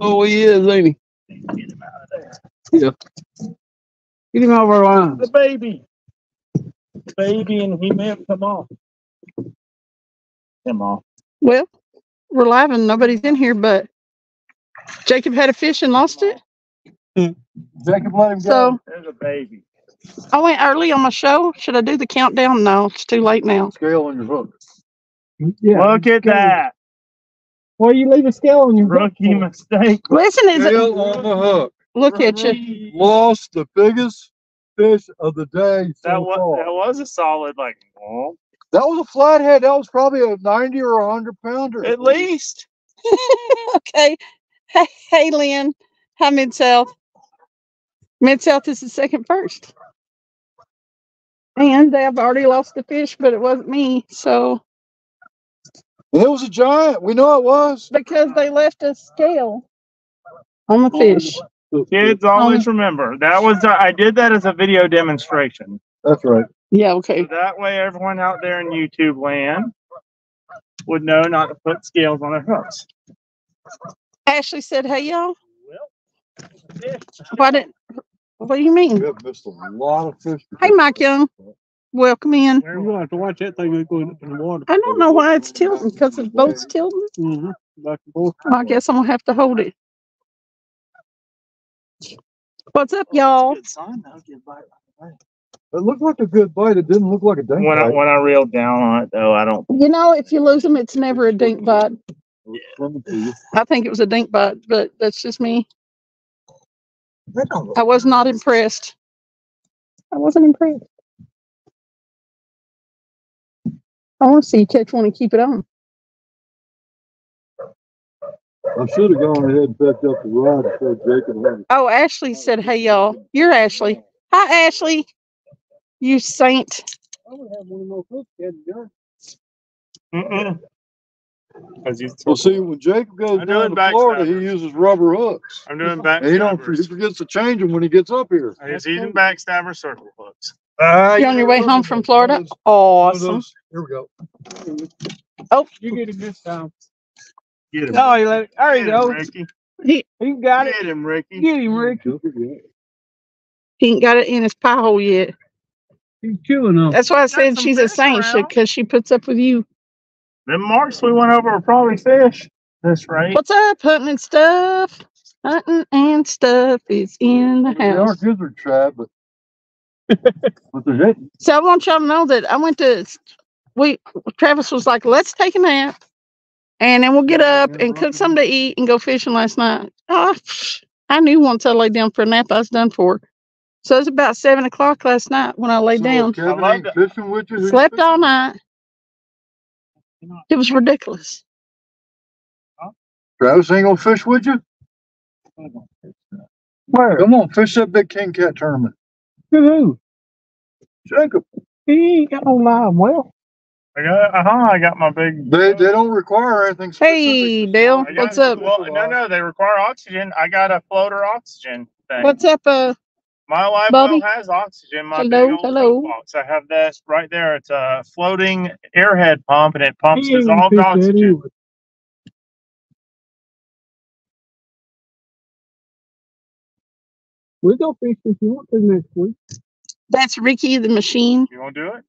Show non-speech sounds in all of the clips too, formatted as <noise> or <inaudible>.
Oh, he is, ain't he? Get him out of there. Yeah. Get him out of the line. The baby. Baby and he may have come off. Come off. Well, we're live and nobody's in here, but Jacob had a fish and lost it. Hmm. Jacob, let him So There's a baby. I went early on my show. Should I do the countdown? No, it's too late now. Scale on your hook. Yeah. Look at that. Well, you leave a scale on your hook Rookie for? mistake. Listen, is it? Scale on the hook. Look at you. Lost the biggest fish of the day so That was far. that was a solid like oh, That was a flathead. That was probably a 90 or a 100 pounder. at least. <laughs> okay. Hey, hey, Lynn. Hi, Mid South. Mid South is the second first. And they have already lost the fish, but it wasn't me. So And it was a giant. We know it was. because they left a scale on the oh, fish. Kids always um, remember that was a, I did that as a video demonstration. That's right. Yeah, So okay. that way everyone out there in YouTube land would know not to put scales on their hooks. Ashley said, Hey, y'all. Well, yeah. Why didn't, what do you mean? We have missed a lot of fish. Hey, Mike Young. Welcome in. You're gonna have to watch that thing going up in the water. I don't know why it's tilting because the boat's tilting. Mm-hmm. Back and forth. I guess I'm gonna have to hold it. What's up, y'all? Good sign, though. Good bite right It looked like a good bite. It didn't look like a dink dang When I bite. when I reeled down on it though, I don't You know, if you lose them, it's never a dink bite. It was swimming. I think it was a dink bite, but that's just me. That don't look- I was not impressed. I wasn't impressed. I want to see you catch one and keep it on. I should have gone ahead and picked up the rod before Jacob had it. Oh, Ashley said, "Hey, y'all, you're Ashley. Hi, Ashley. You saint." I would have one of those hooks. you had to. Mm-mm. Cause he's Well, see, when Jacob goes I'm down to Florida, he uses rubber hooks. I'm doing back he don't, he forgets to change them when he gets up here. He's using backstabber circle hooks. Ah, You on your way home from Florida? One Awesome. those- Here we go. Oh, You get it this time. Get him. Oh, you let it. There Get you him, go. Ricky. He You got it. Get him, Ricky. Get him, Rick. he ain't got it in his pie hole yet. He's chewing on. it. That's why I Got said some she's a fish saint around. because she puts up with you. Them marks we went over are probably fish. That's right. What's up, hunting and stuff? Hunting and stuff is in the They are house. gizzard shad, but <laughs> but they're hitting. So I want y'all to know that I went to we Travis was like, let's take a nap and then we'll get up and cook mm-hmm. something to eat and go fishing last night. Oh, I knew once I laid down for a nap I was done for. So it was about seven o'clock last night when I laid So down. Kevin I ain't love fishing with you. Slept fishing? all night. It was ridiculous. Travis ain't gonna fish with you. Where? Come on, fish that big king cat tournament. Who? Jacob, He ain't got no live well. I got uh huh. I got my big. they they don't require anything. Hey. Dale, got- what's up? Well, no, no, they require oxygen. I got a floater oxygen thing. What's up, uh My live Bobby? well has oxygen. My Hello, big old hello. Coke box. I have this right there. It's a floating airhead pump, and it pumps He dissolved fish oxygen. anyway. We'll go fish if you want to next week. that's Ricky the machine You want to do it?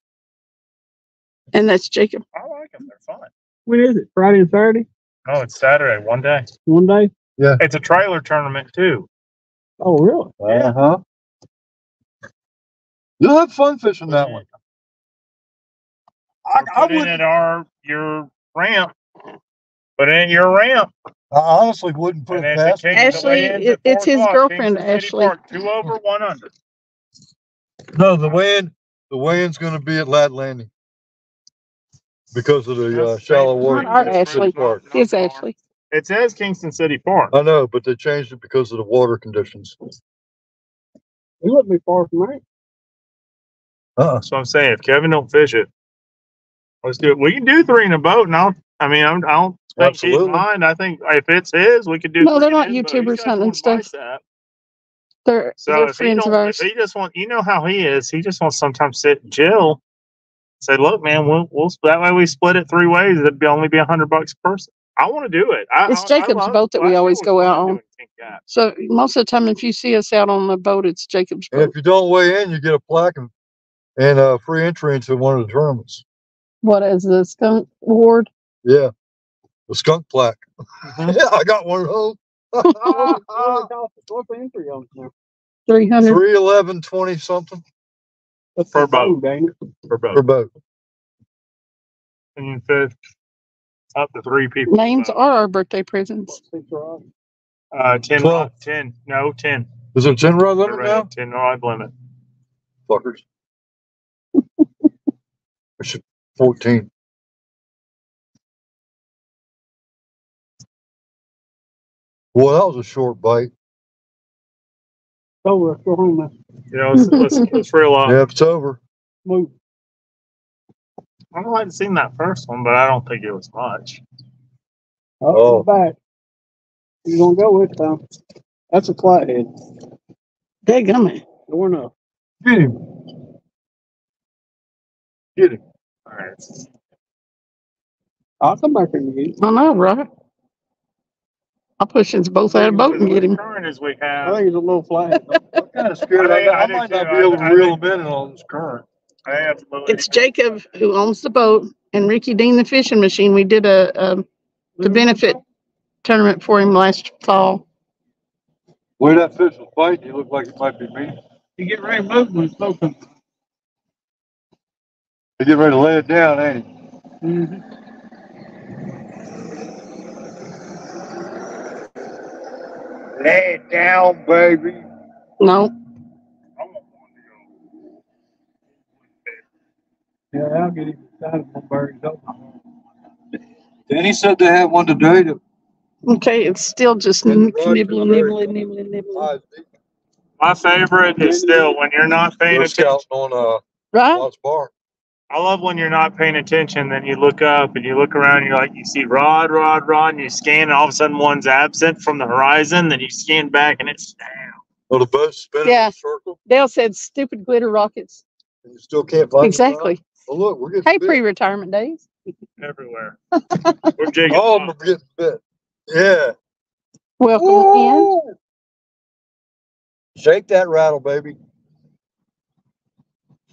And that's Jacob. I like them. They're fun. When is it? Friday and Saturday? Oh, it's Saturday, one day. One day? Yeah. It's a trailer tournament too. Oh, really? Uh huh. You'll have fun fishing that one. I, I Put in would. at our your ramp. Put in your ramp. I honestly wouldn't put And it then past. the me. Ashley, weigh-ins it- it's four his o'clock, girlfriend, Kingston City Ashley. Park, Two over one under. No, the weigh-in, the weigh-in's gonna be at Lat Landing. Because of the uh, That's shallow safe. water. Not our in City Ashley. Park. Here's Ashley. It says Kingston City Park. I know, but they changed it because of the water conditions. He wouldn't be far from me. Uh-uh. So I'm saying, if Kevin don't fish it, let's do it. We can do three in a boat, and I'll. I mean, I'm, I don't think she's Absolutely. mind. I think if it's his, we could do. No, they're three not in his boat. He's YouTubers got hunting one stuff. bicep. They're, So they're if he friends of don't, if ours. he just want, you know how he is. He just wants to sometimes sit and chill. Say, look, man, we'll we'll that way we split it three ways. It'd be only be a hundred bucks per person. I want to do it. I, It's I- I Jacob's love- boat that we always go out on. doing King Cat. So most of the time, if you see us out on the boat, it's Jacob's And boat. if you don't weigh in, you get a plaque and, and uh, free entry into one of the tournaments. What is the skunk award? Yeah. The skunk plaque. <laughs> Mhm. Yeah, I got one of those. What what it cost- What's the entry on? Three hundred. Three eleven twenty something That's Per the boat. food, ain't it? For per both. And you fit up to three people. Names So, are our birthday presents. Six. Uh, 10, Twelve. rod- 10, no, 10. Is it ten rod They're limit right now? at 10 rod limit. Fuckers. I should fourteen. Well, that was a short bite. So let's go home now. You know, let's, let's, <laughs> let's reel off. Yeah, it's over. Move. I don't like seen that first one, but I don't think it was much. Up Oh. back. You gonna go with them? That's a flathead. Dadgummit. Sure enough. Get him. Get him. All right. I'll come back and get it. I know, right? I'll push us both out of the boat and get him. Current as we I have. think it's a little flathead. <laughs> I'm kind of scared. I, I- I I might not be able to I- I reel him in on this current. I absolutely. It's Jacob who owns the boat and Ricky Dean, the fishing machine. We did a, um, the benefit tournament for him last fall. Way that fish was biting, you look like it might be me. You get ready to move when it's open. He getting ready to lay it down, ain't he? Mm-hmm. Lay it down, baby. No, I want one. Yeah, I'll get it. I'll bury it up. Danny said they had one today to. okay, it's still just And n- Roger nibbling, Berry. nibbling, nibbling, nibbling. My favorite is still when you're not paying Girl attention. Scouting on, uh, Right? Watts Bar. I love when you're not paying attention, then you look up and you look around, and you're like, you see rod, rod, rod, and you scan, and all of a sudden one's absent from the horizon, then you scan back and it's down. Oh, the boat's spinning in Yeah. a circle Dale said stupid glitter rockets. and you still can't find the Exactly. rod? Oh, look, we're getting Hey, bit. pre-retirement days. everywhere. <laughs> We're jigging. All of them are getting bit. Yeah. Welcome in. Shake that rattle, baby.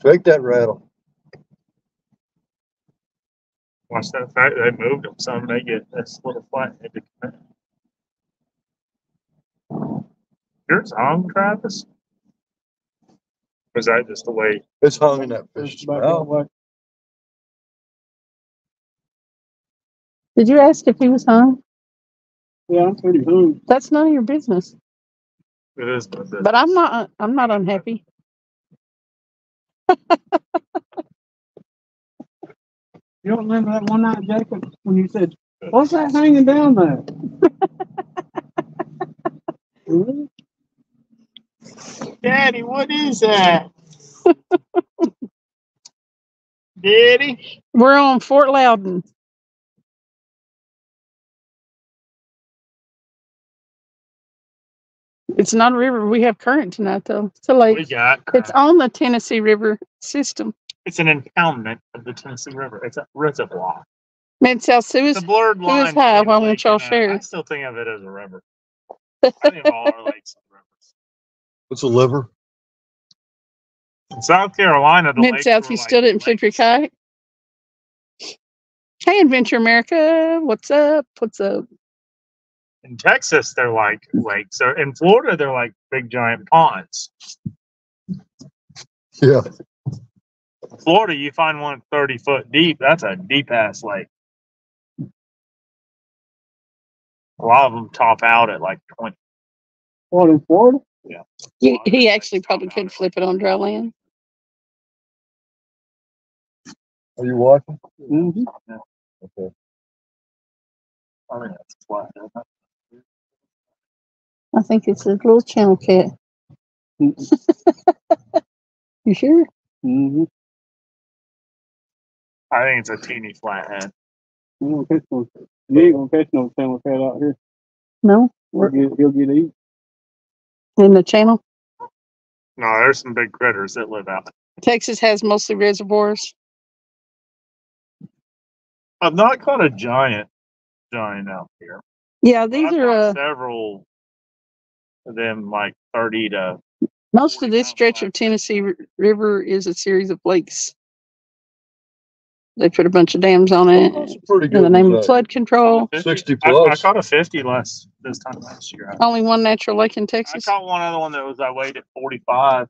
Shake that rattle. Watch that fact they moved them some, they get this little flathead. to come in. Yours hung, Travis? Was that just the way? It's hung in that It's fish's back oh. that mouth. way. Did you ask if he was hung? Yeah, I'm pretty hungry. That's none of your business. It is. what it is. But I'm not, I'm not unhappy. <laughs> You don't remember that one night, Jacob, when you said, what's that hanging down there? <laughs> Really? Daddy, what is that? <laughs> Daddy? We're on Fort Loudoun. It's not a river. We have current tonight though. It's a lake. We lake. got. It's on the Tennessee River system. It's an impoundment of the Tennessee River. It's a reservoir. Mid South It's Suez. a blurred who is line. high? Why won't y'all share? I still think of it as a river. I think of <laughs> all our lakes and rivers. What's a liver? In South Carolina, the Mid South, you like still didn't flip your lakes. kayak? Hey, Adventure America. What's up? What's up? In Texas, they're like lakes. Or in Florida, they're like big giant ponds. Yeah. Florida, you find one 30 foot deep. That's a deep ass lake. A lot of them top out at like 20. What, in Florida? He, Well, he actually probably could flip it on dry land. Are you watching? Mm-hmm. Okay. I mean, that's flat. isn't it? I think it's a little channel cat. <laughs> You sure? Mm-hmm. I think it's a teeny flathead. You don't catch no, you ain't gonna catch no channel cat out here. No? He'll We're get, he'll get eaten. in the channel. No, there's some big critters that live out. Texas has mostly reservoirs. I've not caught a giant giant out here. Yeah, these I've are, got uh, several of them like 30 to most of 40 this pound stretch of. Tennessee R- River is a series of lakes. They put a bunch of dams on it That's a pretty in good. the name of flood control. 60 I, I plus. caught a 50 last this time last year. I, Only one natural lake in Texas. I Texas. caught one other one that was I weighed at 45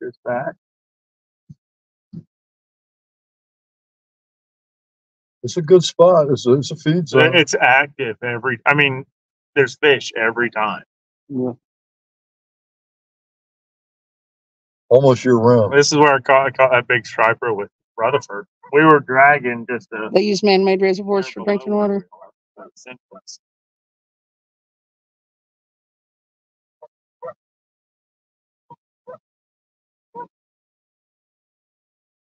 years back. It's a good spot. It's a, it's a feed So zone. it's active every. I mean, there's fish every time. Yeah. Almost year round. This is where I caught, I caught that big striper with Rutherford. We were dragging just a They use man-made reservoirs for drinking water. we are, Central's.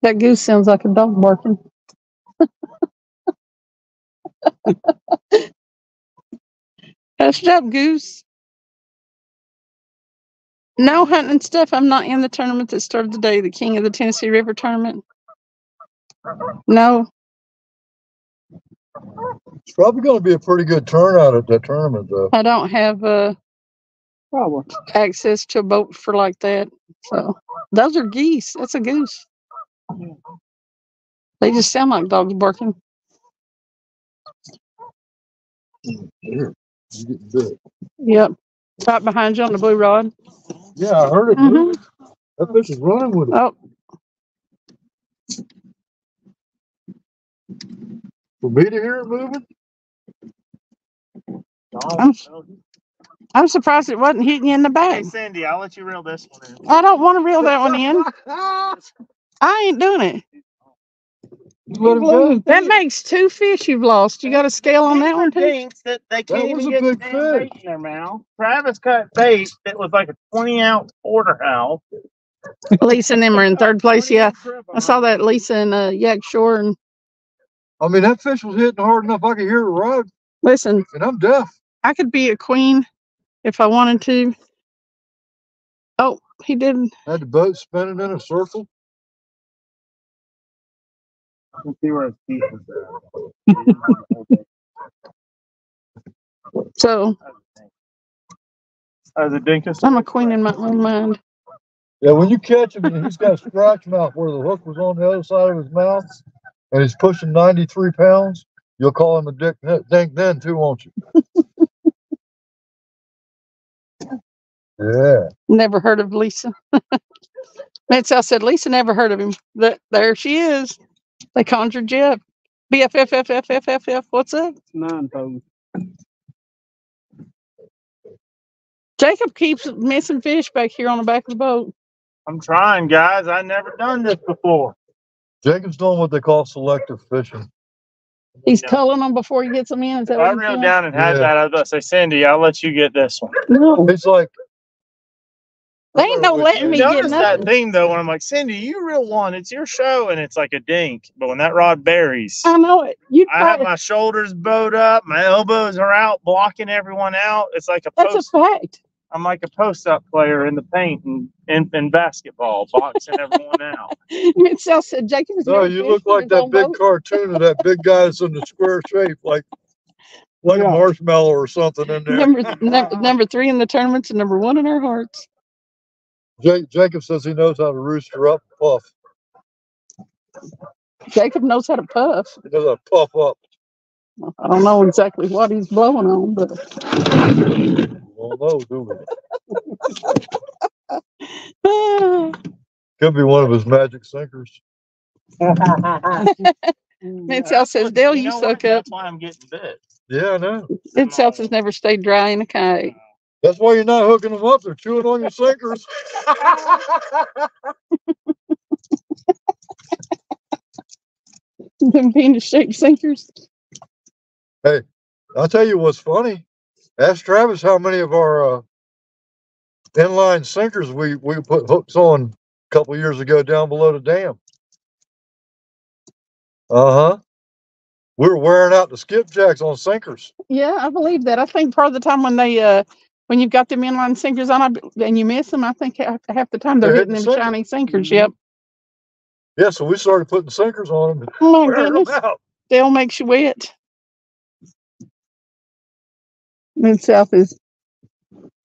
That goose sounds like a dog barking. <laughs> Hush up, goose. No hunting stuff. I'm not in the tournament that started today, the King of the Tennessee River tournament. No, It's probably going to be a pretty good turnout at that tournament, though. I don't have uh, Probably. access to a boat for like that. So those are geese. That's a goose. They just sound like dogs barking. Here, you get bit. Yep. Right behind you on the blue rod. Yeah, I heard it. Mhm. That fish is running with it. Oh, For me to hear it moving, I'm, I'm surprised it wasn't hitting you in the Hey, back. Cindy, I'll let you reel this one in. I don't want to reel that one in. <laughs> I ain't doing it. let him. That makes two fish you've lost. You got a scale on that one too? Thinks that they can't was even a get big fish. in their mouth. Travis cut bait that was like a 20 ounce porterhouse. Lisa and them are in third place. Yeah, I saw that Lisa and uh, Yak Shore. And I mean, that fish was hitting hard enough I could hear it rod, listen, and I'm deaf. I could be a queen if I wanted to. Oh, he didn't. Had the boat spinning in a circle. Let's see where his teeth is So As a dinkus. I'm a queen in my own mind. Yeah, when you catch him, and he's got a scratch mouth where the hook was on the other side of his mouth, and he's pushing 93 pounds. You'll call him a dick, dink then too, won't you? <laughs> yeah. Never heard of Lisa. <laughs> That's I said Lisa never heard of him. That there she is. They conjured you up. BFFFFFFF. What's up? Nine toes. Jacob keeps missing fish back here on the back of the boat. I'm trying, guys. I never done this before. Jacob's doing what they call selective fishing. He's Yeah. culling them before he gets them in. Is that I what he's reeled doing? down and had Yeah. that. I was about to say, Cindy, I'll let you get this one. No, It's like they ain't no letting me get Notice that nothing. thing though when I'm like, Cindy, you reel one. It's your show, and it's like a dink. But when that rod buries, I know it. You I have try. my shoulders bowed up, my elbows are out, blocking everyone out. It's like a That's a post. fact. I'm like a post-up player in the paint and in, in basketball, <laughs> boxing everyone out. Mid South uh, said Jacob is no, you look like that big boat. cartoon of that big guy that's in the square <laughs> shape, like like Yeah. a marshmallow or something in there. Number, number <laughs> number three in the tournaments and number one in our hearts. Ja- Jacob says he knows how to rooster up, puff. Jacob knows how to puff. He knows how to puff up. I don't know exactly what he's blowing on, but Well, no, do we? ah, Could be one of his magic sinkers. Mid South says, Dale, you, know suck what? up. That's why I'm getting bit. Yeah, I know. Mid South has never stayed dry in a kite. That's why you're not hooking them up. They're chewing on your sinkers. <laughs> <laughs> Them penis shaped sinkers. Hey, I'll tell you what's funny. Ask Travis how many of our uh, inline sinkers we, we put hooks on a couple years ago down below the dam. Uh huh. We were wearing out the skipjacks on sinkers. Yeah, I believe that. I think part of the time when they uh when you've got them inline sinkers on and you miss them, I think half, half the time they're, They're hitting them hitting the shiny sinkers. Mhm. Yep. Yeah, so we started putting sinkers on them Oh my them goodness. They'll makes you wet. Mid South is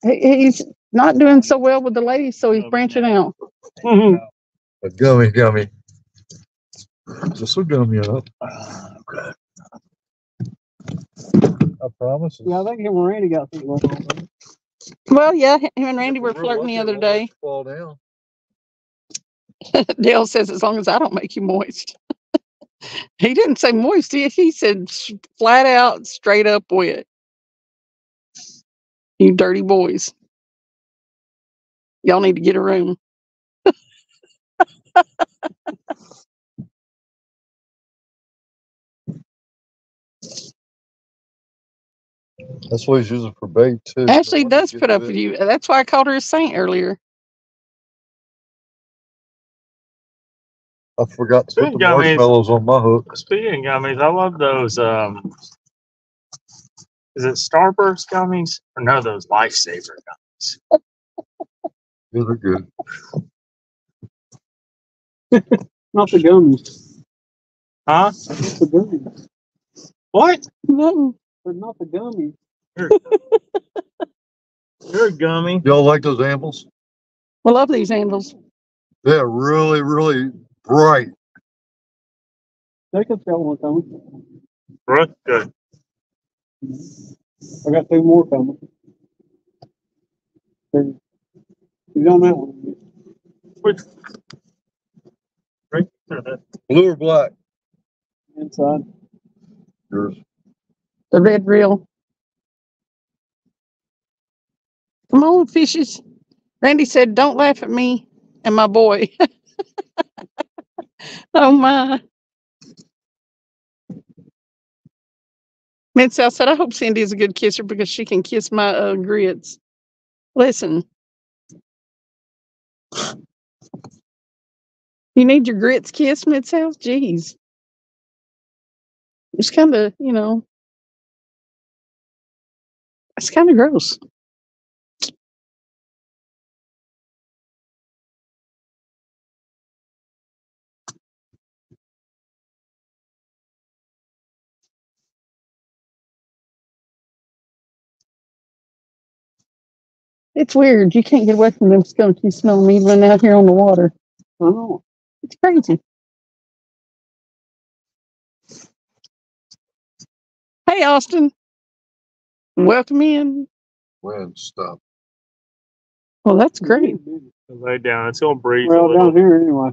he, he's not doing so well with the ladies, so he's oh, branching out. Mm-hmm. A gummy, gummy. Just a gummy up. Okay. I promise. Yeah, I think him and Randy got something going on. Well, yeah, him and Randy were flirting the other day. Fall down. <laughs> Dale says as long as I don't make you moist. <laughs> he didn't say moist. He, he said s- flat out, straight up wet. You dirty boys. Y'all need to get a room. That's what he's using for bait too. Ashley does gets put up bit. with you. That's why I called her a saint earlier. I forgot to put Speaking the of gummies- marshmallows on my hook. Speaking of gummies, I love those. Um, is it Starburst gummies or no? Those Lifesaver gummies. Yeah, they're good. <laughs> Not the gummies. Huh? Not the gummies. What? Nothing. But not the gummies. You're a gummy. Y'all like those ambles? I love these handles. They're really, really bright. Jacob's got one coming. Brooke, good. I got two more coming. There- He's on that one. Which? Right. there. Blue or black? Inside. Yours. The red reel. Come on, fishes. Randy said, don't laugh at me and my boy. <laughs> oh my. South said, I hope Cindy is a good kisser because she can kiss my uh, grits. Listen. You need your grits kissed, Mid South? Jeez. It's kind of, you know, it's kind of gross. It's weird. You can't get away from them skunks. You smell them even out here on the water. I know. It's crazy. Hey, Austin. Welcome in. Wind stop. Well, that's great. Lay down. It's gonna breeze. a Well, little. down here anyway.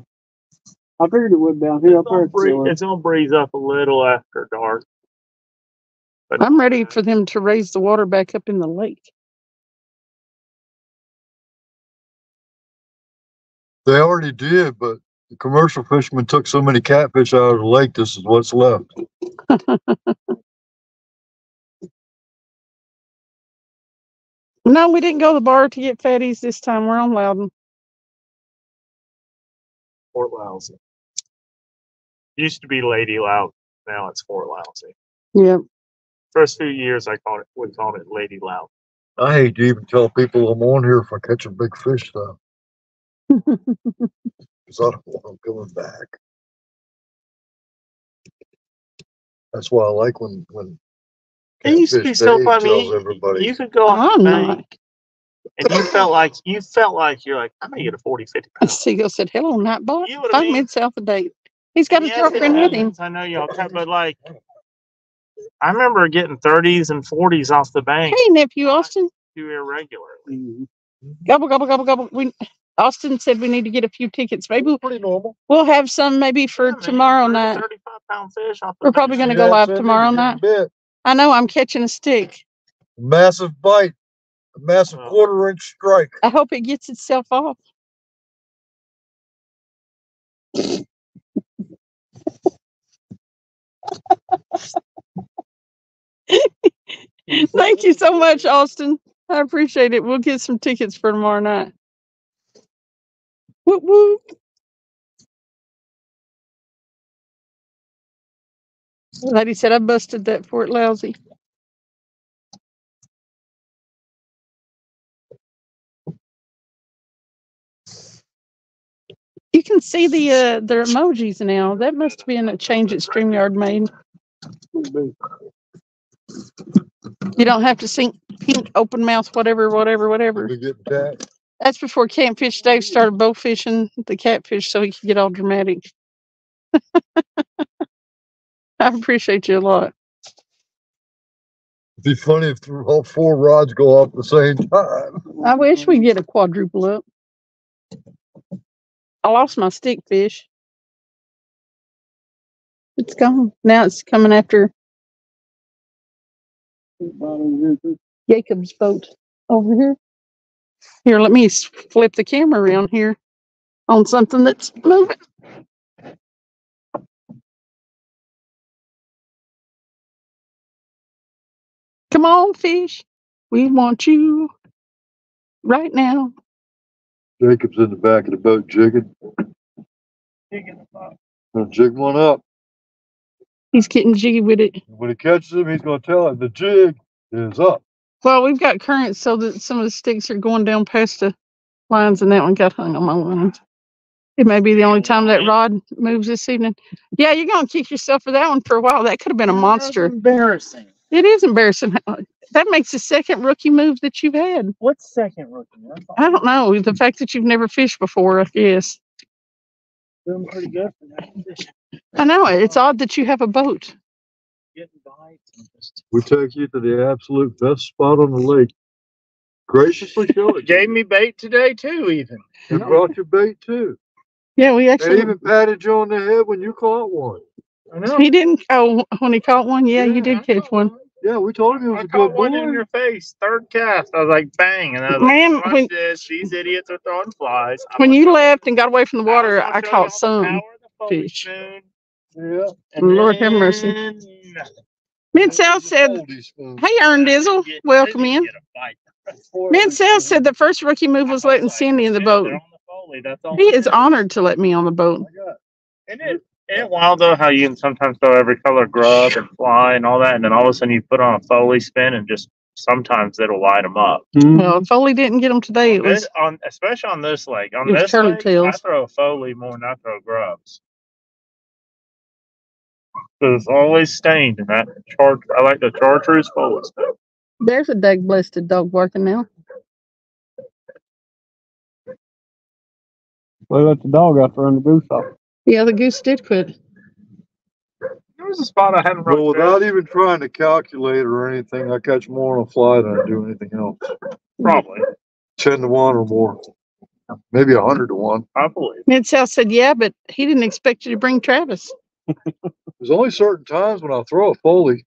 I figured it would down here. Up It's gonna, breeze, still- it's gonna breeze up a little after dark. But I'm ready for them to raise the water back up in the lake. They already did, but the commercial fishermen took so many catfish out of the lake, this is what's left. <laughs> No, we didn't go to the bar to get fatties this time. We're on Loudon. Fort Lousy. Used to be Lady Loud. Now it's Fort Lousy. Yep. First few years, I called it. We called it Lady Loud. I hate to even tell people I'm on here if I catch a big fish though. Cause I don't want them coming back. That's why I like when, when. It used to be Catfish so Dave funny. tells Everybody, You could go on I'm the bank not. and you felt like you felt like you're like I'm gonna get a 40, 50 pound. Seagull said, hello, Nightbot. You would've Find been- Mid South a date. He's got a Yes, it girlfriend with him. happens. I know y'all cut, but like I remember getting 30s and 40s off the bank Hey, nephew Austin. too irregularly. Gobble, gobble, gobble, gobble. We, Austin said we need to get a few tickets. Maybe pretty normal. we'll have some maybe for Yeah, man, tomorrow 30, night. 35 pound fish off the We're probably bank. gonna go live tomorrow night. Bit. I know I'm catching a stick. Massive bite, a massive Wow. quarter inch strike. I hope it gets itself off. <laughs> Thank you so much, Austin. I appreciate it. We'll get some tickets for tomorrow night. Whoop whoop. Lady said I busted that Fort Lousy. You can see the uh their emojis now. That must have been a change that StreamYard made. You don't have to sink pink open mouth, whatever, whatever, whatever. Get. That's before Catfish Dave started bow fishing the catfish so he could get all dramatic. <laughs> I appreciate you a lot. It'd be funny if all four rods go off at the same time. I wish we get a quadruple up. I lost my stick fish. It's gone. Now it's coming after Jacob's boat over here. Here, let me flip the camera around here on something that's moving. Come on, fish. We want you right now. Jacob's in the back of the boat jigging. Gonna jig one up. He's getting jiggy with it. When he catches him, he's gonna tell him the jig is up. Well, we've got currents so that some of the sticks are going down past the lines and that one got hung on my lines. It may be the only time that rod moves this evening. Yeah, you're gonna kick yourself for that one for a while. That could have been a monster. Embarrassing. It is embarrassing. <laughs> That makes the second rookie move that you've had. What second rookie? That's all. I don't know. The fact that you've never fished before, I guess. Doing pretty good for that condition. I know. It's odd that you have a boat. Getting bites and just. We take you to the absolute best spot on the lake. Graciously show it. <laughs> Gave me bait today too, even. And brought your bait too. Yeah, we And actually. even patted you on the head when you caught one. I know. He didn't. Oh, when he caught one, yeah, you did catch one. Yeah, we told him he was I a caught good one in your face, third cast. I was like, bang, and I was Man, like, watch when- this. These idiots are throwing flies. I'm When gonna you left and got away from the water, was gonna I caught some. power of the Foley fish. spoon, Yeah. and Lord have mercy. then Mid said, Oldie spoon. "Hey, Earn Dizzle, get- welcome didn't in." get a bite. Mid South said the first rookie move was I letting like, Cindy in the "Shit, boat. they're on the Foley, that's all He it is honored to let me on the boat. I got Isn't it, isn't it wild though how you can sometimes throw every color grub and fly and all that, and then all of a sudden you put on a Foley spin and just sometimes it'll light them up. Mm-hmm. Well, Foley didn't get him today. It was on especially on this lake. On It was this turtle lake, I tails. throw a Foley more than I throw grubs. 'Cause it's always stained in that charge. I like the chartreuse Foley spin. there's a dag blessed dog barking now. They let the dog out there run the goose off. Yeah, the goose did quit. There was a spot I hadn't Well, run without even trying to calculate or anything, I catch more on a fly than I do anything else. probably. Ten to one or more. Maybe a hundred to one. I believe. Mid South said, "Yeah, but he didn't expect you to bring Travis." <laughs> There's only certain times when I throw a Foley.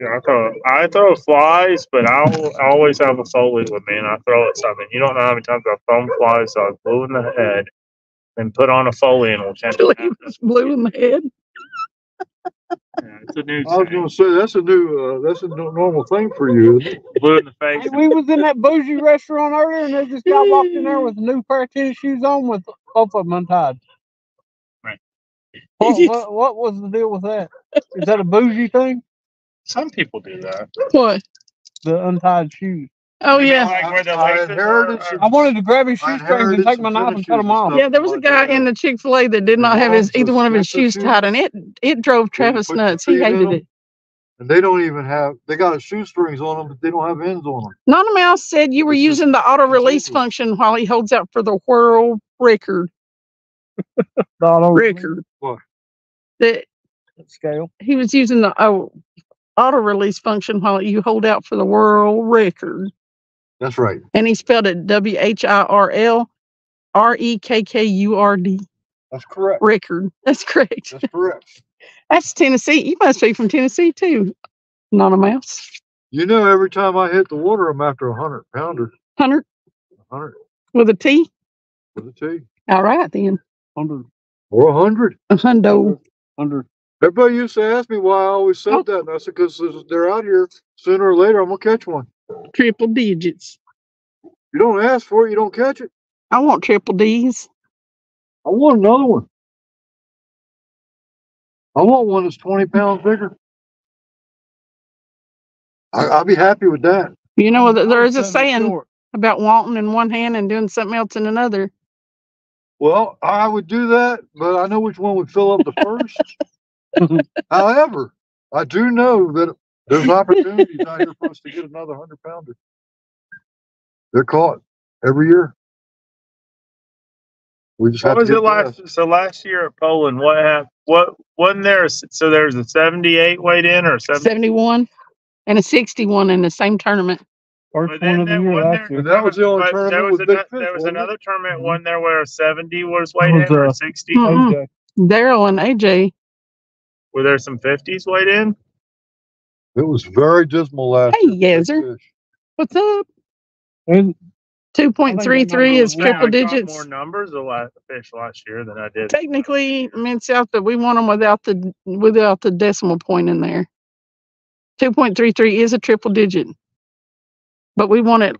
Yeah, I throw I throw flies, but I'll always have a Foley with me, and I throw at something. You don't know how many times I've thrown flies, so I was blue in the head, and put on a Foley, and we'll tend Till to he was blue in the head. Yeah, it's a new I was gonna say, that's a new, uh, that's a no- normal thing for you. isn't it? blue in the face. Hey, we was in that bougie restaurant earlier and they just got walked in there <laughs> with a new pair of tennis shoes on with both of them untied. Right. What, <laughs> what, what was the deal with that? Is that a bougie thing? Some people do that. What? The untied shoes. Oh You know, yeah, like where the I laces inherited are- I wanted to grab his I shoestrings and take my knife and cut them off. yeah. There was a guy in the Chick Fil A that did not have his either one of his shoes tied, and it it drove Travis nuts. He hated it. And they don't even have, they got a shoestrings on them, but they don't have ends on them. Nana Mouse said you were It's using the auto release function while he holds out for the world record. Not on Record. What? That scale. he was using the oh, auto release function while you hold out for the world record. That's right. And he spelled it W H I R L R E K K U R D That's correct. record. <laughs> That's correct. That's correct. That's Tennessee. You must be from Tennessee too. not a Mouse. You know, every time I hit the water, I'm after a hundred pounder, Hundred hundred with a T. with a T, All right then. Hundred, or a hundred. A hundo. hundred. Everybody used to ask me why I always said Oh. that, and I said, because they're out here, sooner or later, I'm gonna catch one. Triple digits. You don't ask for it, you don't catch it. I want triple D's. I want another one. I want one that's twenty pounds bigger. I, I'll be happy with that. You know, there there is a I'll send it saying short. about wanting in one hand and doing something else in another. Well, I would do that, but I know which one would fill up the first. <laughs> However, I do know that There's opportunities out here for us to get another hundred pounder. They're caught every year. We just have What was get it past. last? So last year at Poland, what happened? What wasn't there? a s- So there's a seventy-eight weight in or seventy? Seventy-one and a sixty-one in the same tournament. First But one then of the there- year wasn't last there- year. And that was the only But there tournament was with big ano- fish, There was wasn't it? another tournament, Mhm. one there where a seventy was weighed was, in or uh, sixty? Okay. Daryl and AJ, Were there some fifties weighed in? It was very dismal last Hey, year. for big Yezer. fish. what's up? And Two point three three is Yeah, I triple caught digits. More numbers of last fish last year than I did. Technically, mid south, but we want them without the without the decimal point in there. Two point three three is a triple digit, but we want it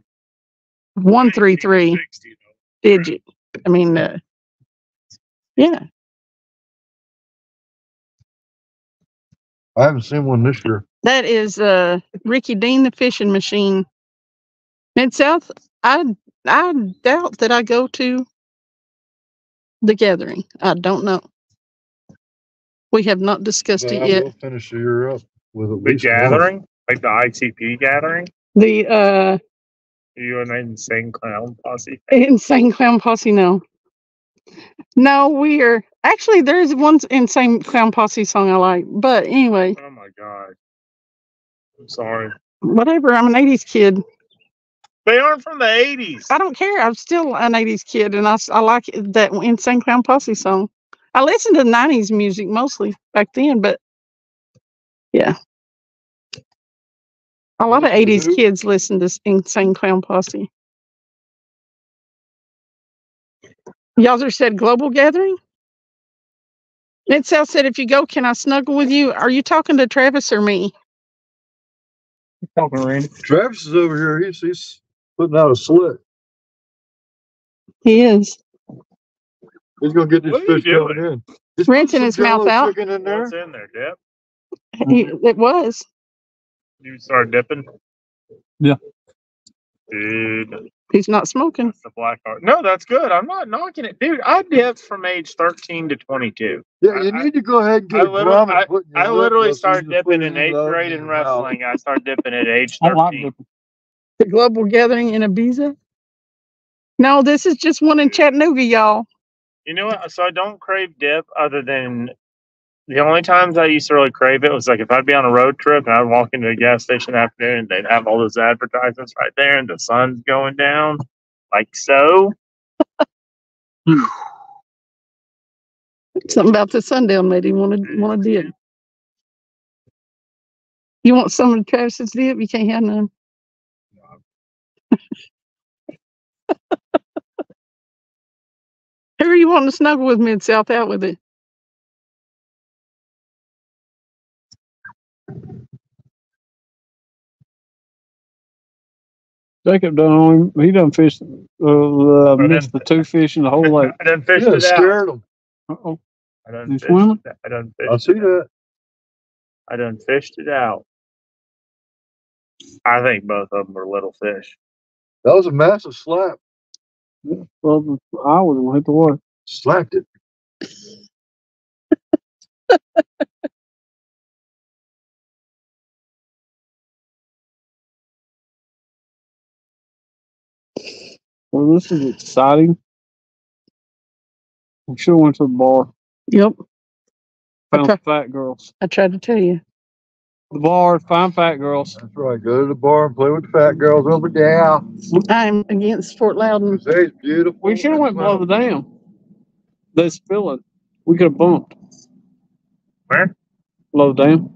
one three three 60, though. digit. I mean, uh, yeah, I haven't seen one this year. that is uh Ricky Dean, the fishing machine. Mid South, I I doubt that I go to the gathering. I don't know. We have not discussed But it I yet. will finish the year up with at The least one. gathering, like the ICP gathering. The uh You and an insane clown posse. <laughs> insane clown posse, no. No, we are actually there's one insane clown posse song I like, but anyway, Oh my god. I'm sorry. whatever. I'm an '80s kid. They aren't from the eighties. I don't care. I'm still an '80s kid, and I I like that insane clown posse song. I listened to '90s music mostly back then, but yeah, a lot of Listen to '80s who? kids listen to insane clown posse. Y'all just said global gathering. Mid South said, if you go, can I snuggle with you? Are you talking to Travis or me? talking to Randy. Travis is over here. He's, he's putting out a slit. He is. He's gonna get this What are you fish coming in. He's Rinsing his mouth out. Chicken in there. What's in there, Dip? He, it was. You start dipping? Yeah. Dude, He's not smoking. that's the black heart. No, that's good. I'm not knocking it. Dude, I dipped from age 13 to 22. Yeah, you I- need to go ahead and get a literally- drum and put I literally started dipping in eighth grade in wrestling. I started dipping at age oh, I like 13. The global gathering in Ibiza. No, this is just one in Chattanooga, y'all. You know what? So I don't crave dip other than the only times I used to really crave it was like if I'd be on a road trip and I'd walk into a gas station afternoon and they'd have all those advertisements right there and the sun's going down. Like so. <sighs> Something about the sundown made him want to want to dip. Mm-hmm. You want some of Travis's dip? You can't have none. <laughs> Who are you wanting to snuggle with mid south out with it? Jacob done only, he done fished, uh, uh, missed the two fish in the whole lake. <laughs> I done fished Yeah, it out. scared him. Uh-oh. I done You fished swimming? it. I done I see it out. that. I done fished it out. I think both of them are little fish. That was a massive slap. Well, I was gonna hit the water. Slapped it. <laughs> Well, this is exciting. We should have went to the bar. Yep, Found Okay. fat girls. I tried to tell you. The bar, find fat girls. That's right. Go to the bar and play with the fat girls over there. I'm against Fort Loudoun. Say it's beautiful. We should have went below the Well, dam. They spilling. We could have bumped Where? below the dam.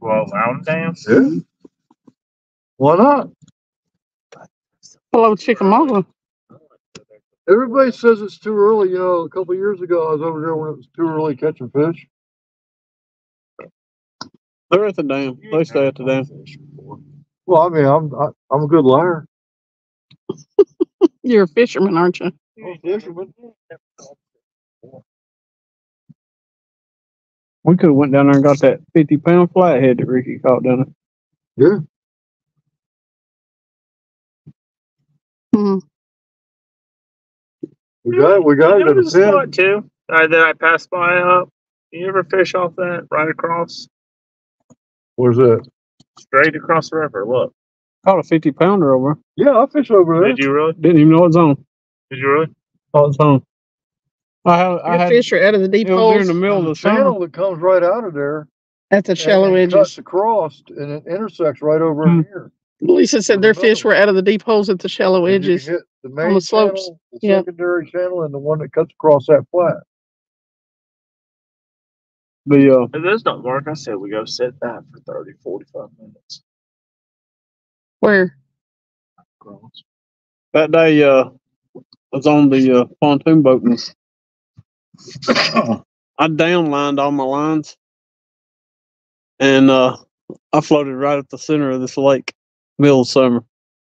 Well, Mountain Dam. Yeah. Why not? Hello, Chickamauga. Everybody says it's too early. You know, a couple of years ago, I was over there when it was too early catching fish. They're at the dam. They stay at the dam. Well, I mean, I'm I, I'm a good liar. You're a fisherman, aren't you? Fisherman. We could have went down there and got that fifty pound flathead that Ricky caught down there. Yeah. Hmm. We got we got You it know at a the pin. spot too uh, that I passed by up. You ever fish off that right across? Where's that? straight across the river. Look, Caught a fifty pounder over. Yeah, I fish over there. did you really? Didn't even know it was on. Did you really? Thought it was on. I had, I had fish are out of the deep it was during holes the middle of the The channel that comes right out of there. That's the shallow and it edges. Cuts across and it intersects right over Hmm. here. Lisa said their fish were out of the deep holes at the shallow And you edges. hit The main the slopes. channel, the Yeah. secondary channel and the one that cuts across that flat. The uh, If this don't work, I said we go sit that for 30, 45 minutes. Where? Gross. that day uh, I was on the uh, pontoon boat and <coughs> I downlined all my lines, and uh, I floated right at the center of this lake, middle of summer.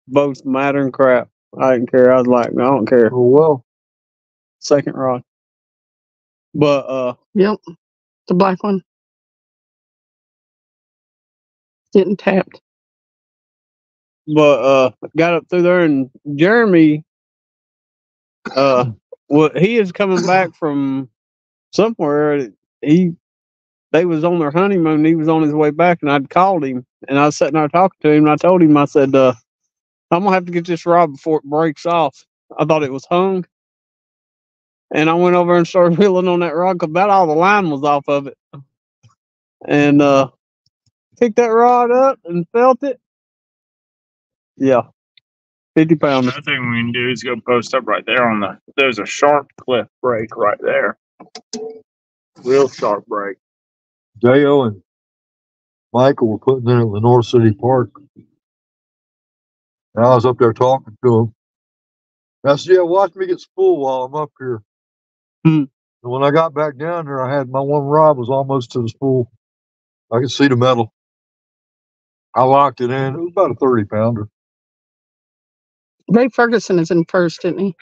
Boats mattering crap. I didn't care. I was like, no, I don't care. Oh, well, Second rod. But uh, Yep. The black one. Getting tapped. but uh, got up through there, and Jeremy, uh, <clears throat> what he is coming back from somewhere. He they was on their honeymoon. He was on his way back, and I'd called him, and I was sitting there talking to him. And I told him, I said, uh, "I'm gonna have to get this rod before it breaks off." I thought it was hung, and I went over and started <laughs> wheeling on that rod 'cause about all the line was off of it, and uh, picked that rod up and felt it. Yeah, fifty pounds. Another thing we can do is go post up right there on the. There's a sharp cliff break right there. Real sharp break. Dale and Michael were putting in at Lenoir City Park. And I was up there talking to them. And I said, yeah, watch me get spool while I'm up here. Hmm. And when I got back down there, I had my one rod was almost to the spool. I could see the metal. I locked it in. It was about a 30 pounder. Ray Ferguson is in first, isn't he?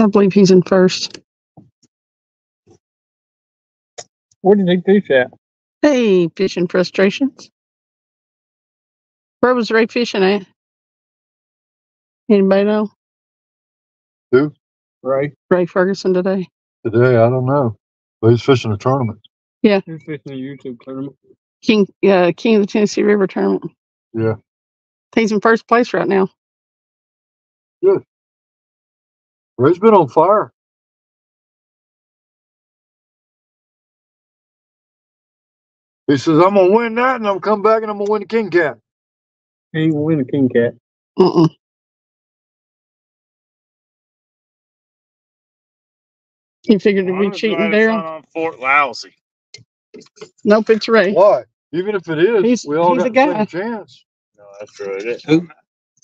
I believe he's in first. Where did he fish at? Hey, fishing frustrations. Where was Ray fishing at? Anybody know? Who? Ray. Ray Ferguson today. Today, I don't know. But he's fishing a tournament. Yeah. He's fishing a YouTube tournament. King, uh, King of the Tennessee River tournament. Yeah. He's in first place right now. Ray's been on fire. He says, I'm gonna win that and I'm come back and I'm gonna win the King Cat. He ain't gonna win the king cat. Uh-uh. He figured to I be cheating glad it's Daryl. not on Fort Lousy. Nope, it's Ray. Why? Even if it is, He's- we all he's a got the guy. same chance. No, that's true. It is. Who?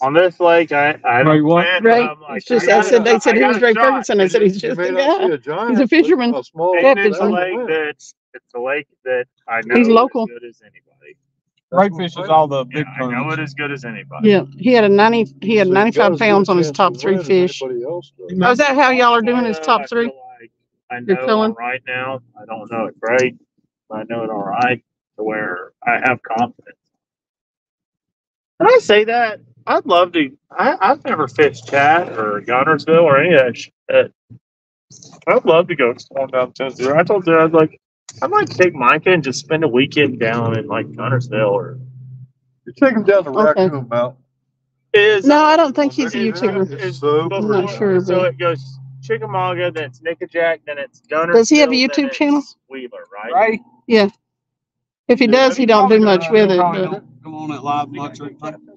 On this lake, I I Ray don't what? plan, Ray, I'm like, it's just, I I got said, they said I he got was a Ray shot. Ferguson. I said he's You just may a not see guy. a giant, He's a but fisherman. A small And Yeah, it's a fisherman. lake that's it's a lake that I know He's as local. good as anybody. Ray fishes all the Yeah, big I know it tournaments. as good as anybody. Yeah, he had a ninety, he had So ninety-five as good a pounds on his top to three fish. else. Oh, is that how y'all are doing his top three? feel like I You're know filling? it right now. I don't know it great, but I know it all right to where I have confidence. When I say that, I'd love to. I, I've never fished Chat or Guntersville or any of that shit. I'd love to go explore down Tennessee. I told her I'd like, I might take Micah and just spend a weekend down in like Guntersville or You take him down to Okay. Raccoon Mountain. is No, I don't think he's a It's YouTuber. so I'm not sure, So but it goes Chickamauga, then it's Nickajack, then it's Guntersville. Does he have a YouTube channel? Wheeler, right? Ray. if he does, he don't do much uh, with it. But Come on that live much or anything.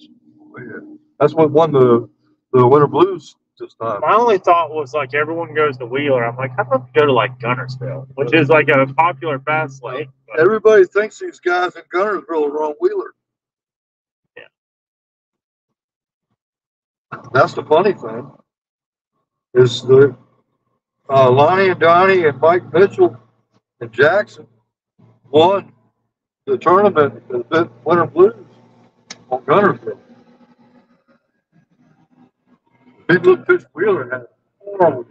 Yeah. That's what won the, the Winter Blues this time. My only thought was like everyone goes to Wheeler. I'm like, how about we go to like Guntersville, which is like a popular fast lake. but- Everybody thinks these guys in Guntersville are on Wheeler. Yeah. That's the funny thing. Is the, uh, Lonnie and Donnie and Mike Mitchell and Jackson won the tournament, the Winter Blues on Guntersville. Big Little Fish Wheeler had a horrible day.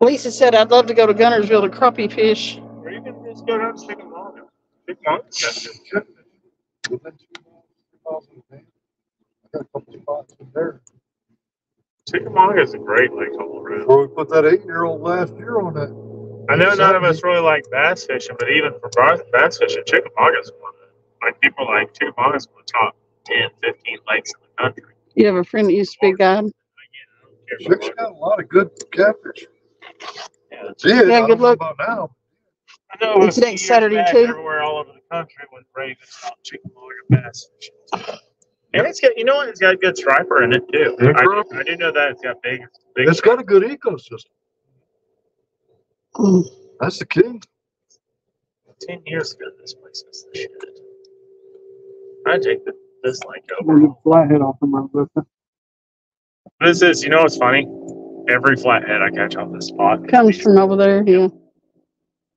Lisa said, I'd love to go to Guntersville to crappie fish. Or you can just go down to Chickamauga. Chickamauga's got good- Within two miles, three miles of the dam. I got a couple spots in there. Chickamauga is a great lake all around. Where we put that eight-year-old last year on that I know none of us really like bass fishing, but even for bass, bass fishing, Chickamauga's one of the, like people are like Chickamauga's one of the top 10, 15 lakes in the country. You have a friend that used to be a guide. Chick's got a lot of good catfish. Yeah. See it, Yeah, I good don't know luck. about now. I know It's next Saturday, back, too. Everywhere all over the country with ravens on Chickamauga bass. And it's got, you know what? It's got good striper in it too. Yeah, I, bro. do- I do know that it's got big, big. It's got a good ecosystem. Mm. That's the key. Ten years ago, this place was the shit. I take the, this lake We're over. gonna flathead off of my book. This is, you know what's funny? Every flathead I catch off this spot. Comes from over there, yeah.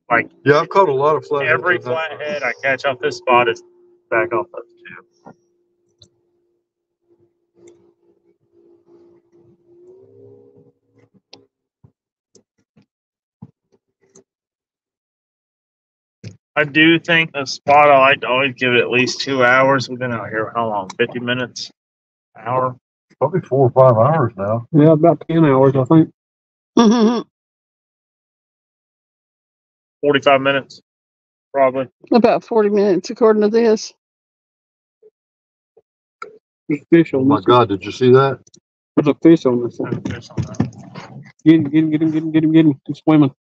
Like Yeah, I've caught a lot of flatheads. Every in that. flathead I catch off this spot is back off those two. I do think the spot I like to always give it at least two hours. We've been out here how long? Fifty minutes? Hour? Probably four or five hours now. Yeah, about ten hours, I think. Mhm. Forty-five minutes? Probably. About forty minutes according to this. There's fish Oh on my this. God, did you see that? There's a fish on this. one. Get him, get him, get him, get him, get him, get him. He's swimming.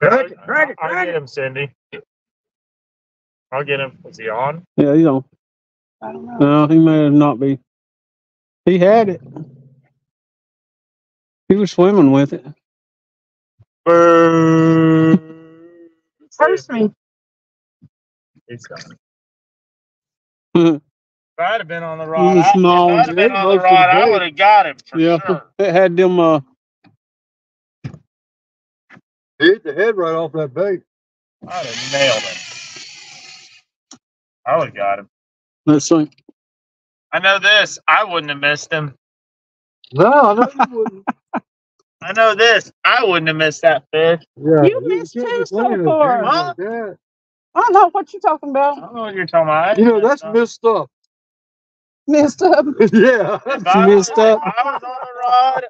Drag it, I'll- drag it, I'll drag get him, Cindy. I'll get him. Is he on? Yeah, he's on. I don't know. No, he may not be. He had it. He was swimming with it. First me. He's gone. yeah, If I'd have been on the rod, He was I, small. I'd have been It on the goes to the rod, I bait. would have got him for sure. it had them. Uh, He hit the head right off that bait. I'd have nailed him. I would have got him. let's. I know this. I wouldn't have missed him. No, I know you wouldn't. <laughs> I know this. I wouldn't have missed that fish. Yeah, You missed two so far. game like. I don't know what you're talking about. I don't know what you're talking about. I You know, that's miss missed stuff. Messed up. <laughs> yeah. If I, was, if up. I was on the rod,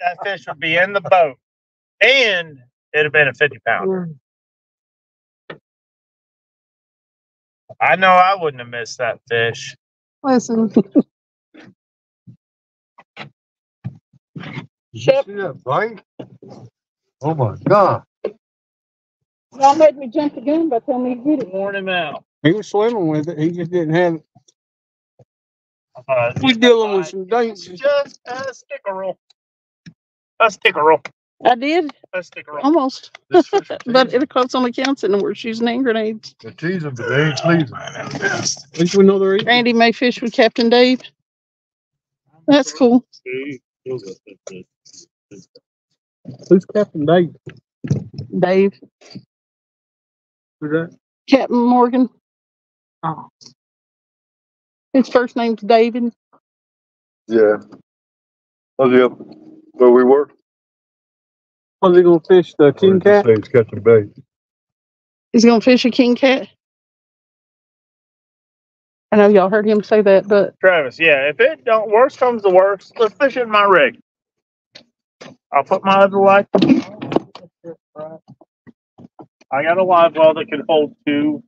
that fish would be in the boat. And it'd have been a 50 pounder. I know I wouldn't have missed that fish. Listen, Did you see that bite? Oh my God. y'all made me jump the gun by telling me to get it. Worn him out. He was swimming with it. He just didn't have it. Uh, He's dealing with some it's danger. just a stickerel. A stickerel. I did A stickerel. almost, This fish are but teasing. it counts on the counts and we're shooting hand grenades. They're teasing, but they ain't pleasing. At least we know they're eating. Randy may fish with Captain Dave. That's cool. Who's Captain Dave? Dave, Who's that? Captain Morgan. Oh. His first name's David. Yeah. Oh, yeah. Where we were? Was he gonna fish the king Or cat? say He's catching bait. He's gonna fish a king cat. I know y'all heard him say that, but Travis, yeah, if it don't worst comes to worst, let's fish in my rig. I'll put my other light. I got a live well that can hold two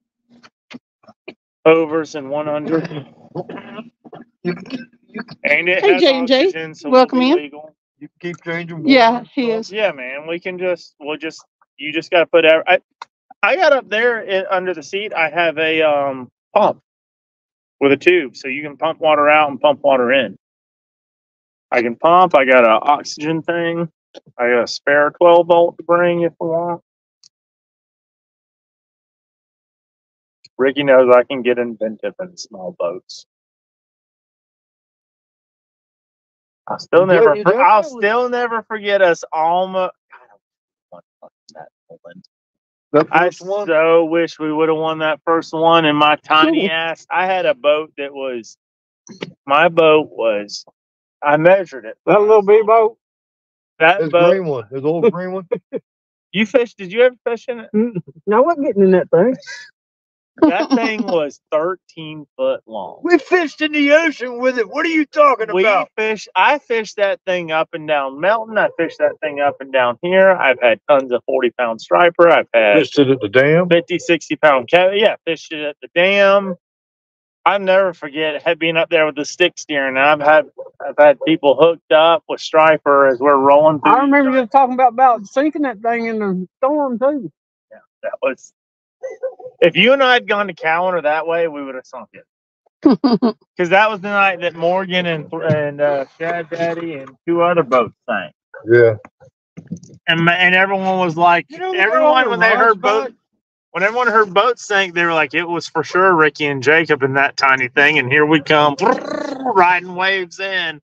overs and one under. You can, keep- And it Hey, has J&J, oxygen, so welcome it'll be in. legal. You keep changing. water yeah, he stuff. is. Yeah, man, we can just we'll just you just gotta put every, I I got up there in, under the seat. I have a um pump with a tube, so you can pump water out and pump water in. I can pump. I got a oxygen thing. I got a spare twelve volt to bring if we want. Ricky knows I can get inventive in small boats. I'll still never. de- for- I'll still never forget us almost. God, I that Poland. I one, so wish we would have won that first one. And my tiny <laughs> ass, I had a boat that was, my boat was, I measured it. That little bitty boat. That his boat, green one, his old green one. you fished, did you ever fish in it? Mm, no, I wasn't getting in that thing. That thing was 13 foot long. We fished in the ocean with it. What are you talking We about? fish. I fished that thing up and down Melton. I fished that thing up and down here. I've had tons of 40 pound striper. I've had Fished it at the dam. 50, 60 pound cat. Yeah, fished it at the dam. I'll never forget had being up there with the stick steering. I've had I've had people hooked up with striper as we're rolling through. I remember you talking about about sinking that thing in the storm too. Yeah, that was if you and I had gone to Calendar that way, we would have sunk it. <laughs> Because that was the night that Morgan and and uh, Shad Daddy and two other boats sank. Yeah. And and everyone was like, You know, everyone when they heard boat. boat, when everyone heard boats sank, they were like, it was for sure Ricky and Jacob in that tiny thing, and here we come <laughs> riding waves in.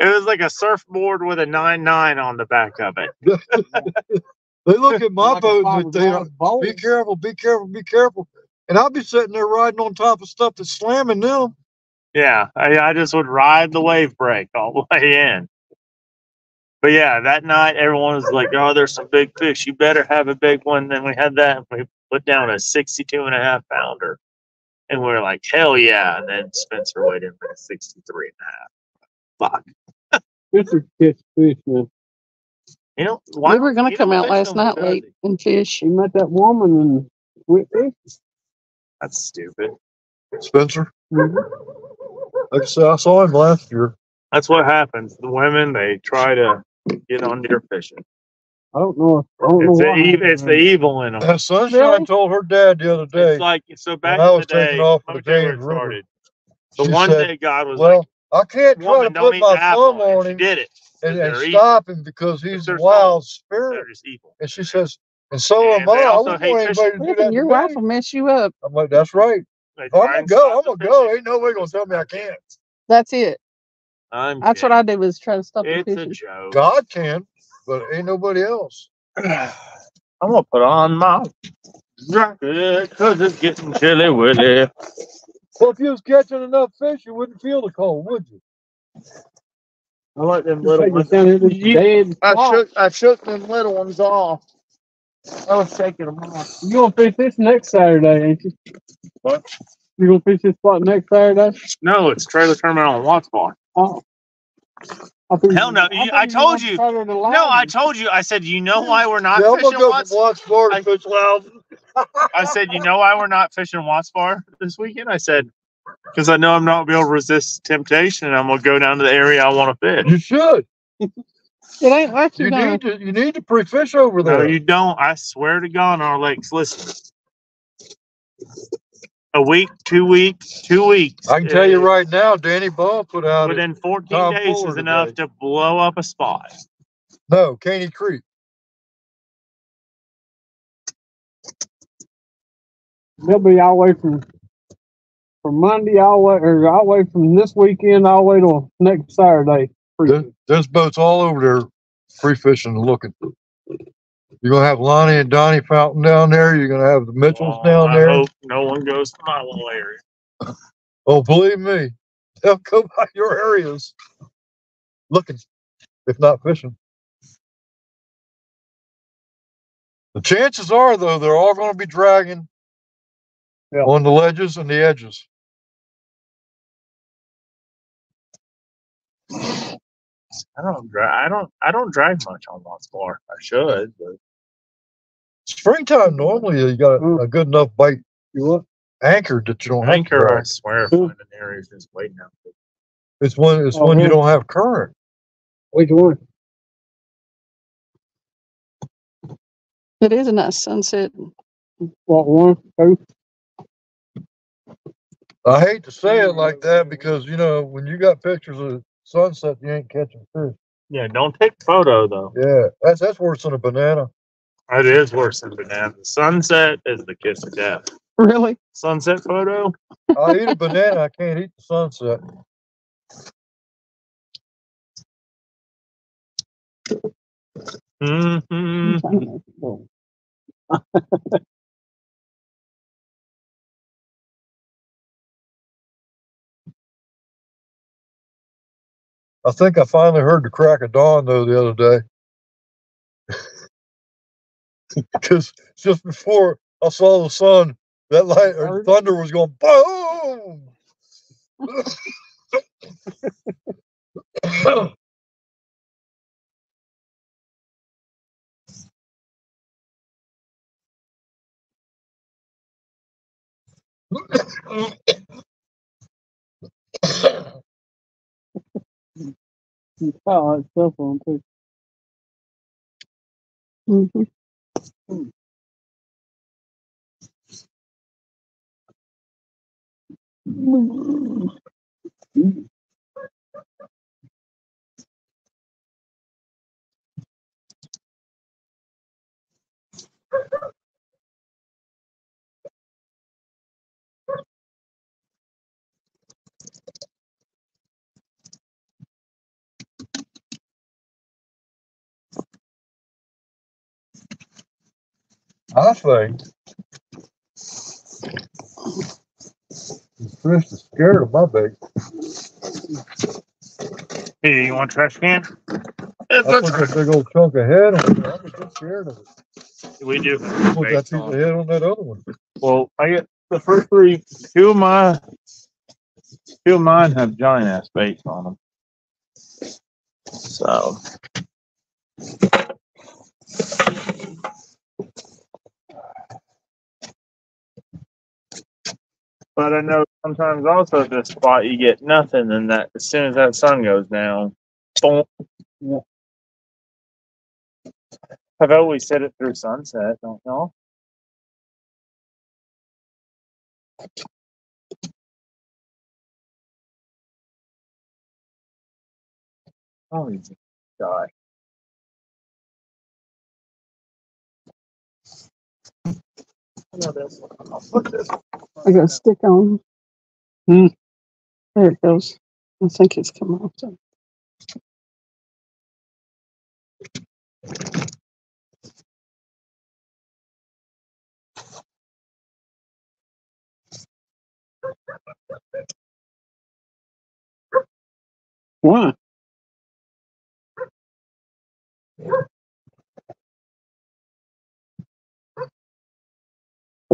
It was like a surfboard with a nine nine on the back of it. <laughs> They look at <laughs> my Like boat and they fiberglass think, be careful, be careful, be careful. And I'll be sitting there riding on top of stuff that's slamming them. Yeah, I, I just would ride the wave break all the <laughs> way in. But yeah, that night everyone was like, "Oh, there's some big fish. You better have a big one." Then we had that. And we put down a 62 and a half pounder, and we are like, "Hell yeah!" And then Spencer weighed in at a 63 and a half. Fuck. This is catch fish, man. You know, why we were gonna come out last night does late and fish. You met that woman and went fishing. That's stupid. Spencer, like I said, I saw him last year. That's what happens. The women they try to get on deer fishing. I don't know. If, I don't know It's the, what e- it's the evil in them. Uh, Sunshine Really? told her dad the other day. It's like so back I in was the day. taking off let me the tell you it started. The she one said, day God was Well, like, I can't try to put my thumb and on she did it. And, and They're evil. stop him because he's a wild They're spirit. just evil. And she says, and so am I. I also wouldn't hate want fishing. anybody to do Flipping, that your to wife me. will mess you up. I'm like, that's right. I'm gonna go. I'm gonna go. Ain't nobody gonna tell me I can't. That's it. I'm That's what. I do is try to stop the It's a fishing. joke. God can, but ain't nobody else. <clears throat> I'm gonna put on my jacket because it's getting chilly willy. Well, if you was catching enough fish, you wouldn't feel the cold, would you? I like them little ones. down here You- I shook I shook them little ones off. I was shaking them off. You gonna fish this next Saturday, ain't you? What? You gonna fish this spot next Saturday? No, it's trailer tournament on Watts Bar. Oh. I think- Hell no, I you- I told you. try to allow No, I told you. I said, you know why we're not yeah, fishing gonna Watts? Watts Bar I- I said, you know why we're not fishing Watts Bar this weekend? I said, because I know I'm not gonna be able to resist temptation, and I'm gonna go down to the area I want to fish. You should. It ain't like You you're need to. You need to pre-fish over there. No, you don't. I swear to God, on our lakes. Listen, a week, two weeks, two weeks. I can tell you right now, Danny Ball put out. At, Within 14 Tom days is enough today. to blow up a spot. no, Caney Creek. They'll be all the way from from Monday all the way or all the way from this weekend all the way to next Saturday. There, there's boats all over there free fishing and looking. You're gonna have Lonnie and Donnie Fountain down there. You're gonna have the Mitchells Oh, down I there. hope no one goes to my little area. <laughs> Oh, believe me, they'll go <laughs> by your areas looking, if not fishing. The chances are, though, they're all going to be dragging Yeah. on the ledges and the edges. I don't drive. I don't. I don't drive much on Watts Bar. I should, but Springtime, normally you got a, a good enough bite You what? anchored that you don't have to anchor. I drag. swear, Cool. finding areas just waiting out. there. It's when it's Oh, when you don't have current. Which one? It is a nice sunset. What one? Two? I hate to say it like that because you know when you got pictures of sunset, you ain't catching fish. Yeah, don't take photo though. Yeah, that's that's worse than a banana. It is worse than banana. Sunset is the kiss of death. Really? Sunset photo. I eat a banana, I can't eat the sunset. <laughs> hmm <laughs> I think I finally heard the crack of dawn though the other day. Because just before I saw the sun, That light or thunder was going boom. Oh, it's cell phone too. Mhm. I think. Chris is scared of my bait. Hey, you want a trash can? I put that big old chunk of head on it. I'm just scared of it. We do. Put that piece of head on that other one. Well, I get the first three. Two of my, two of mine have giant ass baits on them. So. But I know sometimes also at this spot you get nothing, and that as soon as that sun goes down, boom. I've always said it through sunset, don't know. Oh, he's I know this. I'll put this. I got a stick on. Hmm. There it goes. I think it's come off. Why?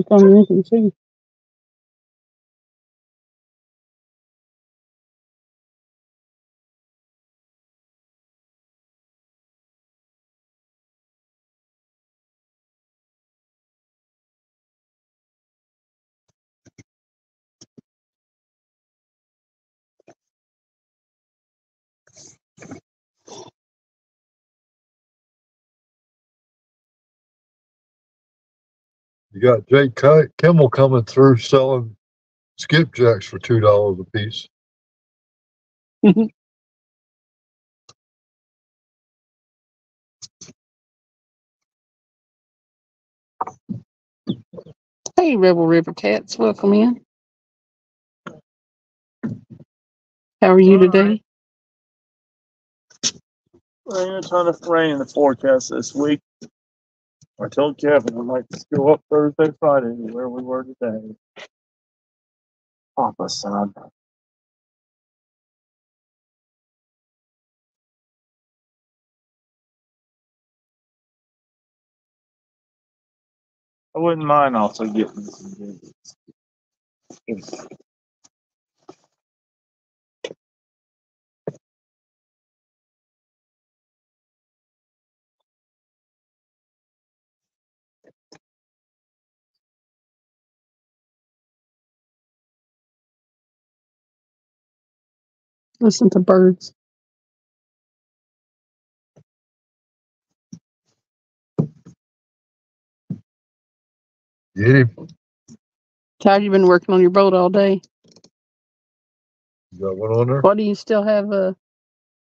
It's on you You got Jake Ki- Kimmel coming through selling skipjacks for two dollars a piece. <laughs> Hey, Rebel River Cats, welcome in. How are you All right. today? Rain, a ton of rain in the forecast this week. I told Kevin I'd like to go up Thursday, Friday, to where we were today. Papa son. I wouldn't mind also getting some gigs. Listen to birds. Get him. Todd, you've been working on your boat all day. You got one on there? What do you still have uh,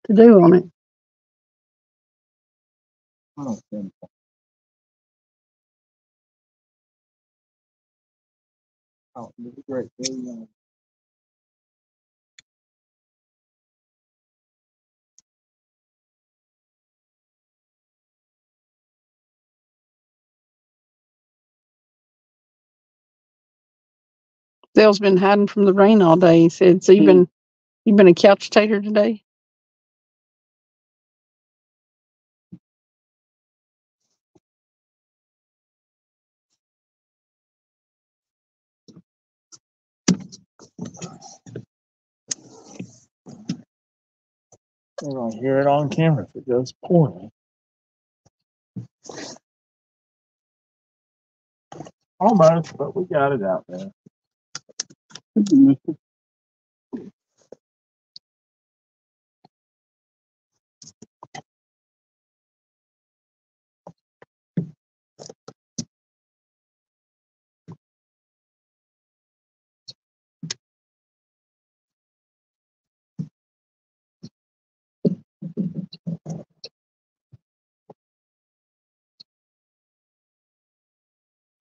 to do on it? Oh, Tim. Oh, this is great. Dale's been hiding from the rain all day. He said, "So you've hmm. been you've been a couch tater today." We're gonna hear it on camera if it goes poorly. Almost, but we got it out there.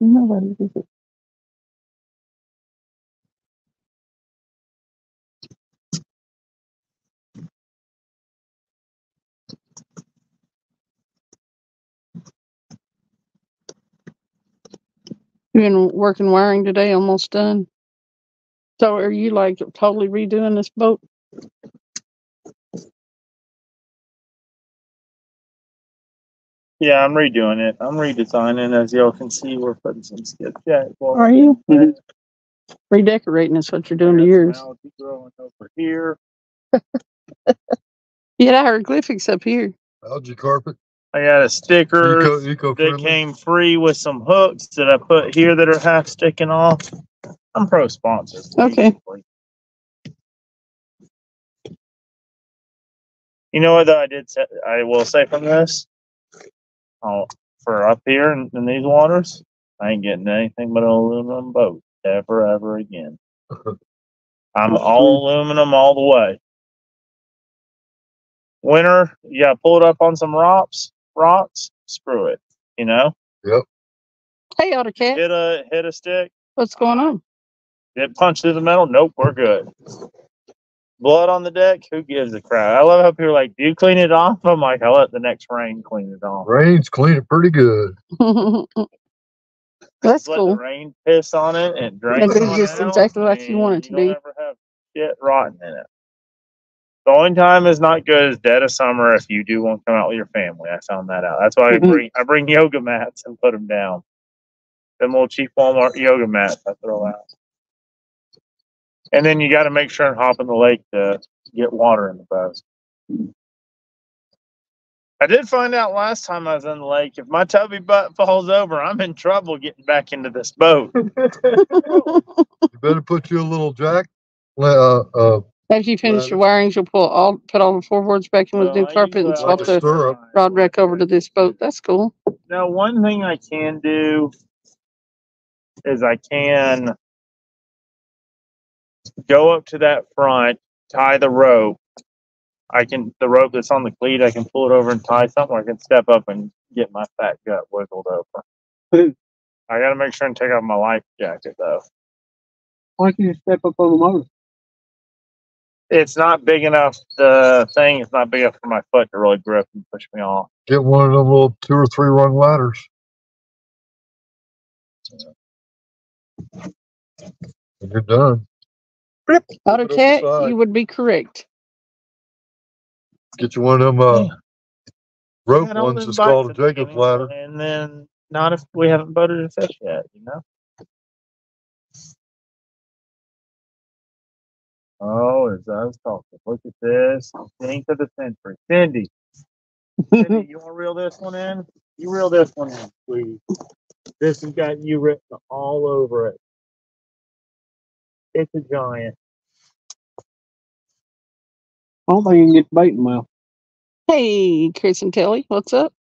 Nobody did been working wiring today, almost done. So are you like totally redoing this boat? Yeah, I'm redoing it. I'm redesigning. As y'all can see, we're putting some skip jack. Are you? Redecorating is what you're doing to yours. Algae growing over here. <laughs> You had hieroglyphics up here. Algae carpet. I got a sticker Eco, eco that came free with some hooks that I put here that are half sticking off. I'm pro sponsor. Okay. You know what though I did say, I will say from this, oh, for up here in, in these waters, I ain't getting anything but an aluminum boat ever, ever again. <laughs> I'm all aluminum all the way. Winter, yeah, gotta pull it up on some rocks, rocks, screw it, you know? Yep. Hey, AutoCat, Hit a hit a stick, what's going on? Get punched through the metal. Nope, we're good. Blood on the deck. Who gives a crap? I love how people are like, "Do you clean it off?" I'm like, "I'll let the next rain clean it off." Rain's clean it pretty good. <laughs> That's Let cool. the rain piss on it and drain And it be on just exactly like you want it to be. Don't have shit rotten in it. The only time is not good is dead of summer if you do want to come out with your family. I found that out. That's why I Mhm. bring I bring yoga mats and put them down. Them little cheap Walmart yoga mats I throw out. And then you got to make sure and hop in the lake to get water in the boat. I did find out last time I was in the lake, if my tubby butt falls over, I'm in trouble getting back into this boat. <laughs> You better put you a little jack, uh, uh, After you finish your wirings, you'll pull all, put all the floorboards back in with Well, new I carpet and uh, swap the stirrup. rod rack over to this boat. That's cool. Now, one thing I can do is I can go up to that front, tie the rope. I can the rope that's on the cleat. I can pull it over and tie something. I can step up and get my fat gut wiggled over. <laughs> I got to make sure and take off my life jacket though. Why can't you step up on the motor? It's not big enough. The thing is not big enough for my foot to really grip and push me off. get one of them little two or three rung ladders. And you're done. Put it on the you would be correct. Get you one of them, uh, Yeah. rope ones them that's called a at Jacob's ladder. And then not if we haven't boated a fish yet, you know? Oh, as I was talking, look at this. Think of the century. Cindy, Cindy, you want to reel this one in? You reel this one in, please. This has got you written all over it. It's a giant. I don't think you can get the bait in the mouth. Hey, Chris and Telly, what's up?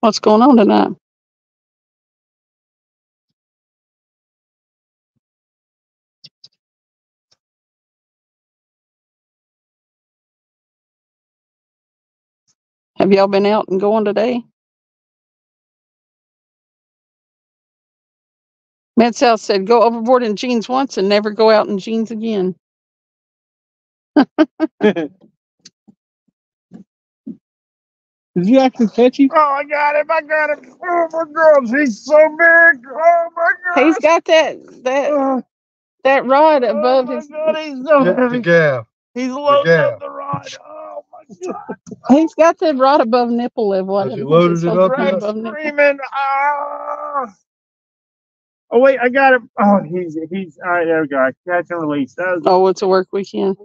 What's going on tonight? Have y'all been out and going today? Mid South said, go overboard in jeans once and never go out in jeans again. <laughs> Did you actually catch him? Oh, I got him! I got him! Oh my God, he's so big! Oh my God! He's got that that Oh, that rod oh above my his. God, he's so Get the heavy. gaff. He's loading gap. up the rod. Oh my God! <laughs> He's got the rod above nipple level. I Has he didn't think loaded it up be yet? above nipple. Screaming! Ah! Oh wait, I got him. Oh, he's he's all right. There we go. Catch and release. That was Oh, it's a work weekend.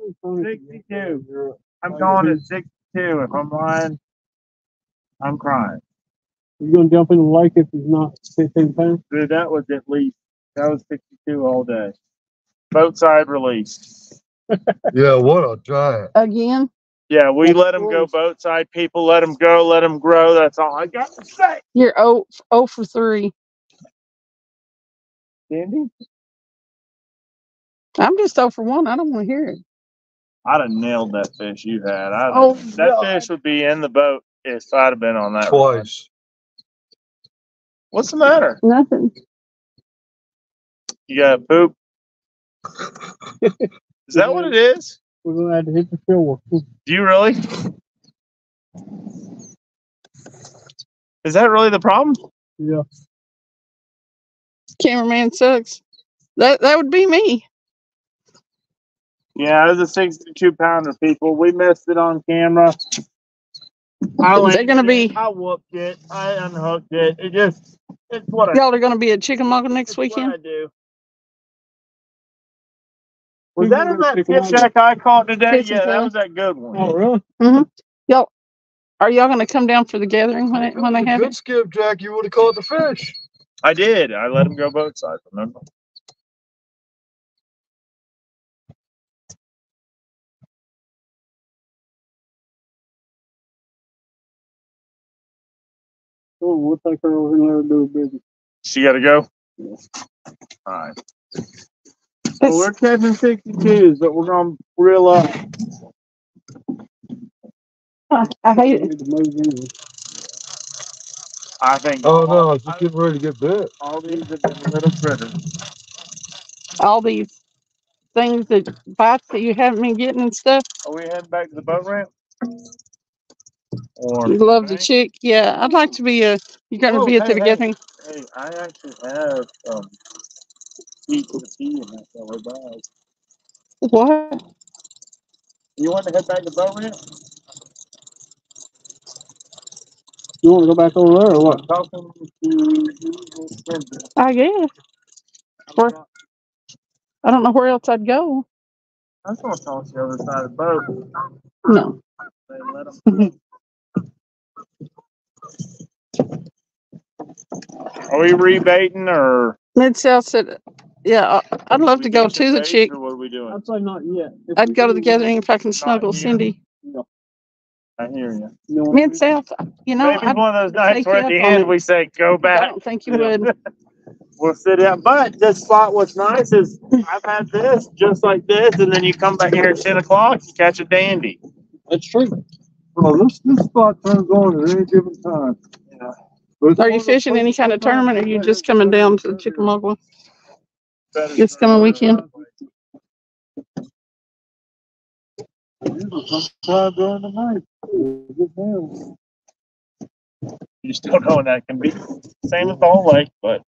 sixty-two. I'm calling it sixty-two. If I'm lying, I'm crying. You gonna jump in the lake if he's not fifteen pounds? Dude, that was at least that was sixty-two all day. Boat side release. <laughs> Yeah, what a giant. Again? Yeah, we Of let them go course. boat side. People let them go. Let them grow. That's all I got to say. You're oh, oh for three. Andy, I'm just oh for one. I don't want to hear it. I'd have nailed that fish you had. I'd, Oh, that God. fish would be in the boat if I'd have been on that. ride. Twice. What's the matter? Nothing. You got poop? <laughs> Is that what it is? We're gonna have to hit the shore. Do you really? Is that really the problem? Yeah. Cameraman sucks. That that would be me. Yeah, it was a 62 pounder, people. We missed it on camera. I They're gonna it, be- I whooped it. I unhooked it. It just, it's what I, Y'all are gonna be at Chickamauga next it's what weekend. I do. Was that in that skipjack I caught today? Fish and Yeah, that Tail? was that good one. Oh, really? Mm-hmm. Are y'all gonna come down for the gathering when it, when they have Good it? skip, Jack. You would have caught the fish. I did. I let him go both sides. Remember? Oh, we'll take her over and let her do her business. She got to go. All right. Well, we're catching 62s, but we're gonna reel up. I hate it. Need to move in. I think. Oh, no, I was just getting ready to get bit. All these have been little critters. All these things that bites that you haven't been getting and stuff. Are we heading back to the boat ramp? Or You love the chick. Yeah, I'd like to be a. You're gonna Oh, be at hey, the hey. gathering. Hey, I actually have um heat to the tea in that yellow bag. What? You want to head back to the boat ramp? You wanna go back over there or what? talking to you. Cindy. I guess. Where- I don't know where else I'd go. I just want to talk to the other side of the boat. No. They let 'em- <laughs> Are we rebaiting or? Mid South said, yeah, I- I'd love to go to the chick. What are we doing? I'd say not yet. If I'd go to do, the gathering if I can snuggle here. Cindy. I hear you. you know, Mid South, you know, Maybe I, one of those nights take where you at the up on end it. we say, go back. I back. don't think you would. <laughs> We'll sit down. But this spot, what's nice is I've had this just like this, and then you come back here at 10 o'clock, you catch a dandy. That's true. Well, this, this spot turns on at any given time. Yeah. But it's Are one you of those fishing any places kind of tournament or you you just coming down to somebody Chickamauga? Better This coming than- weekend? Usually sometime during the night. Good hell. You just don't know when that can be. Same as the whole lake, but.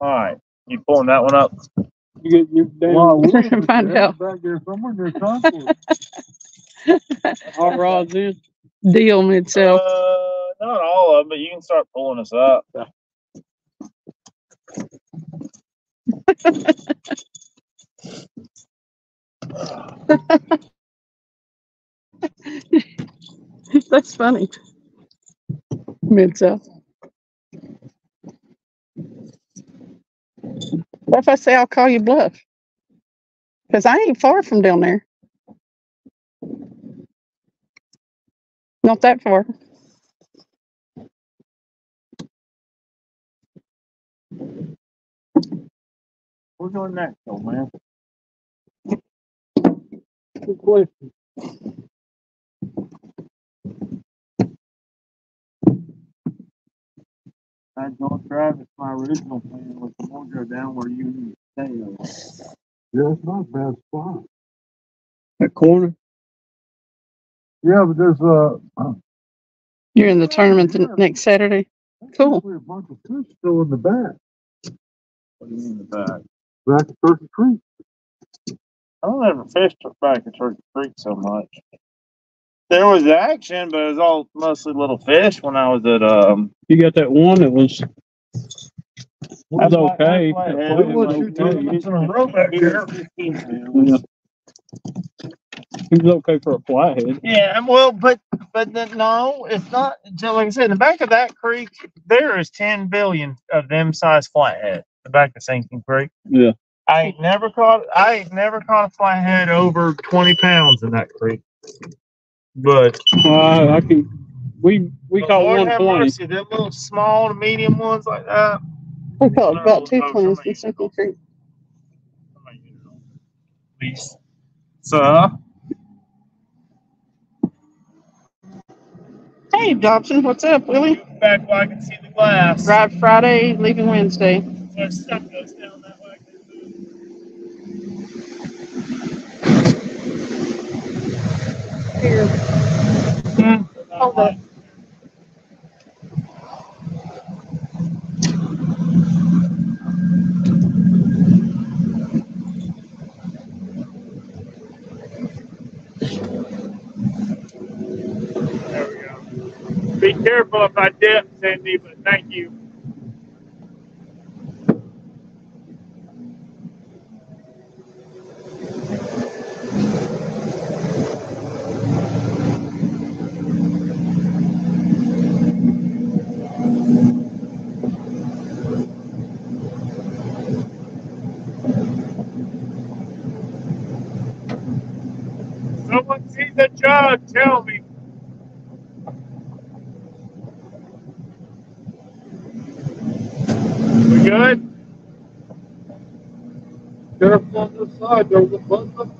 All right, you pulling that one up? You get you down Wow, we don't Find your out. Back there somewhere near Concord. hot rods in. Deal Mid South. Uh, not all of them, but you can start pulling us up. <laughs> That's funny. Mid. What if I say I'll call you bluff? Cause I ain't far from down there. Not that far. We're going next, though, man. Good question. I told Travis my original plan was to won't go down where you need to stay. Yeah, it's not a bad spot. That corner. Yeah, but there's uh, You're in the tournament the next Saturday. Cool. actually a bunch of fish still in the back, What do you mean the back? back at Turkey Creek. I don't ever fish back at Turkey Creek so much. There was action, but it was all mostly little fish when I was at um. You got that one that was What was okay. What was you tournaments in a row back here? <laughs> Yeah. He was okay for a flathead. Yeah, well, but but then, no, it's not. so Like I said, in the back of that creek, there is ten billion of them size flathead. The back of Sinking Creek. Yeah. I ain't never caught. I ain't never caught a flathead over twenty pounds in that creek. But Uh, I can. We we caught Lord one have twenty. mercy, them little small to medium ones like that. We caught about two No, no, in Sinking Creek. Please. So uh, Hey, Dobson, what's up, Willie? back where I can see the glass. Drive Friday, leaving Wednesday. So stuff goes down that way. Here, hold up. Be careful if I dip, Cindy, but thank you. Someone see the jug, tell me. Good? Careful on this side, there's a bunch of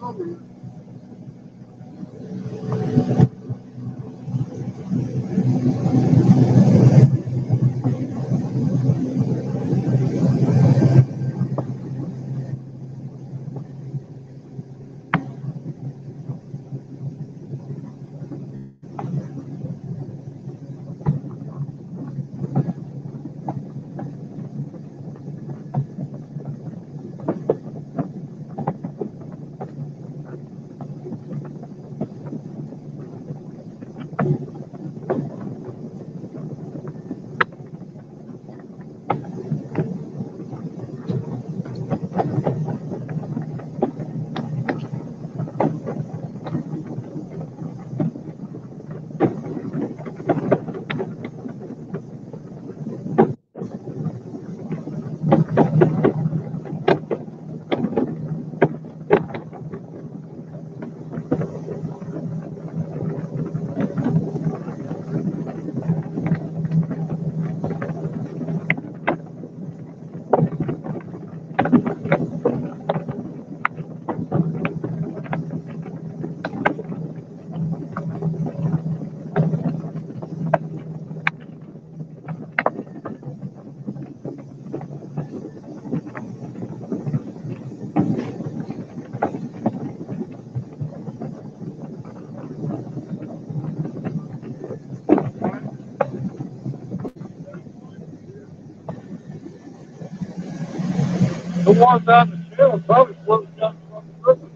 numbers. The ones out in the shell probably floating down from the river.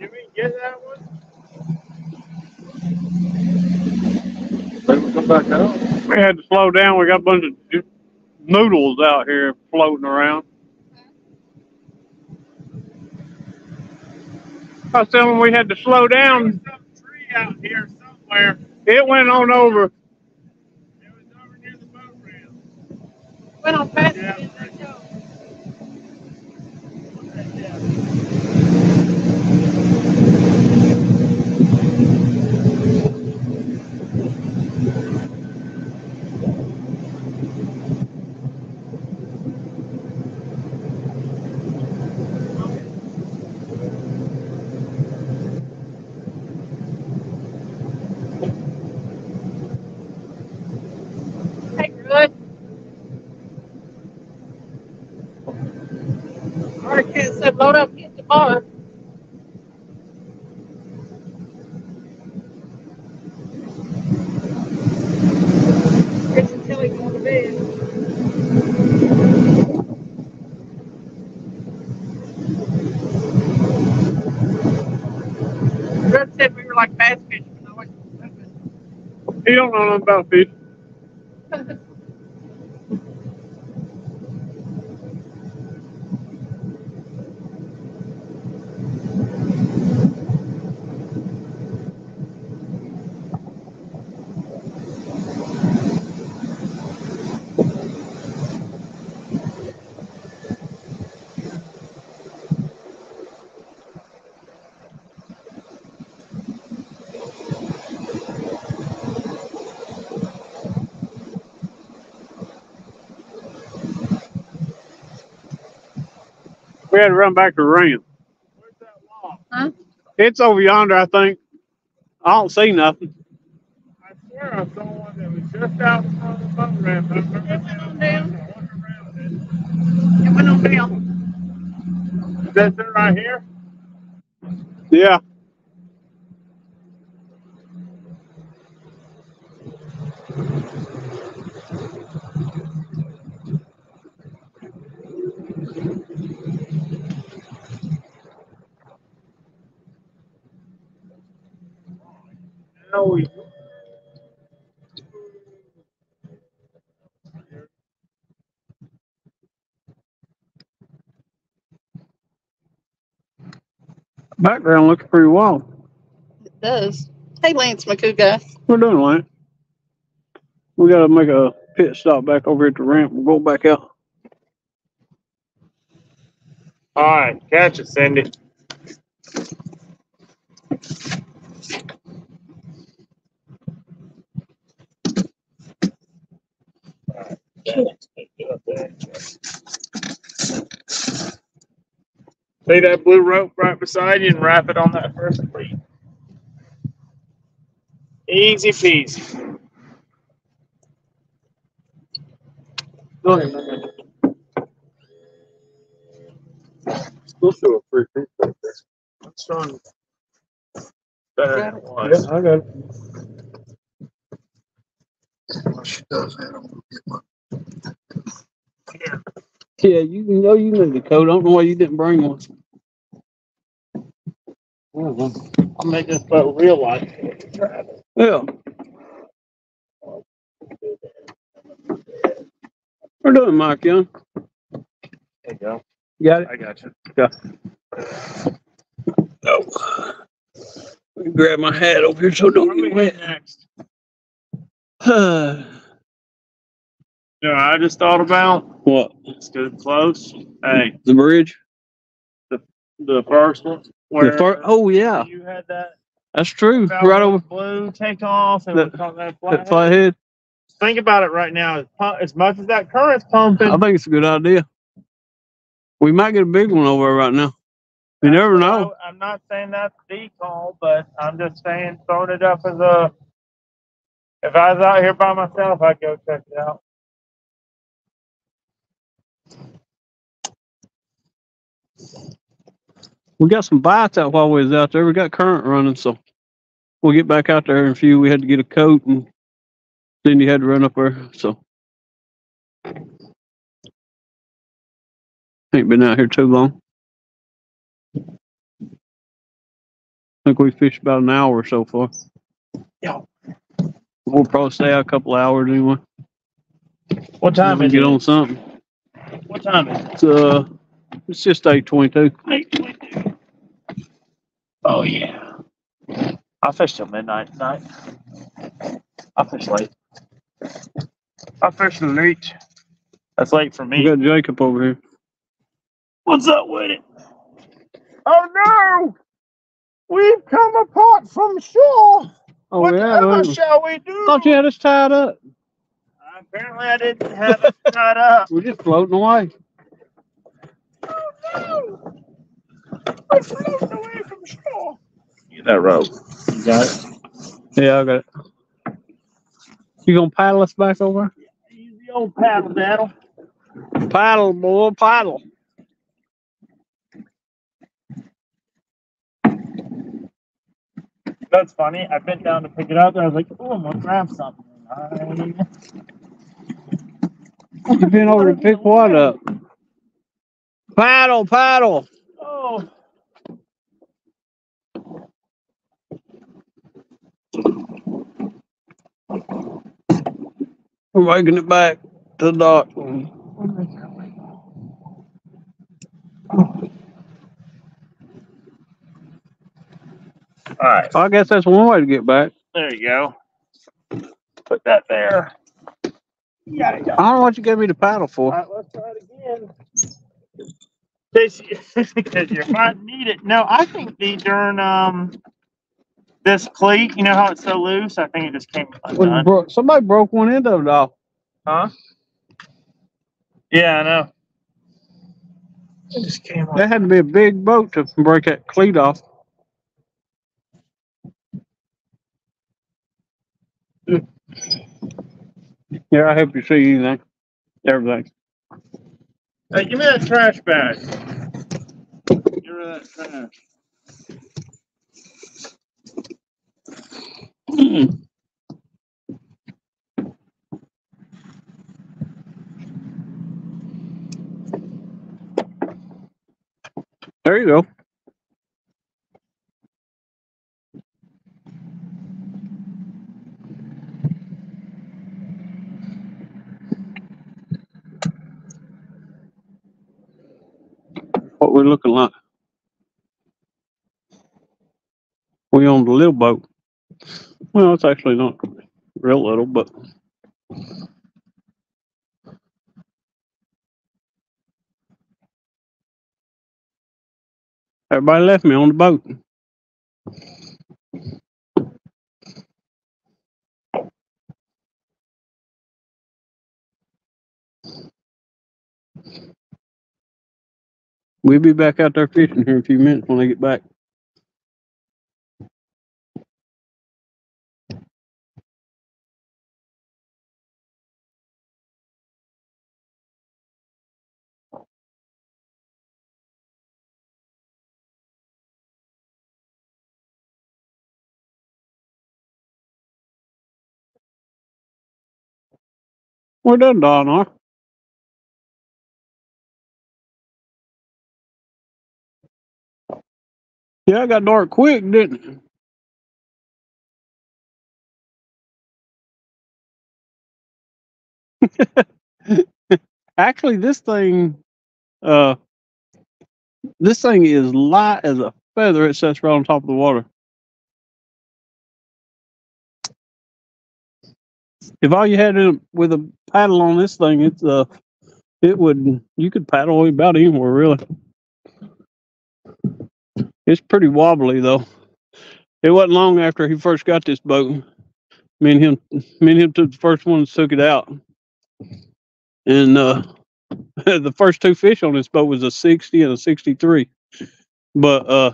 You mean get that one? They will come back out. We had to slow down. We got a bunch of noodles out here floating around. I was telling them we had to slow down. Some tree out here somewhere. It went on over. It was over near the boat ramp. Went on past Yeah. it. Let's go. Hey, good. All right, kid said load up, hit the bar. Chris and Tilly going to bed. Red said we were like bass fishing. I went, don't know nothing about fish. We had to run back to the ramp. Where's that wall? Huh? It's over yonder, I think. I don't see nothing. I swear I saw one that was just out in front of the boat ramp. I It went on down. It went on down. it. Is that it right here? Yeah. No, we. Background looks pretty wild. It does. Hey, Lance McCouga. We're doing Lance. We gotta make a pit stop back over at the ramp. We'll go back out. All right, catch it, Cindy. See that blue rope right beside you and wrap it on that first cleat. Easy peasy. Go ahead. Still show a free fish right there. It's showing better than it was. I got it. Well, she does that. I'm gonna get my. Yeah, you know you need the coat. I don't know why you didn't bring one. Mm-hmm. I'll make this boat real life. Yeah. We're doing Mike Young. There you go. You got it? I got you. Yeah. Oh. Let me grab my hat over here so it don't we get wet. next? what? You know, I just thought about. What? It's good close. Hey, The bridge? the the first one The where fir- oh yeah, you had that that's true. Right over blue takeoff and That- we caught that. Flathead. Think about it right now. As, as much as that current's pumping, I think it's a good idea. We might get a big one over right now. You never know. I, am not saying that's the call, but I'm just saying throwing it up as a. If I was out here by myself, I'd go check it out. We got some bites out while we was out there. We got current running, so we'll get back out there in a few. We had to get a coat and then you had to run up there, so. Ain't been out here too long. I think we fished about an hour so far. Yeah. We'll probably stay out a couple hours anyway. What time is Get it? on something. What time is it? It's, uh, it's just eight twenty-two. Eight twenty-two. Oh yeah. I fished till midnight tonight. I fished late. I fished late. That's late for We me. got Jacob over here. What's up with it? Oh no! We've come apart from shore. Oh, Whatever yeah. shall we do? Thought you had us tied up. Apparently, I didn't have it tied up. We're just floating away. Oh no! We're floating away from shore. Get that rope. You got it. Yeah, I got it. You gonna paddle us back over? Use the old paddle, daddle. Paddle, boy, paddle. That's funny. I bent down to pick it up, and I was like, "Oh, I'm gonna grab something." I- You've been over to pick what up? Paddle, paddle. Oh, We're making it back to the dock. All right, I guess that's one way to get back. there you go. Put that there. Yeah, I don't know what you gave me the paddle for. right, let's try it again. Cause, you- because you might need it. No, I think the darn um this cleat, you know how it's so loose? I think it just came Well, undone. bro- somebody broke one end of it off. Huh? Yeah, I know. It just came off. That had to be a big boat to break that cleat off. Yeah, I hope you see anything. Everything. Hey, give me that trash bag. That trash. There you go. What we're looking like. We on the little boat. Well, it's actually not real little, but everybody left me on the boat. We'll be back out there fishing here in a few minutes when I get back. We're done, Don, Yeah, I got dark quick, didn't it? <laughs> Actually, this thing, uh, this thing is light as a feather. It sits right on top of the water. If all you had in, with a paddle on this thing, it's uh, it would you could paddle about anywhere really. It's pretty wobbly though. It wasn't long after he first got this boat. Me and him, me and him took the first one and took it out. And uh, <laughs> the first two fish on this boat was a 60 and a 63. But uh,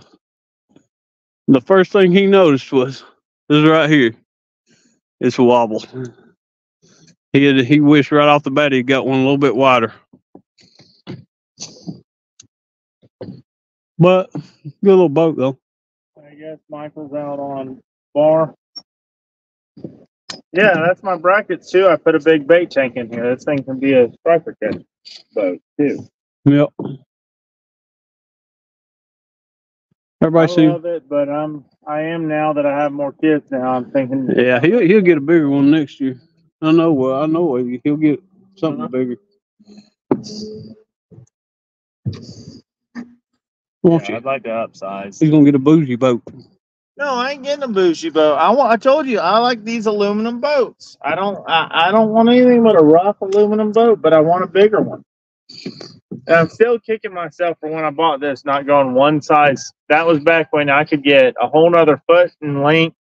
the first thing he noticed was this right here. It's a wobble. He had, he wished right off the bat he got one a little bit wider. But good little boat though. I guess Michael's out on bar. Yeah, that's my bracket too. I put a big bait tank in here. This thing can be a striper catch boat too. Yep. Everybody I see? love it, but I'm I am now that I have more kids now. I'm thinking Yeah, he'll he'll get a bigger one next year. I know. Well, I know he- he'll get something uh-huh. bigger. Won't you? I'd like to upsize. He's gonna get a bougie boat. No, I ain't getting a bougie boat. I want. I told you I like these aluminum boats. I don't. I, I don't want anything but a rough aluminum boat, but I want a bigger one. And I'm still kicking myself for when I bought this, not going one size. That was back when I could get a whole nother foot in length,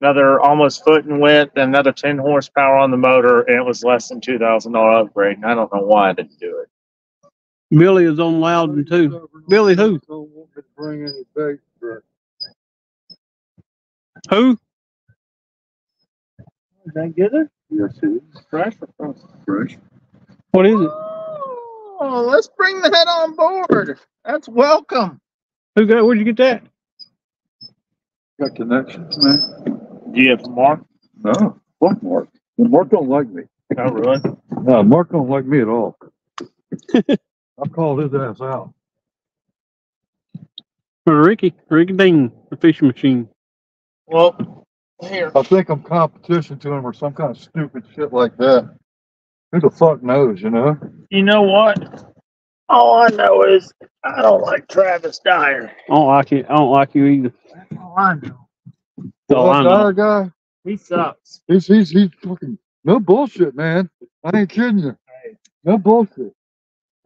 another almost foot in width, and another ten horsepower on the motor, and it was less than two thousand dollar upgrade. And I don't know why I didn't do it. Billy is on Loudoun too. Billy who? Don't want me to bring any bait for Who? Did I get it? Yes, it is. Fresh. Fresh. What is it? Oh, let's bring that on board. That's welcome. Who got? Where'd you get that? Got connections, man? Do you have Mark? No, fuck Mark. Mark don't like me. Oh, really? No, Mark don't like me at all. <laughs> I called his ass out. For Ricky. Ricky Dean, the fishing machine. Well, Here. I think I'm competition to him or some kind of stupid shit like that. Who the fuck knows, you know? You know what? All I know is I don't like Travis Dyer. I don't like you. I don't like you either. That's all I know. That's all I that know. other guy, He sucks. he's, he's, he's fucking, no bullshit, man. I ain't kidding you. No bullshit.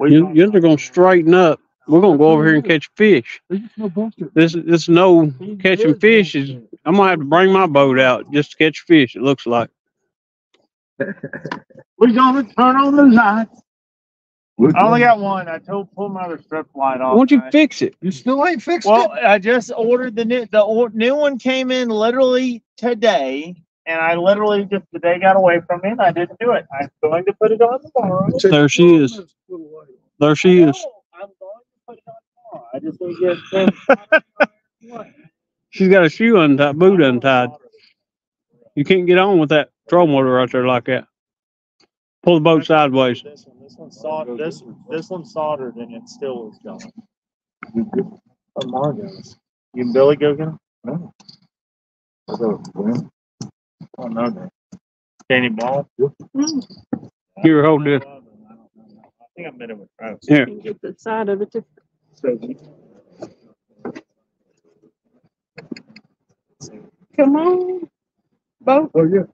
You, you're gonna straighten up. We're gonna go over here and catch fish. There's no. This this no catching fish is. I'm gonna have to bring my boat out just to catch fish. It looks like. <laughs> We're gonna turn on the lights. Look, I only got one. I told pull my other strip light off. Why don't you I- fix it? You still ain't fixed Well, it? I just ordered the new the or, new one came in literally today, and I literally just the day got away from me, and I didn't do it. I'm going to put it on tomorrow. There she is. There she is. I'm going to put it on tomorrow. I just need to get. <laughs> She's got a shoe untied, boot untied. You can't get on with that troll motor right there like that. Pull the boat sideways. This one, this one's soldered. This this one's soldered, and it still is going. Oh, Margot's. You and Billy go get him? No. I got a- Oh no, no. Danny Ball. Here, hold this. I think I'm in it with Travis. Here. Get the side of it. to- So, Come on. Boat. Oh, yeah.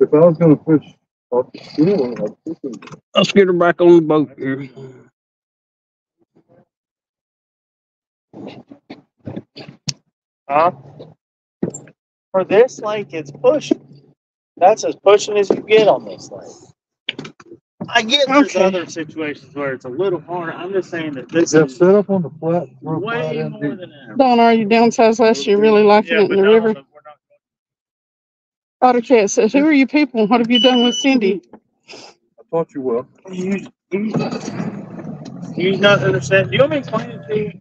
If I was gonna fish off the shore, I'd fish it. Let's get her back on the boat here. Huh? For this lake, it's pushing. That's as pushing as you get on this lake. I get there's Okay. other situations where it's a little harder. I'm just saying that this Yeah, is set up on the flat. throw a flat way more deep. than ever. Don, are you downsized last year? Really liking Yeah, it in the no, river? we're not AutoCAD says, who are you people? What have you done with Cindy? I thought you will. You, you, you not understand. Do you want me to explain it to you?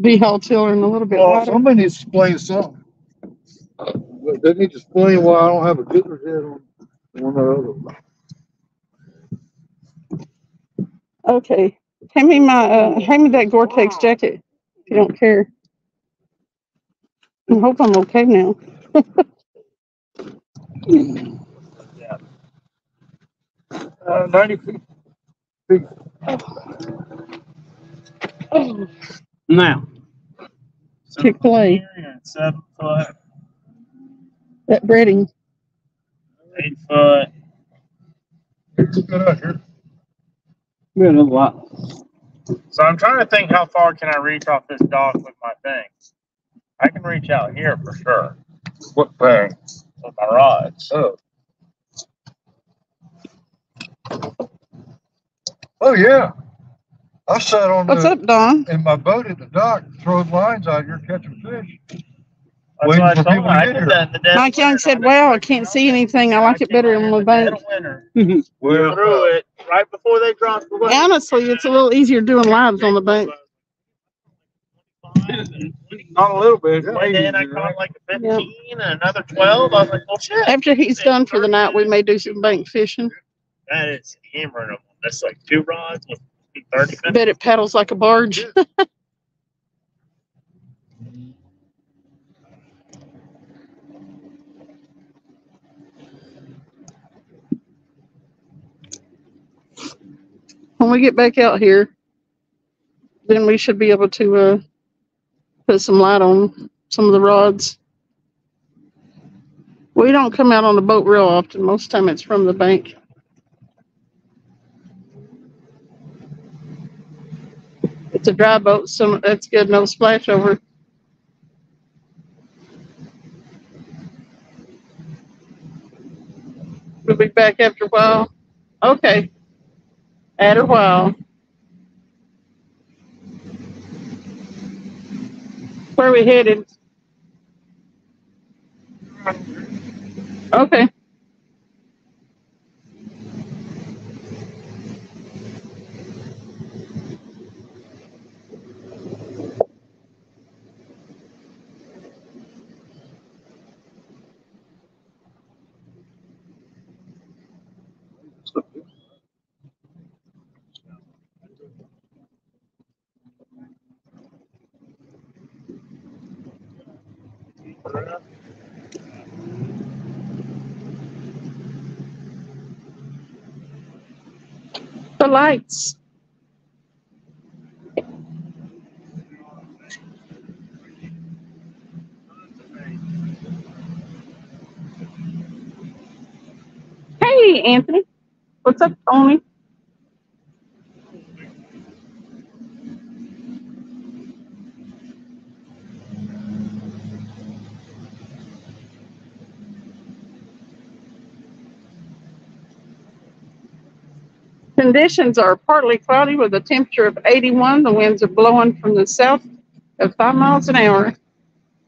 Be haul tiller and a little bit Well, wider. somebody needs to explain something. They need to explain why I don't have a good head on one or other. Okay. Hand me my, uh, hand me that Gore-Tex jacket, if you don't care. I hope I'm okay now. <laughs> Uh, ninety feet. Oh, Now, So Chick-fil-A. here you're at Seven foot, that breading. eight foot. It's good out here. we got another lot. So I'm trying to think how far can I reach off this dock with my thing. I can reach out here for sure What thing? with my rods. Oh. Oh, yeah. I sat on What's the, up, Don? in my boat at the dock, throwing lines out here catching fish. That's what I told him. I get did that in the dead. Mike of Young said, wow, I can't see anything. I like it better in the Dead boat. of winter. <laughs> Well, Threw it right before they dropped the weight. Honestly, it's a little easier doing lives on the bank. Not a little bit. And then I caught like a 15 and another 12. I was like, well, shit. After he's done for the night, we may do some bank fishing. That is hammering them. That's like two rods with 30 minutes. Bet it paddles like a barge. When we get back out here, then we should be able to, uh, put some light on some of the rods. We don't come out on the boat real often. Most time it's from the bank. It's a dry boat, so that's good. No splash over. We'll be back after a while. Okay. At a while. Where are we headed? Okay. The lights. Hey, Anthony. What's up, Tony? Conditions are partly cloudy with a temperature of 81. The winds are blowing from the south at 5 miles an hour.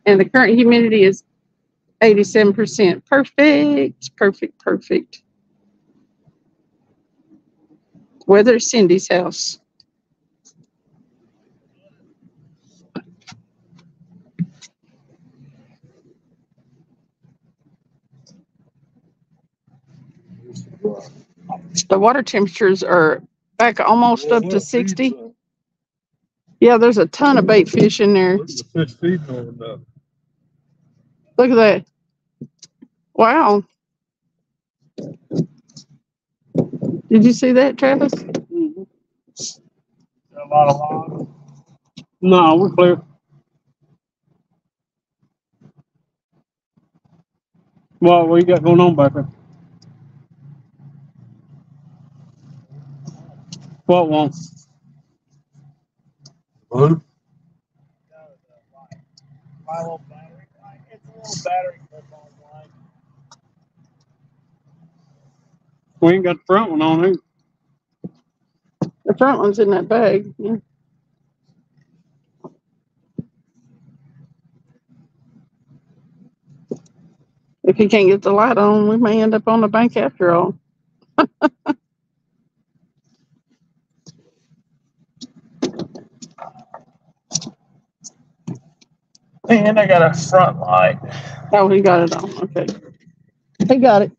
And the current humidity is 87%. Perfect, perfect, perfect. Weather Cindy's house. The water temperatures are back almost up to 60. Uh, yeah, there's a ton of bait fish in there. Look at the fish feeding on it. Look at that. Wow. Did you see that, Travis? A lot of logs. No, we're clear. Well, what you got going on back there? What one? Blue? My little battery. It's a little battery clip on line. We ain't got the front one on here. The front one's in that bag. Yeah. If you can't get the light on, we may end up on the bank after all. <laughs> And I got a front light. Oh, he got it on. Okay. He got it.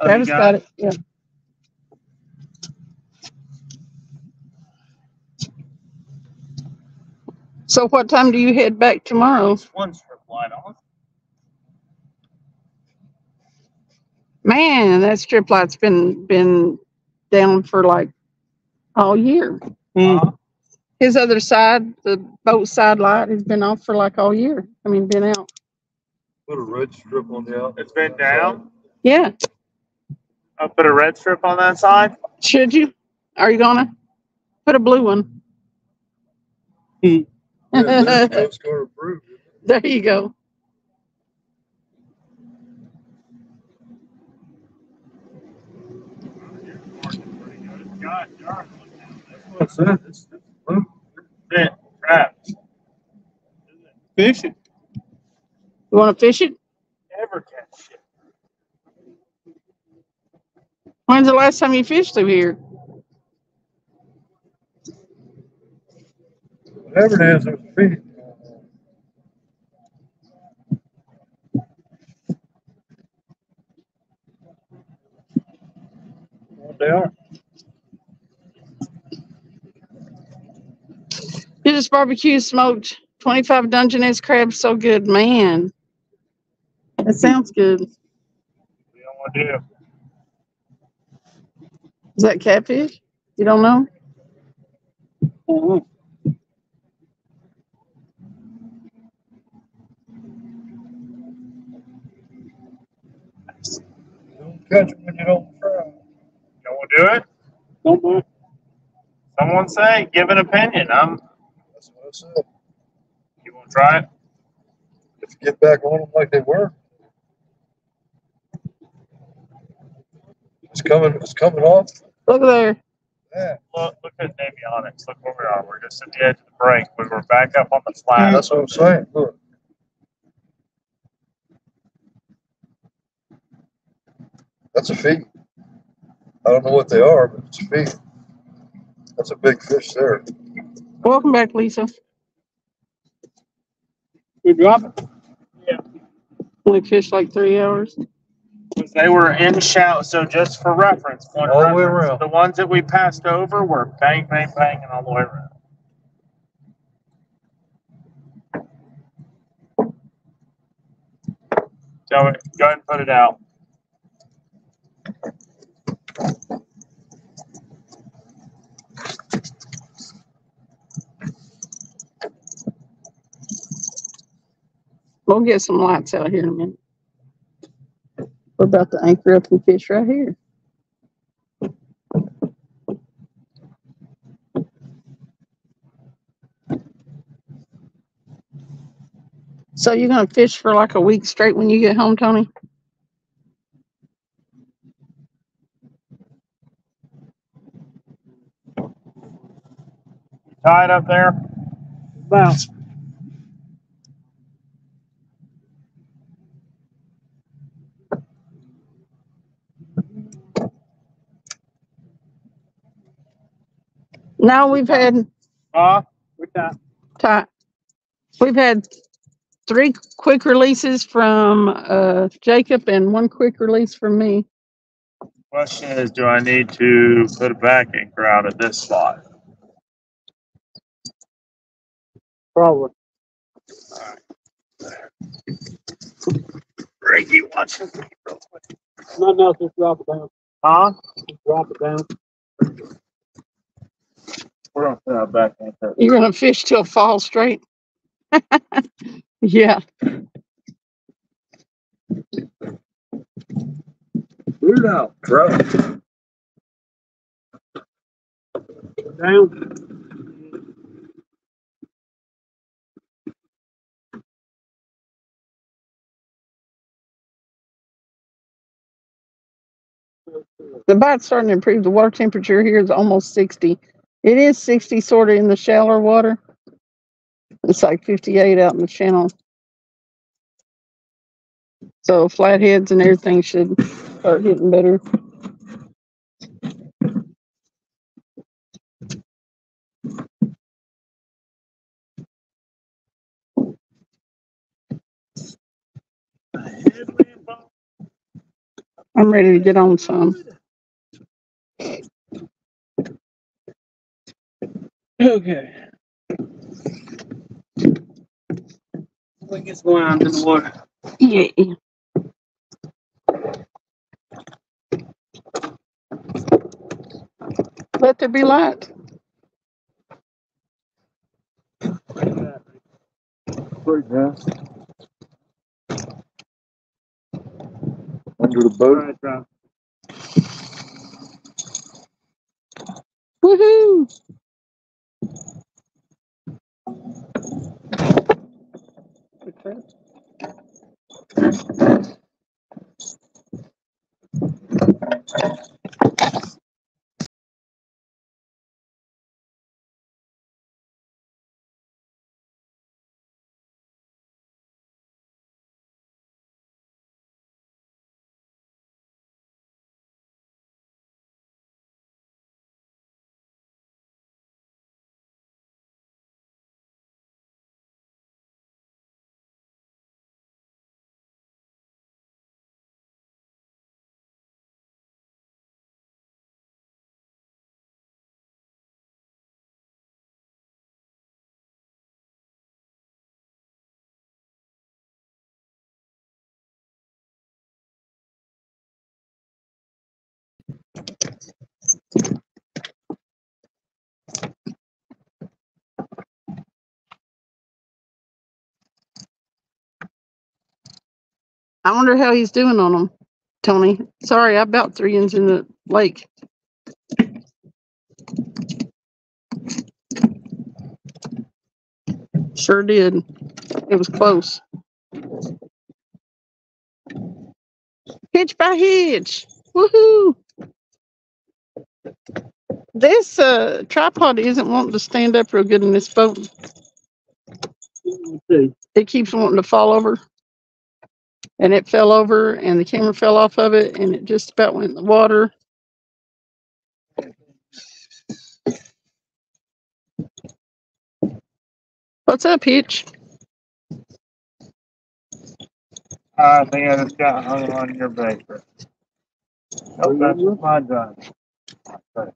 Oh, you Travis got it. Yeah. So what time do you head back tomorrow? One strip light on. Man, that strip light's been been down for like all year. Hmm. Uh-huh. His other side, the boat side light, has been off for like all year. I mean, been out. Put a red strip on the out. It's been down. Yeah. I'll put a red strip on that side. Should you? Are you gonna put a blue one? <laughs> Yeah, this <laughs> Coast Guard approved it. There you go. God darn. What's that? It's- it's blue. Bit. Fishing. You want to fish it? Never catch it? When's the last time you fished through here? Whatever it is, it's feeding. What they are? You barbecue smoked 25 Dungeness crabs. So good, man. That sounds good. Is We don't want to do. that catfish? You don't know? Don't catch them when you don't try. Don't do it. Don't mind. Someone say, give an opinion. I'm. That's what I said. You want to try it? If you get back on them like they were. It's coming, it's coming off. Look there. Yeah, Look, look at Navionics. Look where we are. We're just at the edge of the break. We were back up on the flat. that's what I'm saying. Look. That's a feed. I don't know what they are, but it's a feed. That's a big fish there. Welcome back, Lisa. We drop it. Only fished like three hours. They were in shout. So just for reference, one All the way reference, around. the ones that we passed over were bang, bang, bang, and all the way around. Go, go ahead and put it out. We'll get some lights out here in a minute. We're about to anchor up and fish right here. So you're gonna fish for like a week straight when you get home, Tony? Tied up there? About. No, we've had Huh? We got ti- we've had three quick releases from uh Jacob and one quick release from me. Question is, do I need to put a back anchor out at this spot? probably. Ricky, watch it. Nothing else, just drop it down. Huh? Just drop it down. We're gonna our back anchor. You're gonna fish till fall straight? <laughs> Yeah, out, trout. Down. the bite's starting to improve. The water temperature here is almost sixty. It is sixty sort of in the shallower water. It's like fifty-eight out in the channel. So flatheads and everything should start getting better. I'm ready to get on some. Okay. We get going out in the water. Yeah. Let there be light. Pretty good. Under the boat. Right, right. Woohoo! Okay. I wonder how he's doing on them, Tony. Sorry, I about three inches in the lake. Sure did. It was close. Hitch by hitch. Woohoo! This uh, tripod isn't wanting to stand up real good in this boat. It keeps wanting to fall over. And it fell over and the camera fell off of it and it just about went in the water. What's up, Peach? I think I just got hung on your baker. Oh, that's my gun. Okay.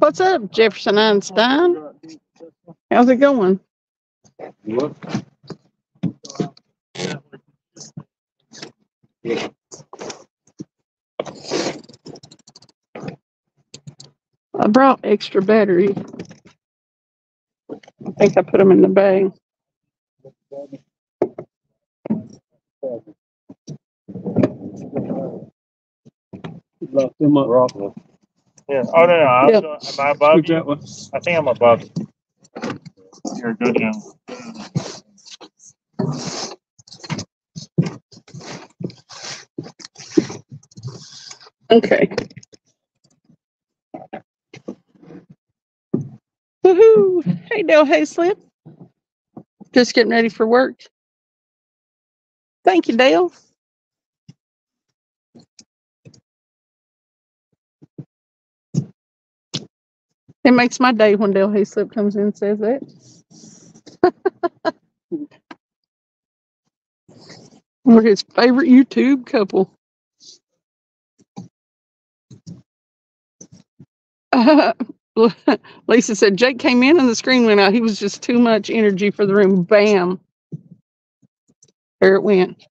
What's up, Jefferson Einstein? How's it going? I brought extra battery. I think I put them in the bag. Them up. Yeah. Oh no, no. I Yeah. was, am I above Switch you? that one. I think I'm above you. You're good now. Okay. Woohoo! Hey Dale hey Slim. Just getting ready for work. Thank you, Dale. It makes my day when Dale Hayslip comes in and says that. <laughs> We're his favorite YouTube couple. <laughs> Lisa said Jake came in and the screen went out. He was just too much energy for the room. Bam. There it went.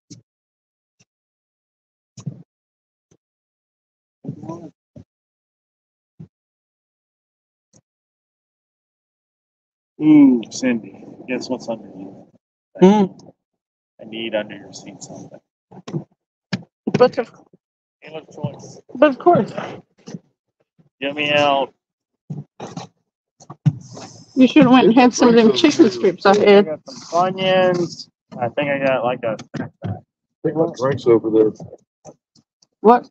Ooh, Cindy. Guess what's under you? Hmm. I need under your seat something. But of, Give choice. but of course, Get me out. you should have went and had some of them chicken strips I I had. got some onions. I think I got like a Think my drinks over there. What?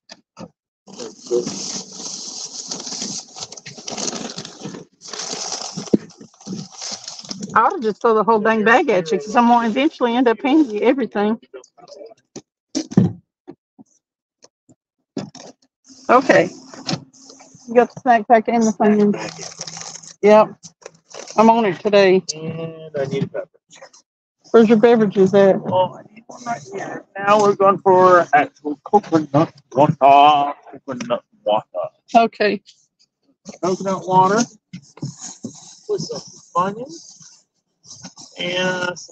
I ought to just throw the whole dang bag at you because I'm gonna eventually end up paying you everything. Okay. You got the snack pack and the thing. Yep. I'm on it today. and I need a pepper. Where's your beverages at? Oh, I need one right here. Now we're going for actual coconut water. Coconut water. Okay. Coconut water. With some onions. Things.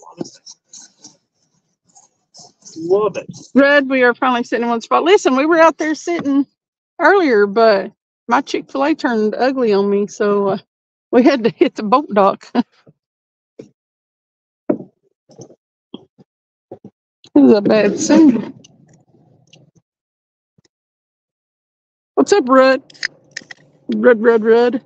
Love it. Red, we are finally sitting in one spot. Listen, we were out there sitting earlier, but my Chick fil A turned ugly on me, so uh, we had to hit the boat dock. <laughs> This is a bad scene. What's up, Rudd? Rudd, Rudd, Rudd.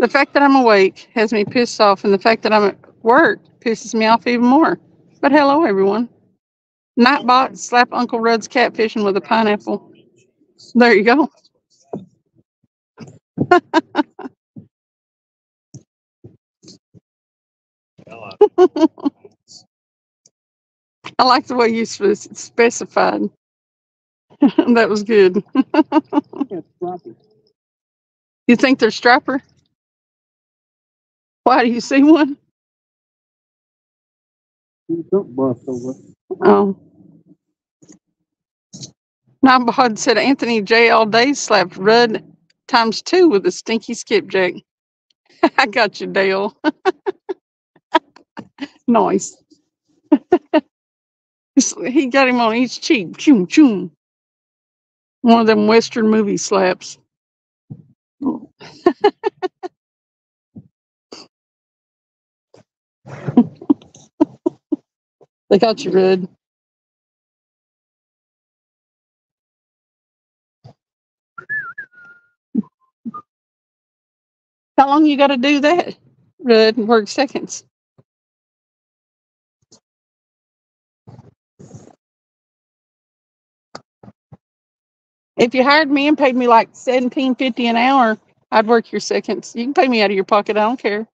The fact that I'm awake has me pissed off, and the fact that I'm at work pisses me off even more. But hello, everyone. Nightbot slap Uncle Rudd's catfishing with a pineapple. There you go. <laughs> I like the way you specified. <laughs> that was good. <laughs> You think they're strapper? Why do you see one? Oh. Nightbot said Anthony J. all day slapped Rudd times two with a stinky skipjack. <laughs> I got you, Dale. nice. He got him on each cheek. Choom, choom. One of them Western movie slaps. <laughs> they got you, Rudd. How long you got to do that? Rudd, work seconds. If you hired me and paid me like seventeen fifty an hour, I'd work your seconds. You can pay me out of your pocket. I don't care.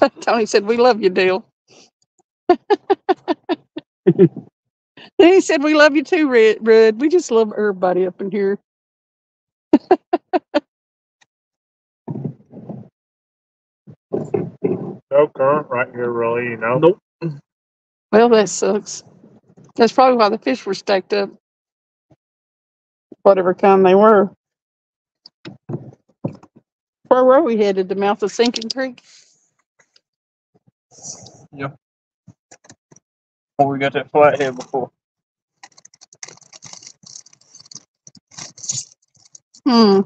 <laughs> Tony said, "We love you, Dale." then <laughs> he said, "We love you too, Red. Red. We just love everybody up in here." <laughs> No current right here, really. You know. Nope. Well, that sucks. That's probably why the fish were stacked up. whatever kind they were. Where were we headed? The mouth of Sinking Creek? Before we got that flathead before. Hmm.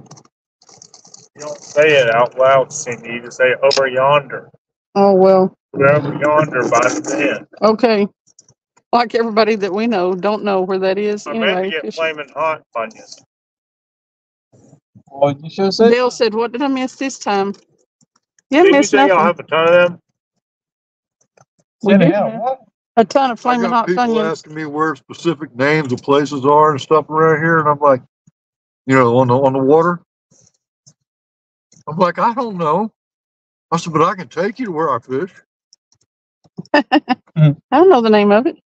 You don't say it out loud, Cindy. You just say over yonder. Oh, well, Over yonder by the bend. okay. Like everybody that we know, don't know where that is I meant to anyway. get fish- flaming hot on you. Well, you should said. Dale said, what did I miss this time? You Didn't you missed say y'all nothing. have a ton of them? We Said did hell, have what? A ton of I flaming got hot people onions. asking me where specific names of places are and stuff around here, and I'm like, you know, on the on the water. I'm like, I don't know. I said, but I can take you to where I fish. <laughs> Mm. I don't know the name of it.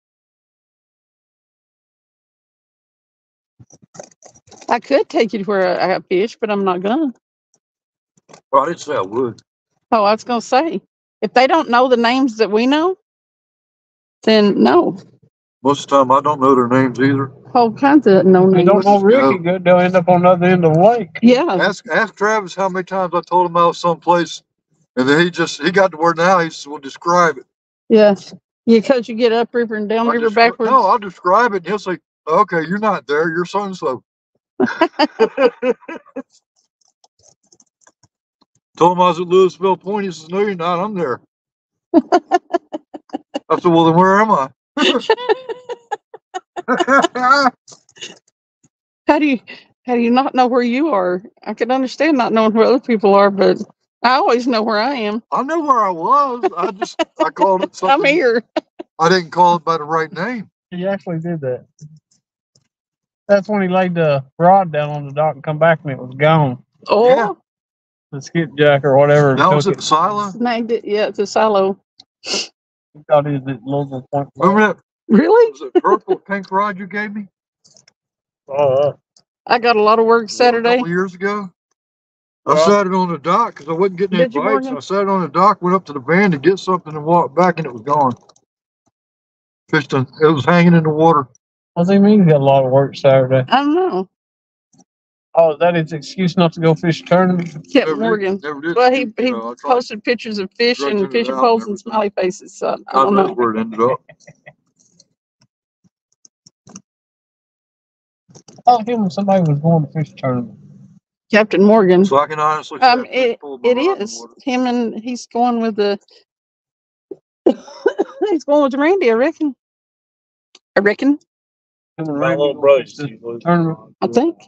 I could take you to where I I fish, but I'm not gonna. Well, I didn't say I would. Oh, I was gonna say, if they don't know the names that we know, then no. Most of the time, I don't know their names either. Whole kinds of no They names. don't know Ricky good, they'll end up on the other end of the lake. Yeah, Ask ask Travis how many times I told him I was someplace, and then he just he got to where now he says, "Well, describe it." yeah. Because you get upriver and I'll downriver descri- backwards. No, I'll describe it, and he'll say, "Okay, you're not there. You're so and so." <laughs> Told him I was at Louisville Point. He says, "No, you're not. I'm there." <laughs> I said, "Well, then where am I?" How do you how do you not know where you are? I can understand not knowing where other people are, but I always know where I am. I know where I was. I just I called it <laughs> I'm here. I didn't call it by the right name. He actually did that. That's when he laid the rod down on the dock and come back and it was gone. Oh, Yeah. The skipjack or whatever. That was took at the silo. named it. Yeah, it's a silo. it. He thought he was at Louisville Point. Remember that Really? was it purple pink rod you gave me Oh, uh, I got a lot of work a Saturday. couple years ago? I Yeah. sat it on the dock because I wasn't getting any bites. I sat it on the dock, went up to the van to get something and walked back, and it was gone. Fished, in- it was hanging in the water. What does he mean he got a lot of work Saturday? I don't know. Oh, is that his excuse not to go fish a tournament? Kept Never did- Morgan. Never did. Well, he, you he uh, know, posted pictures of fish and fishing poles and and everything. smiley faces. So I God don't knows know. where it ended up. Oh, him somebody was going to fish a tournament. Captain Morgan. So I can honestly say. Um, I fish it, pulled my it rod is water. him and he's going with the. <laughs> he's going with Randy, I reckon. I reckon. My little brother. to fish the Steve Lewis. tournament. I think.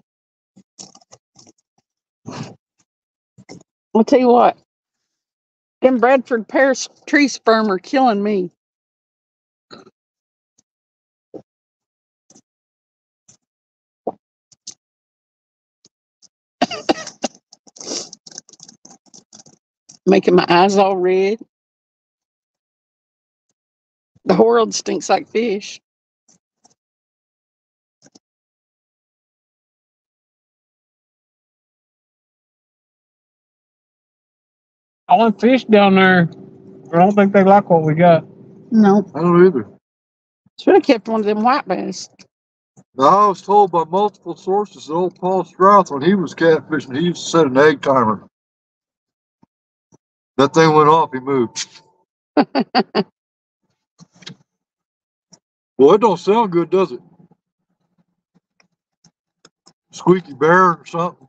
I'll tell you what. Them Bradford pears tree sperm are killing me. Making my eyes all red. The world stinks like fish. I want fish down there. I don't think they like what we got. No, I don't either. should have kept one of them white bass. Now, I was told by multiple sources that old Paul Strouth, when he was catfishing, he used to set an egg timer. That thing went off, he moved. <laughs> well, it don't sound good, does it? Squeaky bear or something.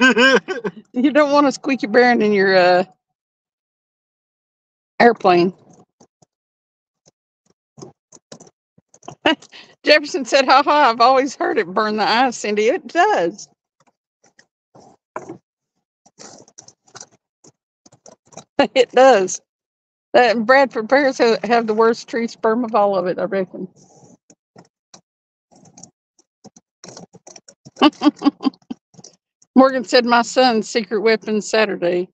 <laughs> You don't want a squeaky bearing in your uh, airplane. <laughs> Jefferson said, ha ha, I've always heard it burn the eyes, Cindy. It does. <laughs> it does. That Bradford pears have, have the worst tree sperm of all of it, I reckon. <laughs> Morgan said, my son's secret weapon Saturday.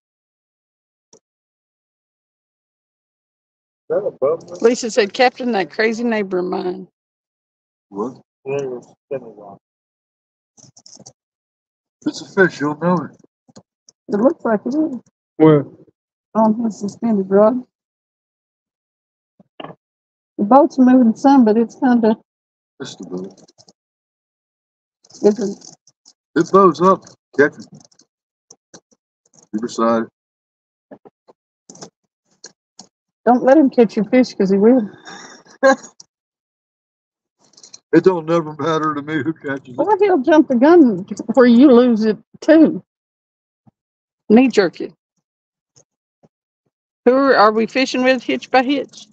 Lisa said, Captain, that crazy neighbor of mine. what? Yeah, spinning rod. It's a fish, you'll know it. It looks like it is Where? Oh, on his suspended rod. The boat's moving some, but it's kind of, It's the boat. Is it- It blows up, catch it. You decide. Don't let him catch your fish because he will. <laughs> It don't never matter to me who catches it. Or he'll jump the gun where you lose it too. Knee jerk it. Who are, are we fishing with hitch by hitch?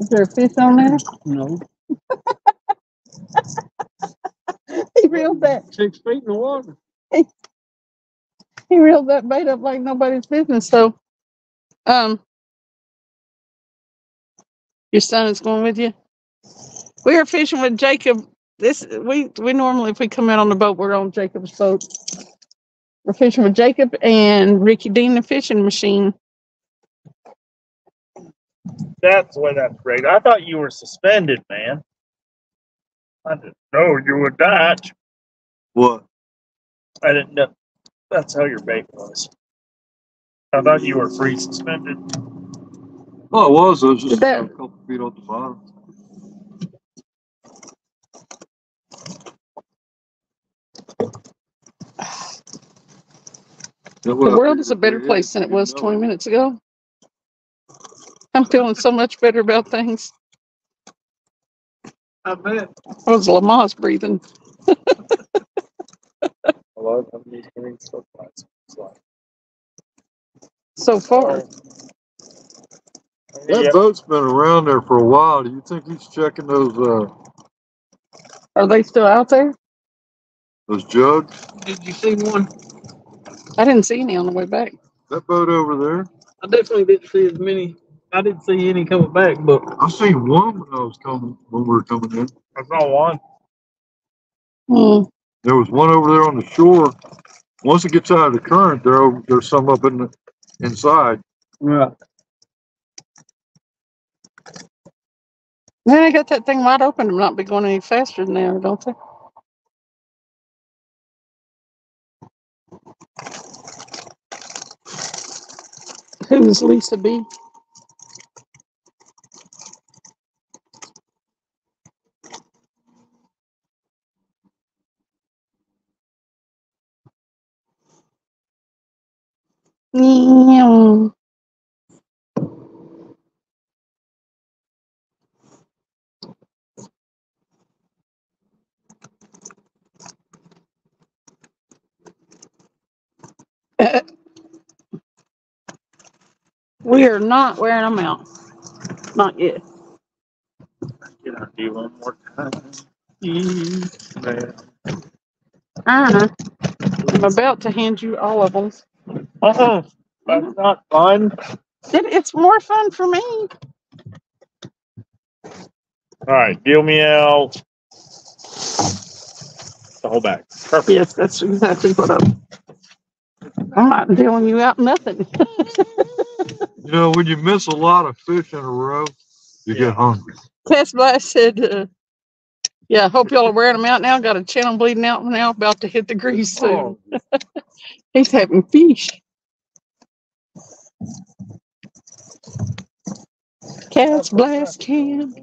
Is there a fish on there? No, <laughs> He reeled that, six feet in the water. he reeled that bait up like nobody's business, so, um, your son is going with you? We are fishing with Jacob. This, we, we normally, if we come out on the boat, we're on Jacob's boat. We're fishing with Jacob and Ricky Dean, the fishing machine. That's why that's great. I thought you were suspended, man. I didn't know you were that. What? I didn't know. That's how your bait was. I thought you were free suspended. Oh, it was, it was just that- a couple feet off the bottom. The world is a better place than it was twenty minutes ago. I'm feeling so much better about things. I bet. I was Lamaze breathing. A lot of companies doing stuff like. So far, That Yeah, boat's been around there for a while. Do you think he's checking those, uh, are they still out there? those jugs? Did you see one? I didn't see any on the way back. That boat over there? I definitely didn't see as many. I didn't see any coming back, but I seen one when I was coming, when we were coming in. I saw one. Hmm. There was one over there on the shore. Once it gets out of the current, there, over- there's some up in the, inside. Yeah. Then I got that thing wide open. I'm not be going any faster than they are, don't they? Who's Lisa B? Meow. Uh, We are not wearing them out. Not yet. Can I do one more time? Man. Uh-huh. I'm about to hand you all of them. Uh-uh. That's not fun. It, it's more fun for me. All right, deal me out. The whole bag. Perfect. Yes, that's exactly what I'm. I'm not dealing you out nothing. <laughs> You know, when you miss a lot of fish in a row, you Yeah. get hungry. Tess Blast said, uh, yeah, I hope y'all are wearing them out now. Got a channel bleeding out now, about to hit the grease soon. <laughs> He's having fish. Cat's blast can.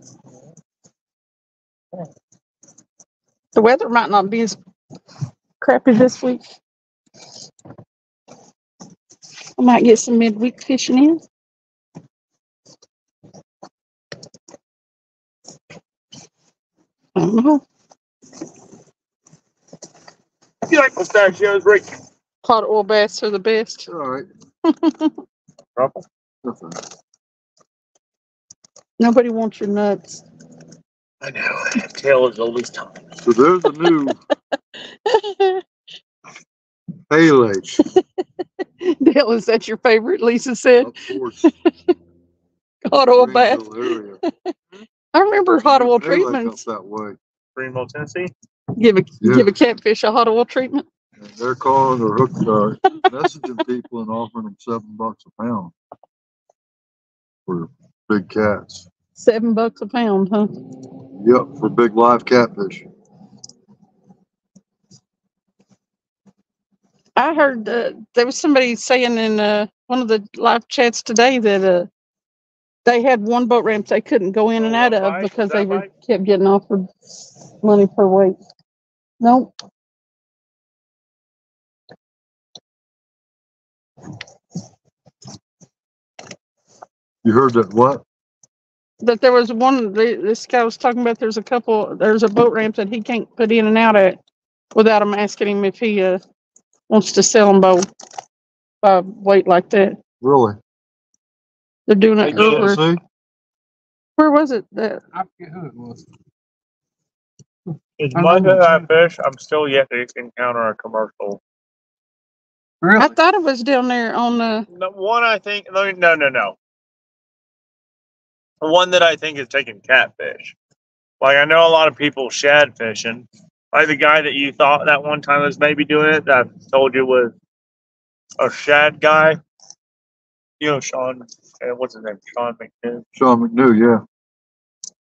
The weather might not be as crappy this week. I might get some midweek fishing in. I don't know. You like pistachios, Rick? Hot oil bass are the best. All right. <laughs> Trouble. That's. Nobody wants your nuts. I know. <laughs> Tail is always time. So there's a new <laughs> Pele. Dale, is that your favorite? Lisa said. up towards Hot oil bath. Greeneville area. I remember hot oil Pele up treatments. That way. Greeneville, Tennessee. Give a Yeah. give a catfish a hot oil treatment. And they're calling or hook, uh, messaging people and offering them seven bucks a pound for big cats. Seven bucks a pound, huh? Yep, for big live catfish. I heard uh, there was somebody saying in uh, one of the live chats today that uh, They had one boat ramp they couldn't go in and Oh, out what of bike? because Is they that were bike? kept getting offered money per weight. Nope. You heard that what? That there was one, th- this guy was talking about, there's a couple, there's a boat ramp that he can't put in and out at without them asking him if he, uh, wants to sell them both by weight like that. Really? They're doing it They do. over, See? where was it? That, I forget who it was. As I much as I fish, I'm still yet to encounter a commercial. Really? I thought it was down there on the, The one I think, no, no, no, no. The one that I think is taking catfish. Like I know a lot of people shad fishing. Like the guy that you thought that one time was maybe doing it, that I told you was a shad guy. You know, Sean, uh, what's his name? Sean McNew. Sean McNew,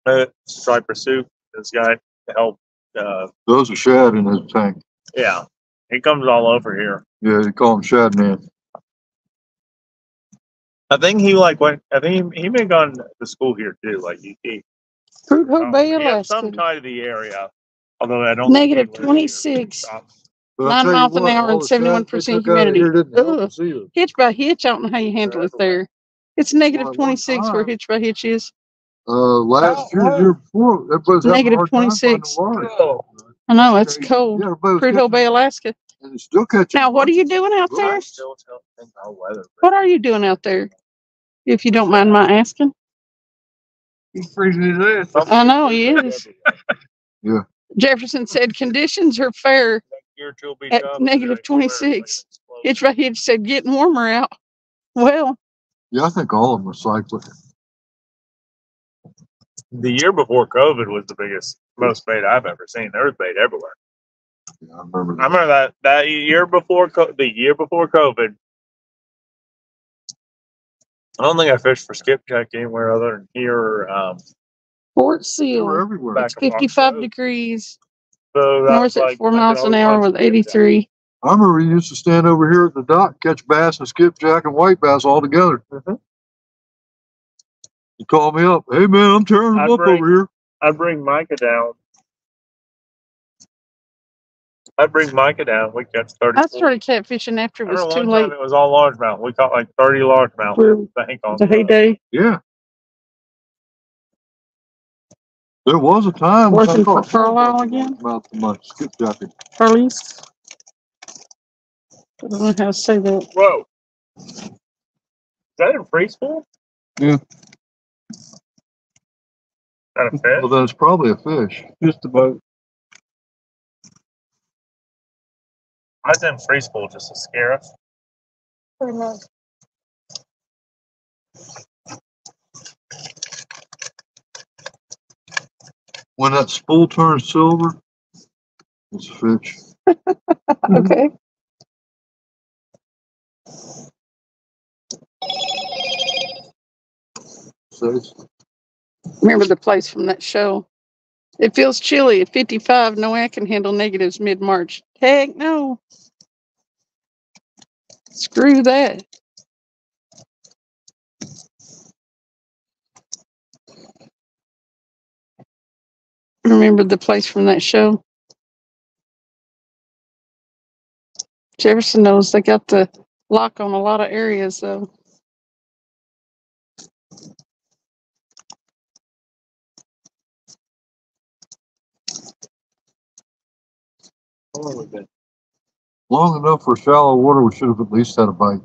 yeah. Uh, Cypress Soup. This guy to help. Uh, Those are shad in his tank. yeah, he comes all over here. Yeah, they call him Shad Man. I think he like went. I think he, he may have gone to school here too, like UT. Prudhoe Um, Bay, he had some Alaska. tie to the area, although I don't. think Negative he lives here. 26. But I Nine miles an hour and 71% they took out of humidity. here didn't help Ugh. Hitch by hitch, I don't know how you handle it there. It's negative Well, at one twenty-six where time- hitch by hitch is. Uh, last year, Oh, the year before, everybody's having a Negative hard time finding 26. water. I know, it's Yeah, cold. everybody was Prudhoe Bay, catching- Alaska. And it's still catching. Now, what are you doing out there? I still don't think our weather. What are you doing out there? If you don't mind my asking. He's freezing his ass. I know, he is. <laughs> Yeah. Jefferson said conditions are fair. Year two will be At tough, negative like, where it's 26. explosive. Hitch by hitch said getting warmer out. Well, Yeah, I think all of them are cyclic. The year before COVID was the biggest, most bait I've ever seen. There was bait everywhere. Yeah, I remember I that. remember that that year before co- the year before COVID. I don't think I fished for skipjack anywhere other than here. Um, Fort They Seal, everywhere. back in Fox fifty-five degrees, So north at like- four miles an hour with eighty-three. I remember we used to stand over here at the dock, catch bass and skipjack and white bass all together. Mhm. You call me up, hey man, I'm tearing them I'd up bring- over here. I'd bring Micah down. I'd bring Micah down. We catch thirty. I started catfishing after it was too late it was all largemouth. We caught like thirty largemouth. for I think on the heyday. Yeah. There was a time. when I Working for caught Carlisle again? About my skipjack. Carly's. I don't know how to say that. Whoa. Is that in preschool? Yeah. Is that a fish? Well, then it's probably a fish. Just a boat. I was in preschool just to scare us. Pretty much. When that spool turns silver, it's a fish. <laughs> Okay. Remember the place from that show? It feels chilly at fifty-five. No I can handle negatives mid-March. Heck no. Screw that. Remember the place from that show? Jefferson knows they got the lock on a lot of areas though. How long we been? long enough for shallow water, we should have at least had a bite.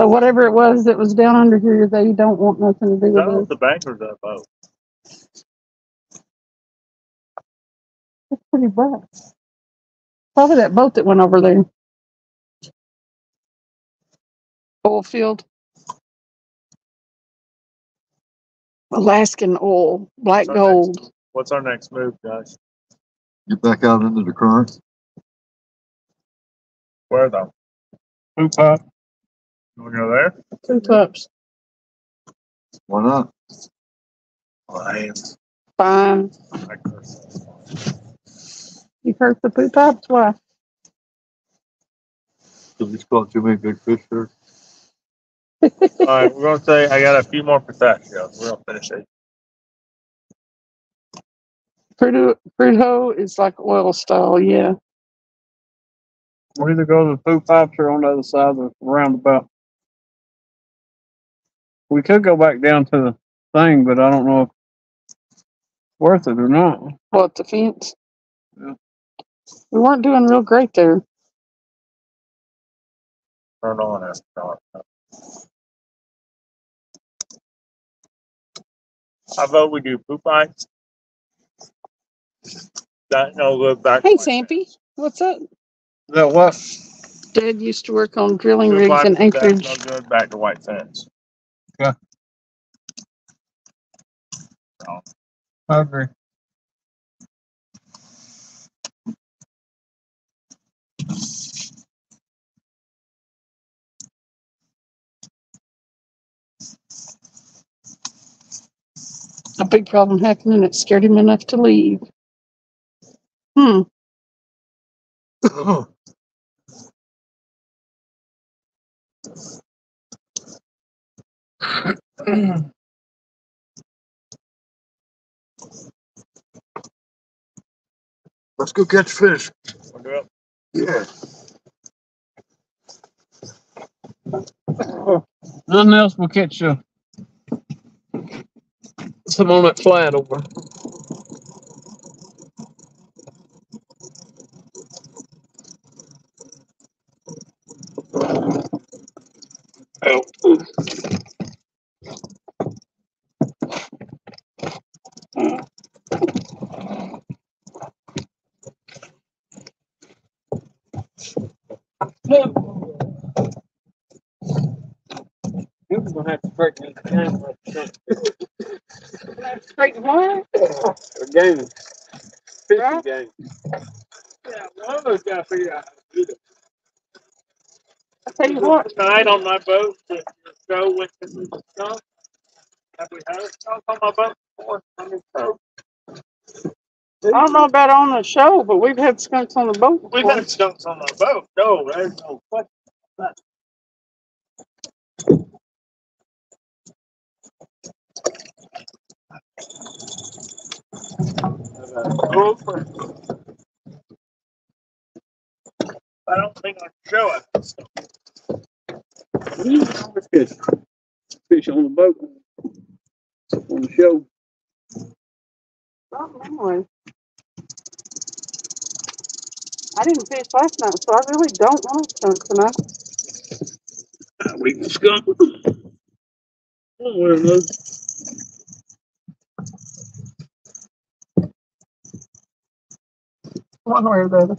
So whatever it was that was down under here, they don't want nothing to do That with was it. the banker's uh, that boat. Pretty bright. Probably that boat that went over there. Oil field. Alaskan oil, black What's our next- gold. What's our next move, guys? Get back out into the current. Where though? Poop pipe. You wanna go there? Two pups. Why not? Lions. Fine. I curse. You hurt the poop pipes? Why? Cause he's caught too many big fish there. All right, we're gonna say I got a few more pistachios. We're gonna finish it. Fruit, Fruito is like oil style, yeah. We'll either go to the food pipes or on the other side of the roundabout. We could go back down to the thing, but I don't know if it's worth it or not. What, the fence? Yeah. We weren't doing real great there. Turn on it. Turn on. How about we do poop ice? That no good back. Hey, Sampy, what's up? That what? Dad used to work on drilling Poop rigs ice, in that's Anchorage. No good back to white fence. I agree. A big problem happened and it scared him enough to leave. Hmm. <laughs> Let's go catch fish. We'll do it. Yeah. Nothing else will catch you. Some on that flat over. You're gonna have to break me camera. Straight what? A game. Fishing Right. game. Yeah, one of those guys figure out how to do it. I tell you what, Tonight on my boat, the the show went to the skunk. Have we had a skunk on my boat before? On this boat? I don't know about on the show, but we've had skunks on the boat. We've had skunks on our boat. No, there's no question. About. I don't think I can show it. Fish. Fish on the boat. On the show. Oh, anyway. I didn't fish last night, so I really don't want a skunk tonight. We can skunk. Oh, one of those. One way or the other.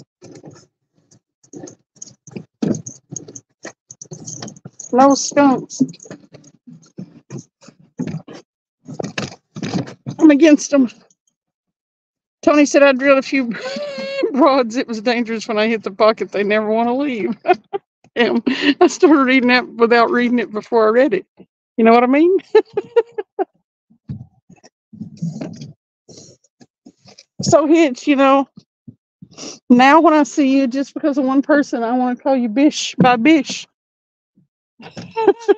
No skunks. I'm against them. Tony said I drilled a few <laughs> rods. It was dangerous when I hit the bucket. They never want to leave. <laughs> Damn. I started reading that without reading it before I read it. You know what I mean? <laughs> so Hitch, you know, now when I see you, just because of one person, I want to call you Bish by Bish. <laughs>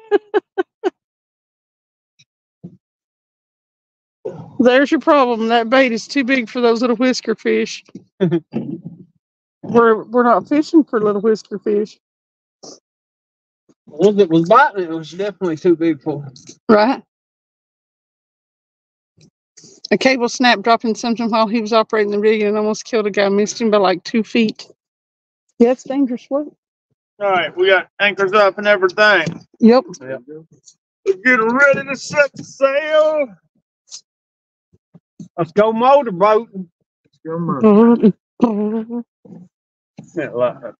There's your problem. That bait is too big for those little whisker fish. <laughs> we're we're not fishing for little whisker fish, One that was biting it was definitely too big for. right? A cable snap dropping something while he was operating the rig and almost killed a guy. Missed him by like two feet. Yeah, it's dangerous work. All right, we got anchors up and everything. Yep. We're getting ready to set sail. Let's go motorboat. Yeah, like that.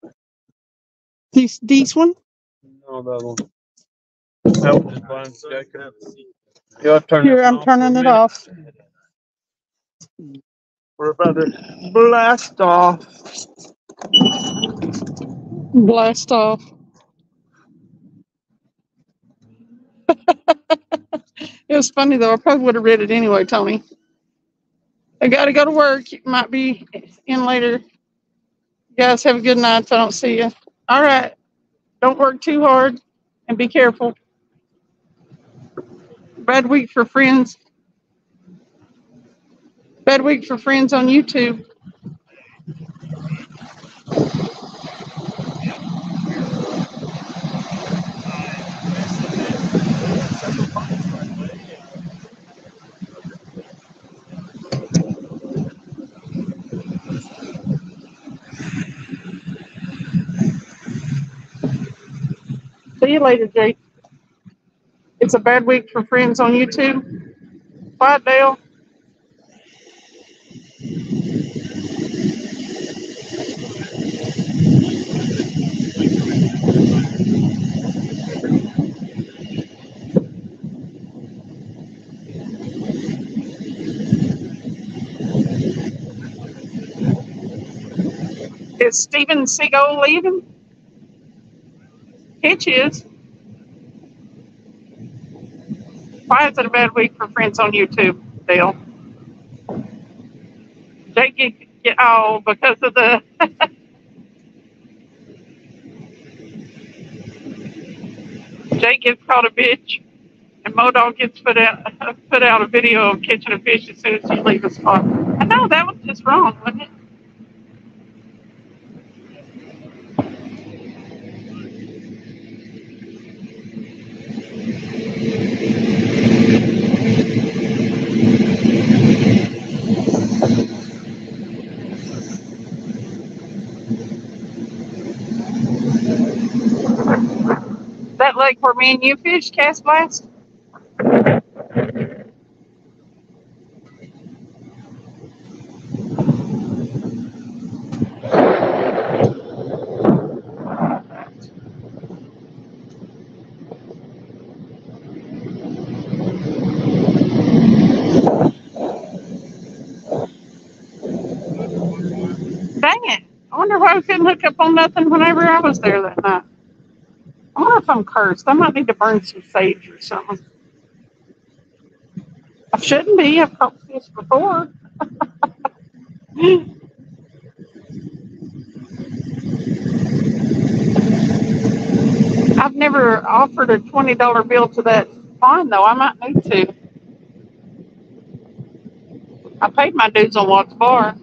These these one? No, that one. That was fine, Jacob. You ought to turn Here, I'm off for a turning it off. We're about to blast off. Blast off. <laughs> it was funny though. I probably would have read it anyway, Tony. I gotta go to work. Might be in later. You guys have a good night if I don't see you. All right. Don't work too hard and be careful. Bad week for friends. Bad week for friends on YouTube. See you later, Jake. It's a bad week for friends on YouTube. Bye, Dale. Is Steven Seagull leaving? Hitch is. Why is it a bad week for friends on YouTube, Dale? Jake, get, get, oh, because of the. <laughs> Jake gets called a bitch, and Modog gets put out put out a video of catching a fish as soon as you leave the spot. I know that was just wrong, wasn't it? That for me and you fish cast blast? Dang it. I wonder why we couldn't hook up on nothing whenever I was there that night. Wonder if I'm cursed. I might need to burn some sage or something. I shouldn't be. I've caught fish before. <laughs> I've never offered a twenty dollar bill to that fine though. I might need to. I paid my dues on Watts Bar.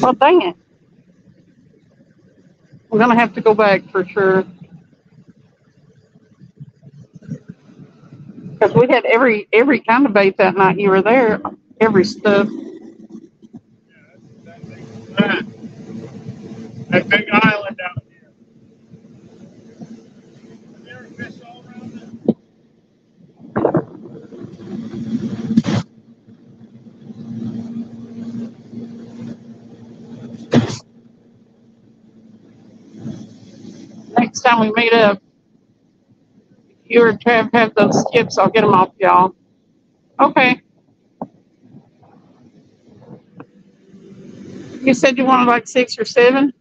Well, dang it. We're gonna have to go back for sure. Cause we had every, every kind of bait that night you were there, every stuff. That, that big island out here. You ever fish all around it? Next time we meet up, you or have those skips, I'll get them off y'all. Okay. You said you wanted like six or seven?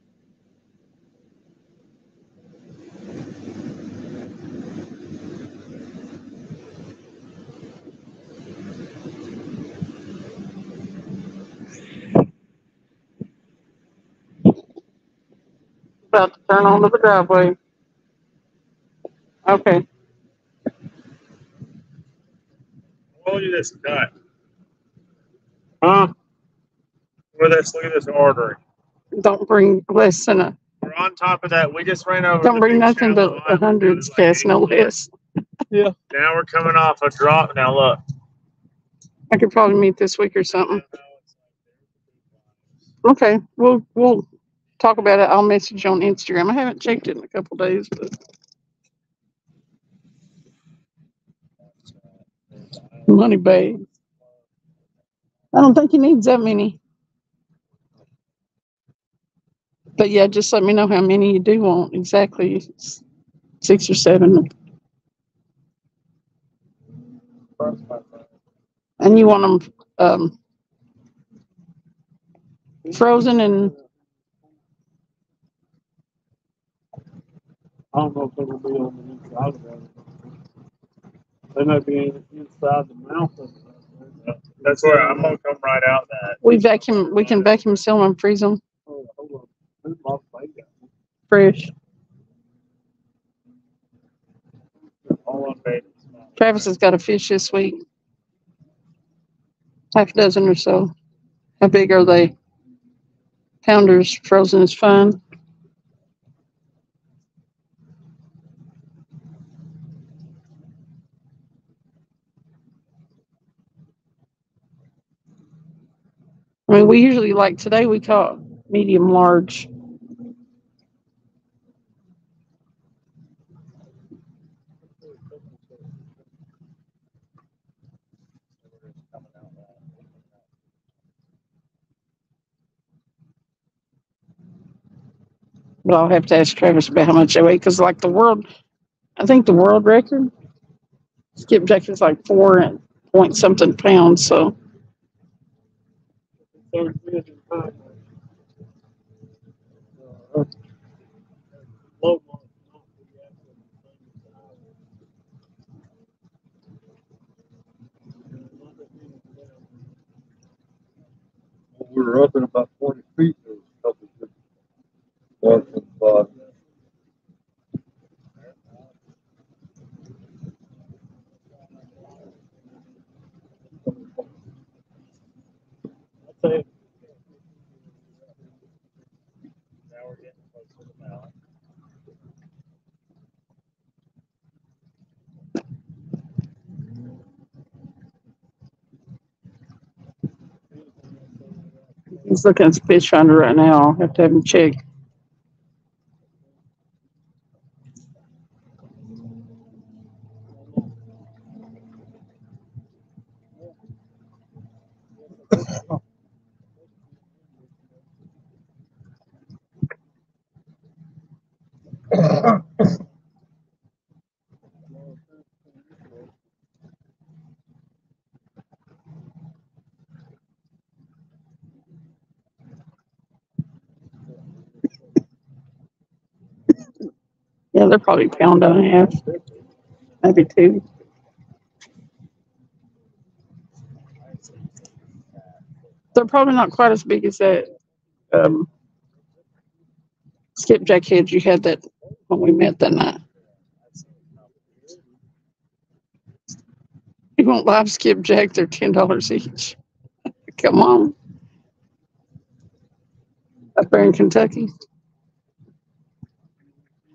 About to turn onto the driveway. Okay. Look at this nut. Huh? Look at this, look at this artery. Don't bring less than a, We're on top of that. We just ran over. don't bring nothing but a island. hundreds, It was no less. foot. Now we're coming off a drop. Now look. I could probably meet this week or something. Okay, we'll, we'll talk about it. I'll message you on Instagram. I haven't checked it in a couple days, but. Money bag. I don't think he needs that many. But yeah, just let me know how many you do want, exactly, s- six or seven. And you want them, um, frozen and, I don't know if it'll be on the that. They might be inside the mountain. That's where I'm gonna come right out that. We vacuum, we can vacuum seal them and freeze them Oh, hold on. Who's Las Vegas? fresh. All on bait. Travis has got a fish this week. Half a dozen or so. How big are they? Pounders, frozen is fine. I mean, we usually like today we caught medium large. But I'll have to ask Travis about how much they weigh because, like, the world, I think the world record skipjack is like four and point something pounds. So, So it's in actual We were up in about forty feet, there was a couple of different ones uh, Now we're getting close to the mountain. he's looking at fish finder right now. Have to have him check. Probably a pound and a half, maybe two. They're probably not quite as big as that um, skipjack head you had that when we met that night. You want live skipjack? They're ten dollars each. <laughs> Come on, up there in Kentucky.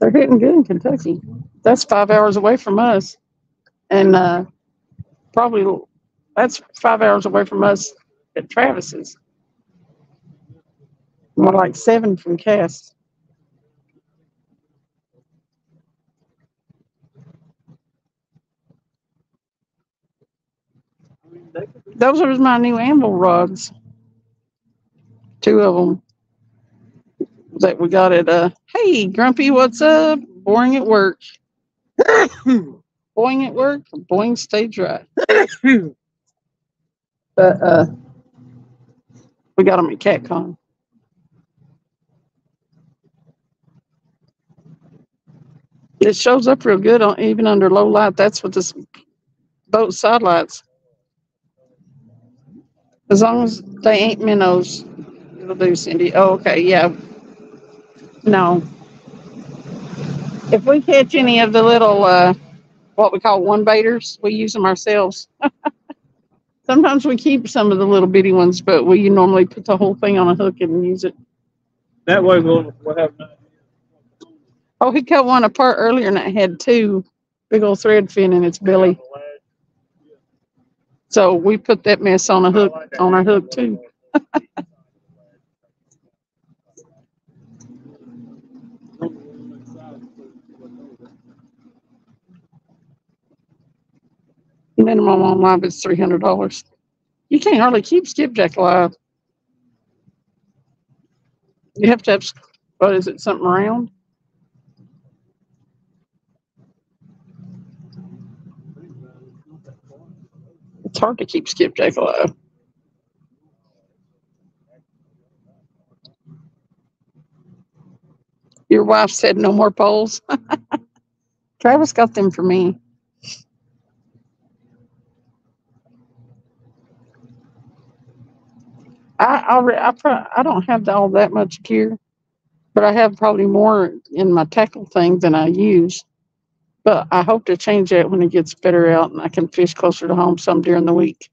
They're hitting good in Kentucky. That's five hours away from us. And uh, probably that's five hours away from us at Travis's. More like seven from Cass. Those are my new anvil rods. Two of them that we got at uh hey grumpy what's up? Boring at work. Boing at work boing stay dry but uh we got them at catcon. It shows up real good on even under low light. That's what this boat side lights as long as they ain't minnows it'll do cindy. Oh, okay yeah no. If we catch any of the little, uh, what we call one baiters, we use them ourselves. <laughs> Sometimes we keep some of the little bitty ones, but we normally put the whole thing on a hook and use it. that way we'll, we'll have. an idea. Oh, he cut one apart earlier and it had two big old thread fin in its belly. So we put that mess on a hook, on our hook too. <laughs> Minimum on live is three hundred dollars. You can't hardly keep skipjack alive. You have to have, what is it, something round? It's hard to keep skipjack alive. Your wife said no more poles. <laughs> Travis got them for me. I already, I, pro- I don't have all that much gear, but I have probably more in my tackle thing than I use. But I hope to change that when it gets better out and I can fish closer to home some during the week.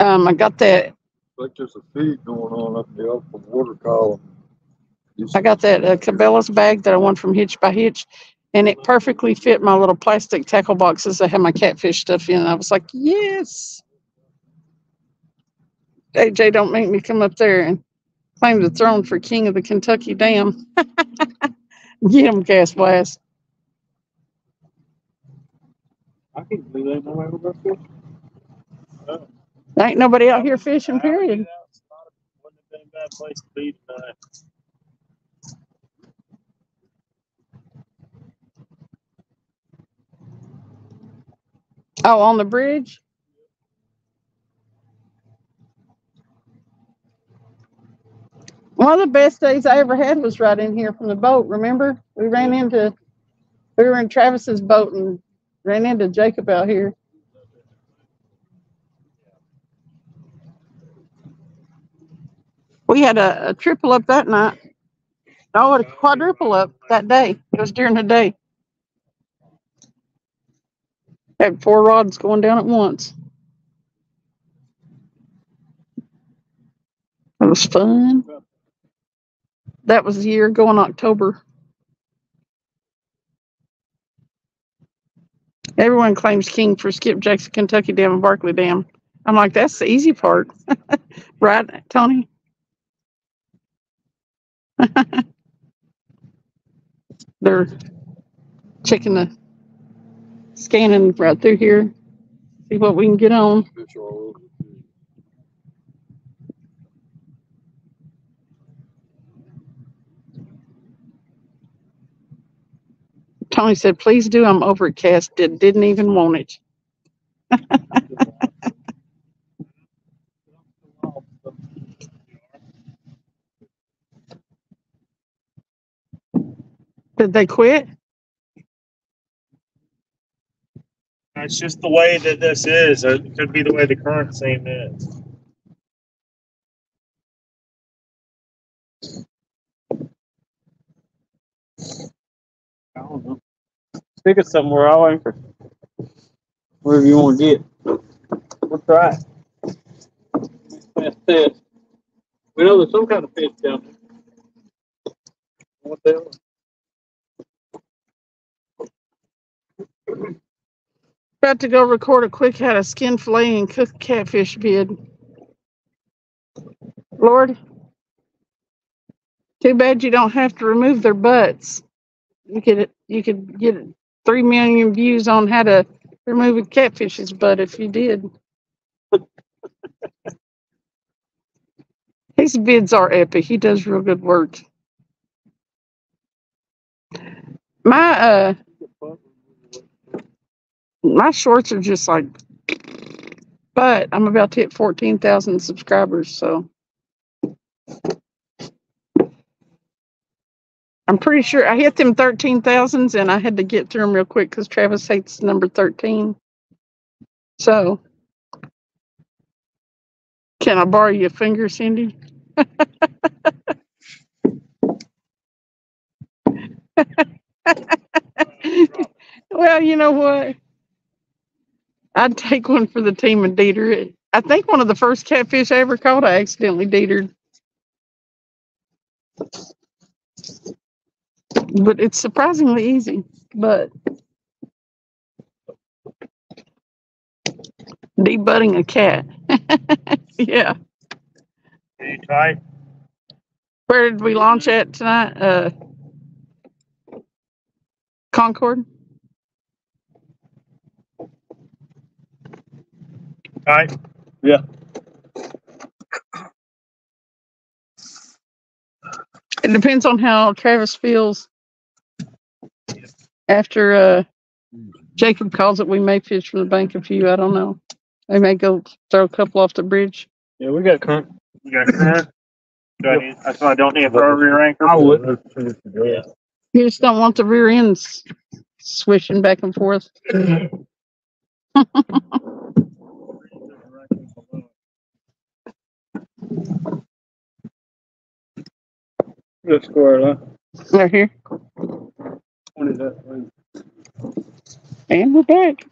Um, I got that, Like there's a feed going on up in the upper water column. I got that uh, Cabela's bag that I won from Hitch by Hitch, and it perfectly fit my little plastic tackle boxes I have my catfish stuff in. I was like, yes. AJ, don't make me come up there and claim the throne for king of the Kentucky Dam. <laughs> Get him, Gas Blast. I can do that. No matter what fish. There ain't nobody out here fishing, period. Wouldn't have been a bad place to be tonight. Oh, on the bridge? One of the best days I ever had was right in here from the boat. Remember? We ran into, we were in Travis's boat and ran into Jacob out here. We had a, a triple up that night. Oh, a quadruple up that day. It was during the day. Had four rods going down at once. It was fun. That was a year ago in October. Everyone claims king for Skip Jackson, Kentucky Dam and Barkley Dam. I'm like, that's the easy part. <laughs> right, Tony? <laughs> They're checking the scanning right through here. See what we can get on. fish all over the field. Tony said, please do. I'm overcast. Did, didn't even want it. <laughs> Did they quit? It's just the way that this is. It could be the way the current scene is. I don't know. Stick it somewhere. I'll anchor. Wherever you want to get. We'll try it. Best fish. We know there's some kind of fish down there. What the hell? About to go record a quick how to skin fillet and cook catfish bid. Lord, too bad you don't have to remove their butts. You could you could get three million views on how to remove a catfish's butt if you did. <laughs> His bids are epic. He does real good work. My uh my shorts are just like but I'm about to hit 14,000 subscribers, so I'm pretty sure I hit them 13,000s and I had to get through them real quick because Travis hates number 13. So, can I borrow your finger, Cindy? <laughs> well, you know what? I'd take one for the team and Dieter. it. I think one of the first catfish I ever caught, I accidentally Dietered. But it's surprisingly easy. But debutting a cat. <laughs> yeah. Are you tight? Where did we launch at tonight? Uh, Concord. Tight? Yeah. It depends on how Travis feels. After uh, Jacob calls it, we may fish from the bank a few. I don't know. They may go throw a couple off the bridge. Yeah, we got current. You got current? Do I need, that's why I don't need a throw rear anchor? I would. Yeah. You just don't want the rear ends swishing back and forth. <laughs> Good square, huh? Right here. And we're back.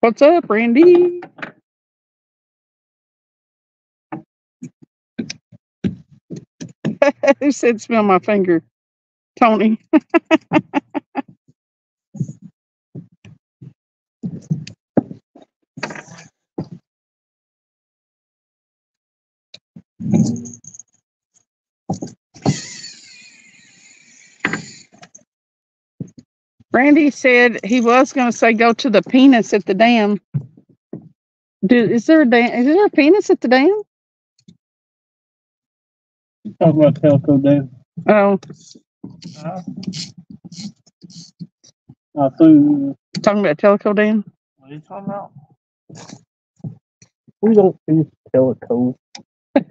What's up, Randy? <laughs> Who said smell my finger? Tony. <laughs> Randy said he was going to say go to the penis at the dam. Do, is there a dam? Is there a penis at the dam? Talk about Tellico Dam. Oh, I think talking about Tellico Dam. What are you talking about? we don't use Tellico. <laughs>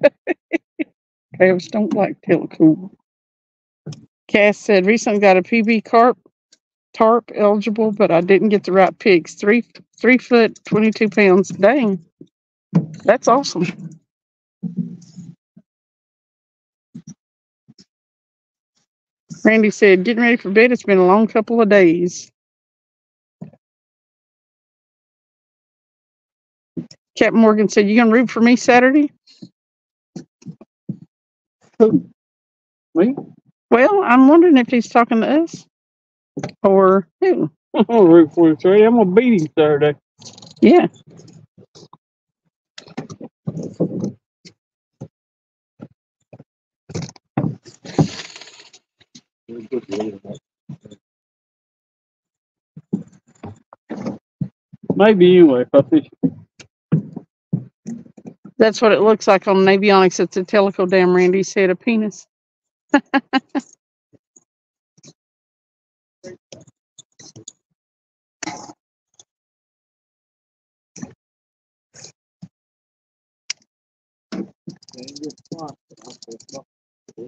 Travers don't like Tellico. Cass said recently got a PB carp tarp eligible, but I didn't get the right pigs. Three three foot, twenty two pounds. Dang, that's awesome. Randy said, getting ready for bed. It's been a long couple of days. Captain Morgan said, You gonna root for me Saturday? Who? Me? Well, I'm wondering if he's talking to us or who. I'm gonna root for Trey. I'm gonna beat him Saturday. Yeah. Maybe anyway, fish. That's what it looks like on Navionics. It's a Tellico Dam. Randy said a penis. <laughs>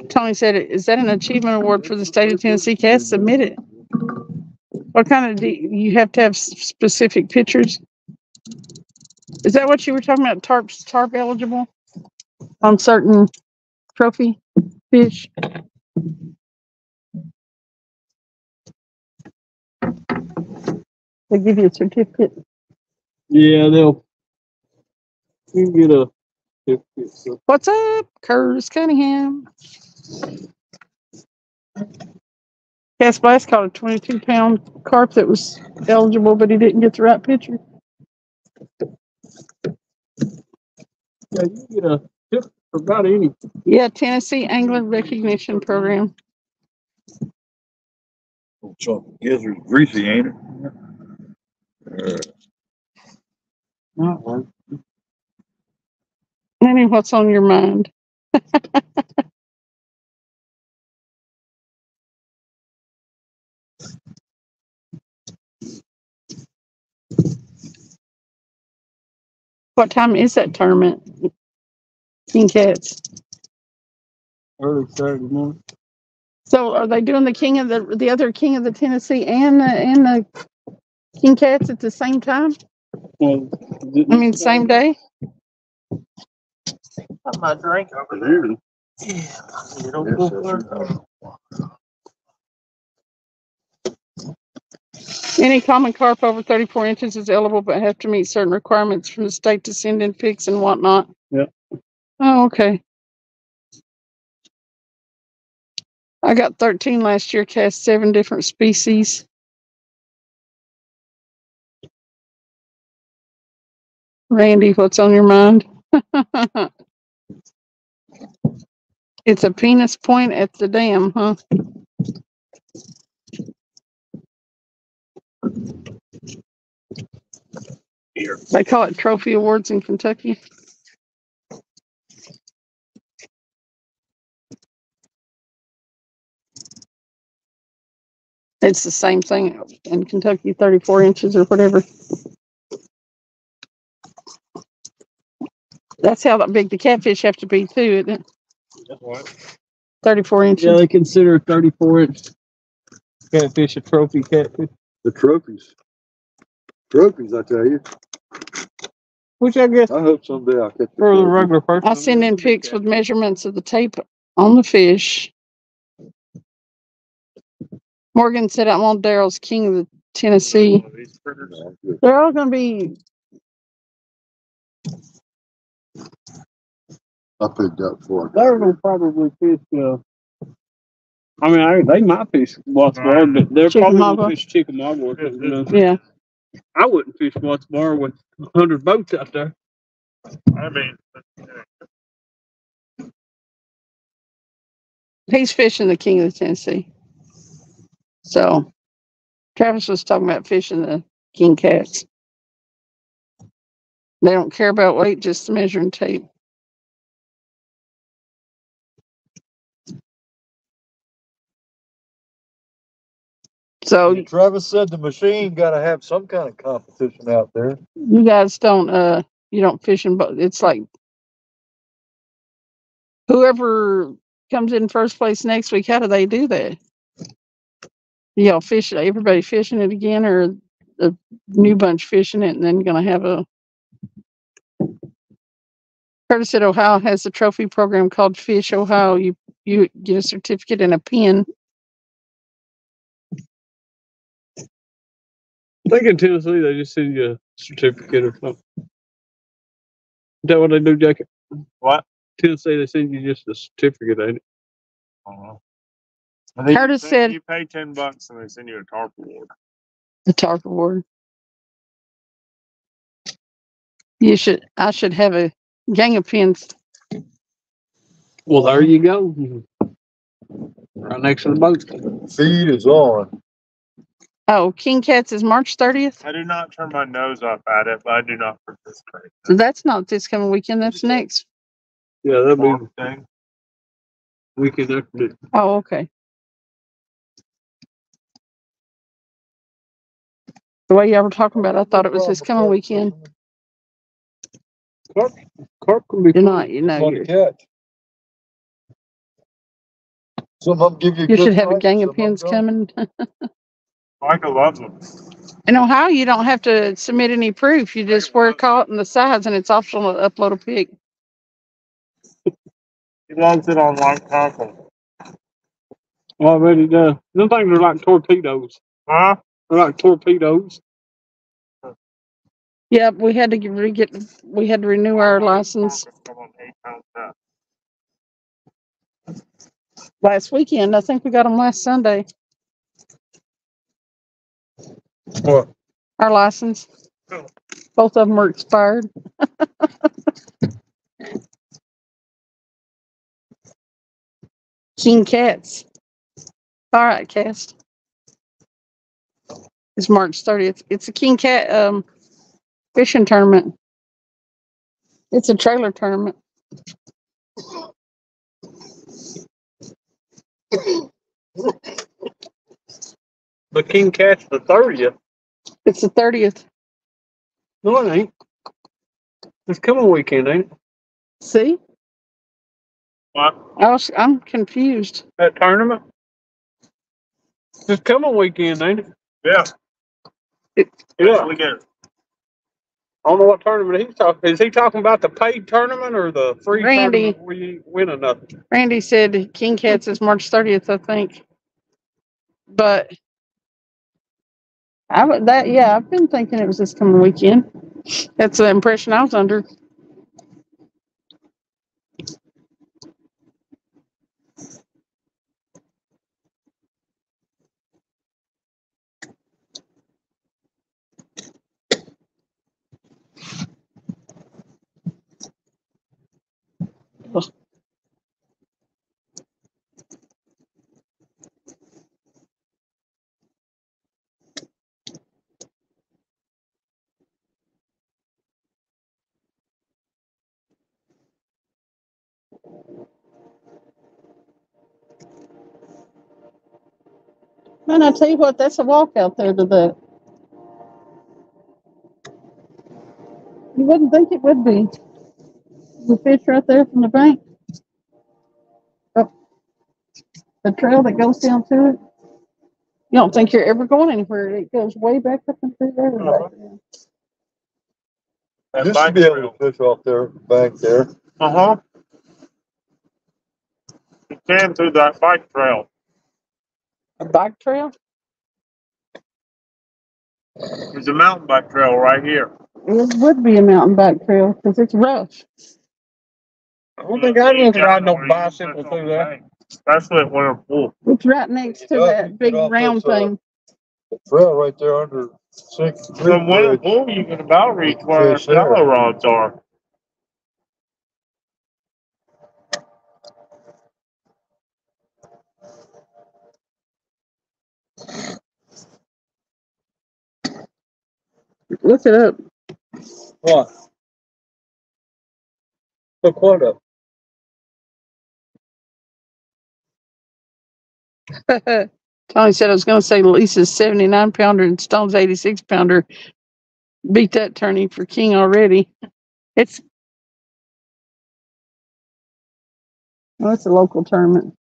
Tony said, "Is that an achievement award for the state of Tennessee?" Cass, submit it. What kind of do you have to have specific pictures? Is that what you were talking about? Tarp tarp eligible on certain trophy fish? They give you a certificate. Yeah, they'll. You can get a. certificate, so. What's up, Curtis Cunningham? Cass Bass caught a 22 pound carp that was eligible, but he didn't get the right picture. Yeah, you get a tip for about any. Yeah, Tennessee Angler Recognition Program. Chunk of gizzard's greasy, ain't it? Uh, Not Lenny, what's on your mind? <laughs> What time is that tournament? King Cats. Early Saturday morning. So are they doing the King of the the other King of the Tennessee and the and the King Cats at the same time? Well, I mean, same day? Got my drink over there. really? Yeah. You don't Yes, go that's for it. Any common carp over thirty-four inches is eligible, but have to meet certain requirements from the state to send in pics and whatnot. Yep. Oh, okay. I got thirteen last year, cast seven different species. Randy, what's on your mind? <laughs> It's a penis point at the dam, huh? Here. They call it trophy awards in Kentucky. It's the same thing in Kentucky, thirty-four inches or whatever. That's how big the catfish have to be too, isn't it? Thirty-four Yeah, inches. they consider a thirty-four inch catfish a trophy catfish. The trophies. Trophies, I tell you. which I guess I hope someday I'll catch. for the regular person. I'll send in pics with measurements of the tape on the fish. Morgan said I'm on Daryl's King of the Tennessee. One of these critters. No, I'm good. They're all gonna be, I picked up for. They're gonna probably fish. Uh, I mean, I, they might fish Watts Bar, but they're probably Chickamauga. gonna fish Chickamauga. or something, you know. yeah, I wouldn't fish Watts Bar with hundred boats out there. I mean, he's fishing the King of the Tennessee. So Travis was talking about fishing the king cats. They don't care about weight, just the measuring tape. So Travis said the machine gotta have some kind of competition out there. you guys don't uh you don't fish in but it's like whoever comes in first place next week how do they do that y'all fish everybody fishing it again or a new bunch fishing it and then gonna have a Curtis said Ohio has a trophy program called Fish Ohio. You you get a certificate and a pin. I think in Tennessee they just send you a certificate or something. Is that what they do, Jacob? What? Tennessee they send you just a certificate, ain't it? Uh-huh. I think Curtis you pay- said- you pay ten bucks and they send you a tarp award. The tarp award. You should I should have a gang of pins. Well, there you go. Right next to the boat. Feed is on. Oh, King Cats is March thirtieth. I do not turn my nose up at it, but I do not participate. So that's not this coming weekend, that's next. Yeah, that'll be Farm thing. weekend after this. Oh, okay. The way y'all were talking about, it, I thought it was this coming weekend. Carp, carp can be. You're not, you know, Fun you're, to catch. Some of them give you. you good should have a price, gang some of pins don't. coming. <laughs> Michael loves them. In Ohio, you don't have to submit any proof. You just wear a caught in the sides and it's optional to upload a pic. He loves it on white tackle. Already does. Them things are like torpedoes. Huh? They're like torpedoes. Yep, we had to get, re- get, we had to renew our license Come on, eight pounds up. last weekend. I think we got them last Sunday. What? Our license. Both of them were expired. King Cats. All right, Cast. It's March thirtieth. It's a King Cat, um, fishing tournament. It's a trailer tournament. The king Cat's the thirtieth. It's the thirtieth. No, it ain't. It's coming weekend, ain't it? See? What? I was, I'm confused. That tournament? It's coming weekend, ain't it? Yeah. Yeah. We get it. I don't know what tournament he's talking. Is he talking about the paid tournament or the free Randy. tournament where you ain't winning nothing? Randy said King Cats is March thirtieth, I think. But I that yeah, I've been thinking it was this coming weekend. That's the impression I was under. Man, I tell you what, that's a walk out there to that. You wouldn't think it would be. The fish right there from the bank. Up the trail that goes down to it. You don't think you're ever going anywhere. It goes way back up and through there. and back there. That Used to bike be able trail. to fish off there, bank there. Uh huh. You can through that bike trail. A bike trail? There's a mountain bike trail right here. It would be a mountain bike trail because it's rough. I don't think I'd want to ride no bicycle through the there. bank. Especially at winter pool. It's right next to that big round thing. The trail right there under Sixth Street From winter pool, you can about reach where the Fish shallow rods are. Look it up. What? Look what up. Tony said I was gonna say Lisa's seventy-nine pounder and Stone's eighty-six pounder beat that tourney for King already. It's well, it's a local tournament.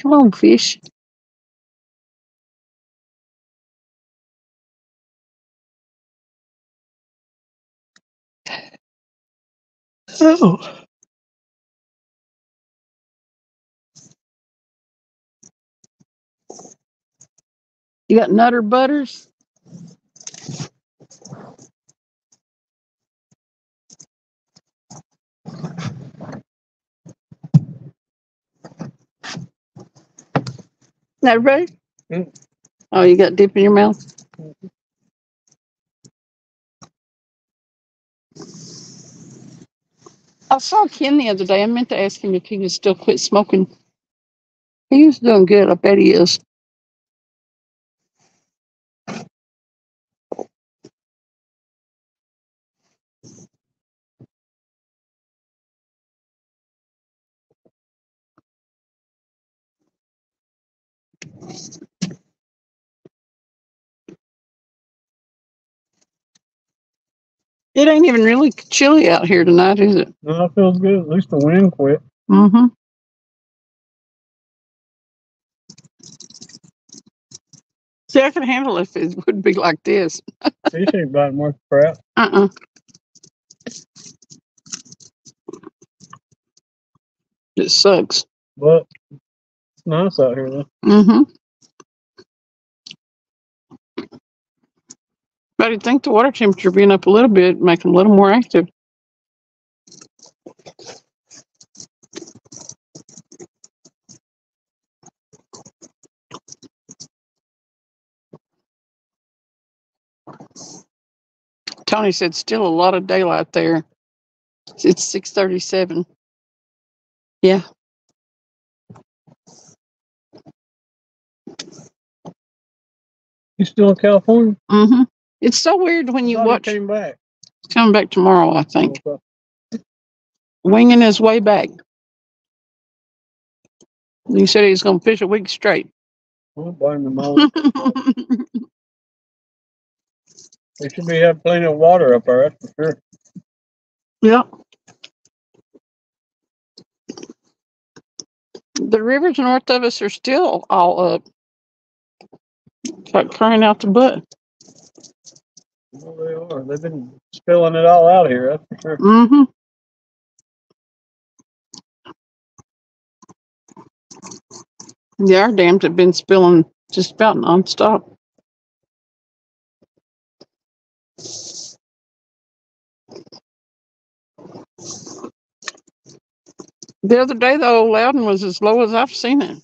Come on, Oh. You got Nutter Butters? That right? Mm. Oh, you got dip in your mouth? I saw Ken the other day. I meant to ask him if he was still quit smoking. He was doing good. I bet he is. It ain't even really chilly out here tonight, is it? No, it feels good. At least the wind quit. Mm-hmm. See, I could handle it if it would be like this. Fish ain't biting more crap. Uh-uh. It sucks. But it's nice out here though. Mm-hmm. But I think the water temperature being up a little bit make them a little more active. Tony said still a lot of daylight there. It's six thirty-seven. Yeah. You still in California? Mm-hmm. It's so weird when you watch. Came back. He's coming back tomorrow, I think. Winging his way back. He said he's going to fish a week straight. Well, blame them all. <laughs> They should be have plenty of water up there. That's for sure. yeah. The rivers north of us are still all up. It's like crying out the butt. Well, they are. They've been spilling it all out here. That's for sure. Mm-hmm. Yeah, our dams have been spilling just about nonstop. The other day, though, Loudoun was as low as I've seen it.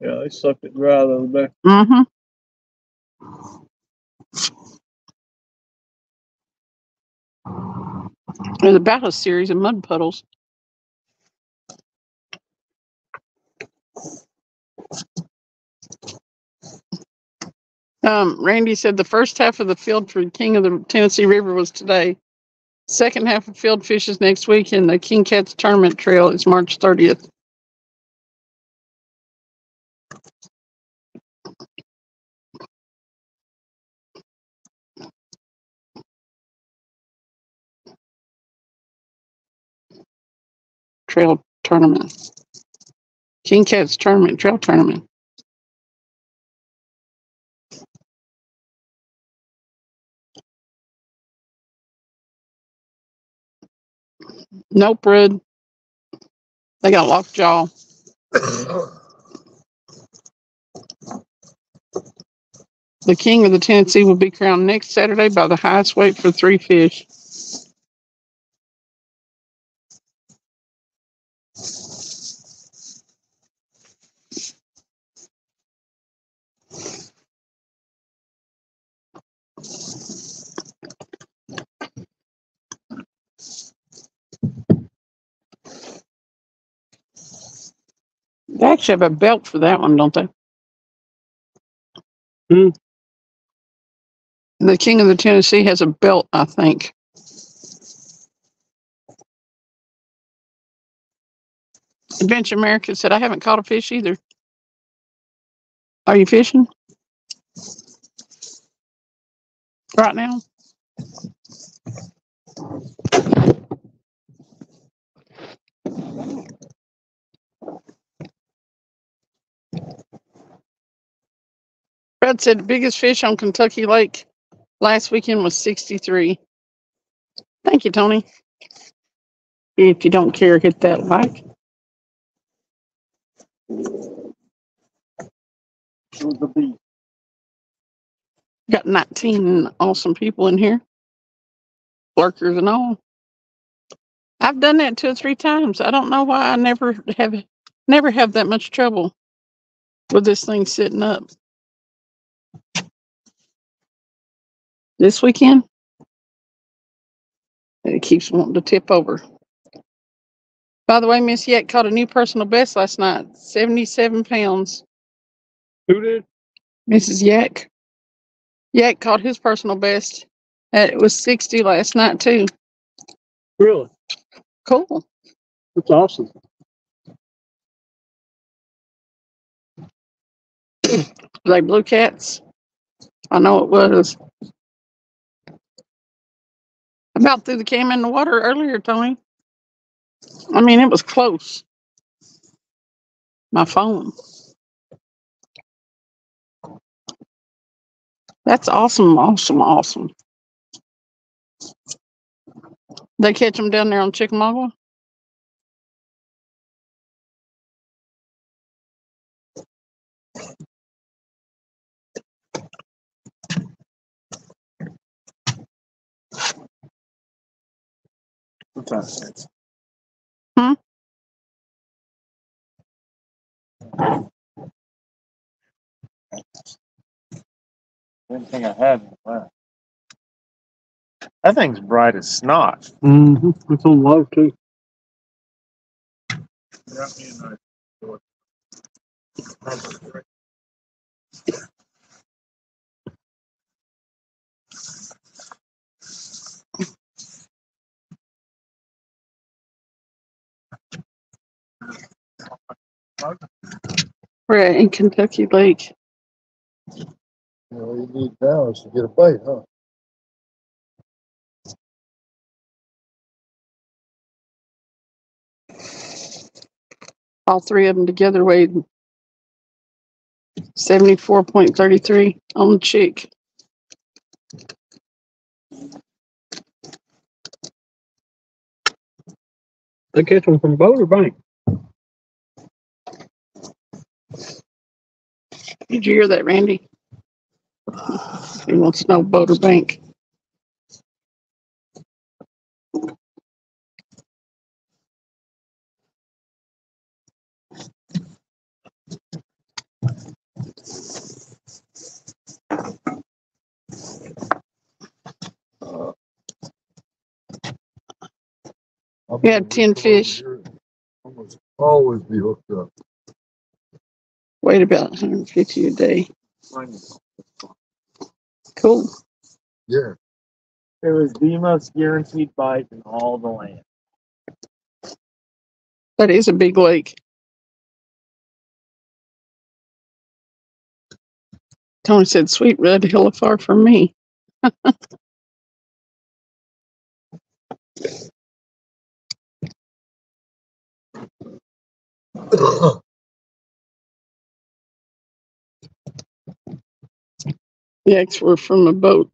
Yeah, they sucked it dry the other day. Mm-hmm. There's about a series of mud puddles. Um, Randy said the first half of the field for the King of the Tennessee River was today. Second half of field fish is next week, and the King Cats Tournament Trail is March thirtieth. Trail Tournament. King Cats Tournament, Trail Tournament. Nope, Red. They got lockjaw. The king of the Tennessee will be crowned next Saturday by the highest weight for three fish. They actually have a belt for that one, don't they? Hmm. The king of the Tennessee has a belt, I think. Adventure America said, I haven't caught a fish either. Are you fishing? Right now? Fred said biggest fish on Kentucky Lake last weekend was 63. Thank you, Tony. If you don't care, hit that like. Got 19 awesome people in here, lurkers and all. I've done that two or three times. I don't know why I never have never have that much trouble with this thing sitting up. This weekend, it keeps wanting to tip over. By the way, Miss Yet caught a new personal best last night, 77 pounds. Who did? Mrs. Yak. Yak caught his personal best. And it was 60 last night, too. Really? Cool. That's awesome. like blue cats. I know it was. About threw the cam in the water earlier, Tony. I mean, it was close. My phone. That's awesome, awesome, awesome. They catch them down there on Chickamauga? Hmm? Anything I had. wow. That thing's bright as snot. Mm-hmm. It's on low too. We're in Kentucky Lake. You know, you need now is to get a bite, huh? All three of them together weighed 74.33 on the chick. They catch them from Boulder Bank. Did you hear that, Randy? He wants to know Boulder Bank. Uh, we had 10 fish. Almost always be hooked up. Weighed about 150 a day. Cool. Yeah. It was the most guaranteed bite in all the land. That is a big lake. Tony said, "Sweet red hill far from me." <laughs> The eggs were from a boat.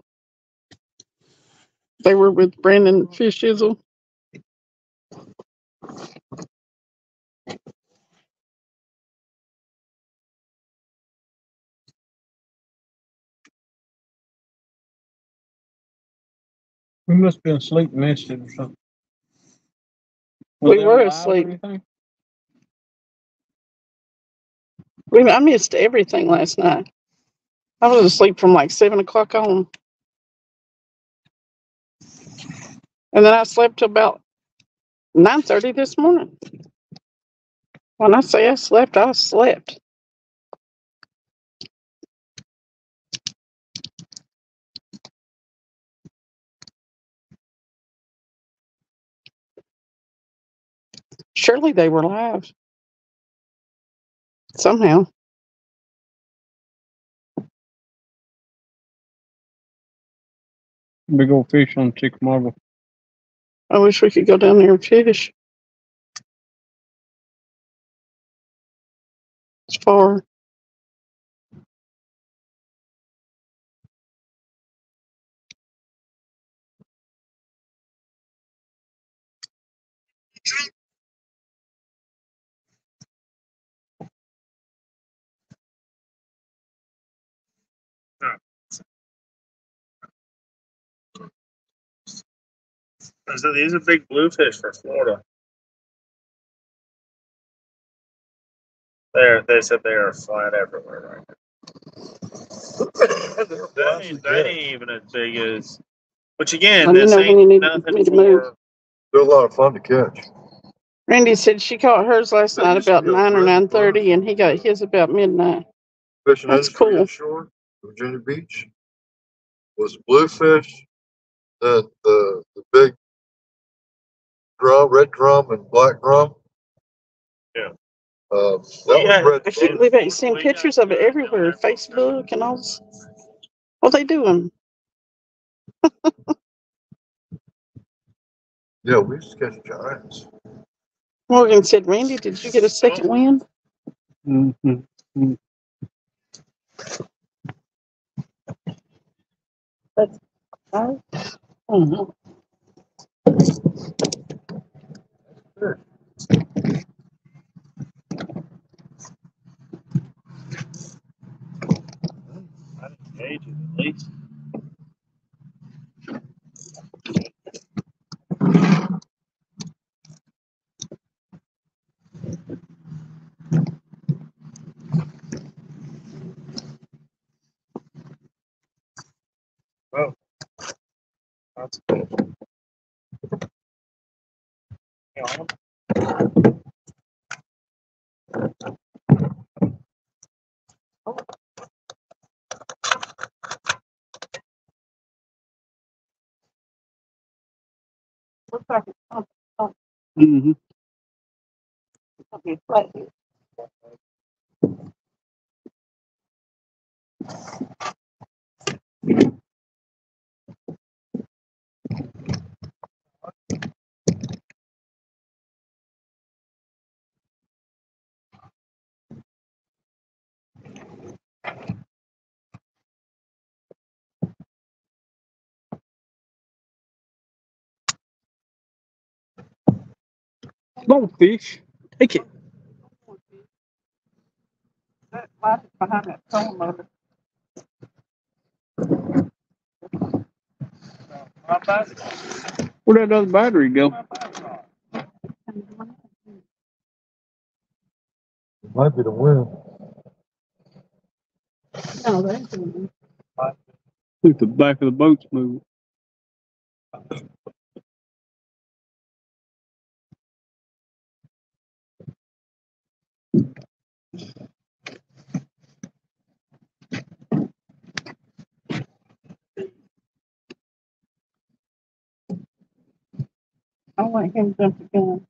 They were with Brandon Fishizzle. We must have been asleep and missed it or something. We were or asleep. anything? We, I missed everything last night. I was asleep from like seven o'clock on. And then I slept till about nine thirty this morning. When I say I slept, I slept. Surely they were live. Somehow. Big old fish on Chickamauga. I wish we could go down there and fish. It's far. So these are big bluefish for Florida. They're, they said they are flat everywhere right now. <coughs> That ain't, that ain't even as big as, which again, this know when you ain't need nothing me to move. for, They're a lot of fun to catch. Randy said she caught hers last night about nine or nine thirty, and he got his about midnight. Fishing That's cool. inshore, Virginia Beach, was bluefish, the, the, the big drum, red drum and black drum. Yeah. Uh, that Yeah, was red. I can't believe I ain't seen pictures of it everywhere, Facebook and all. this. What they doing? <laughs> Yeah, we used to catch giants. Morgan said, Randy, did you get a second wind? Mm-hmm. Ages at least. Oh. That's cool. Yeah, Looks like it's something, Mm-hmm. something flat here. Come on, fish. Take it. That light is behind that phone motor. Where'd that other battery go? Might be the wind. No, that ain't I think the back of the boat's moving. I want him to jump.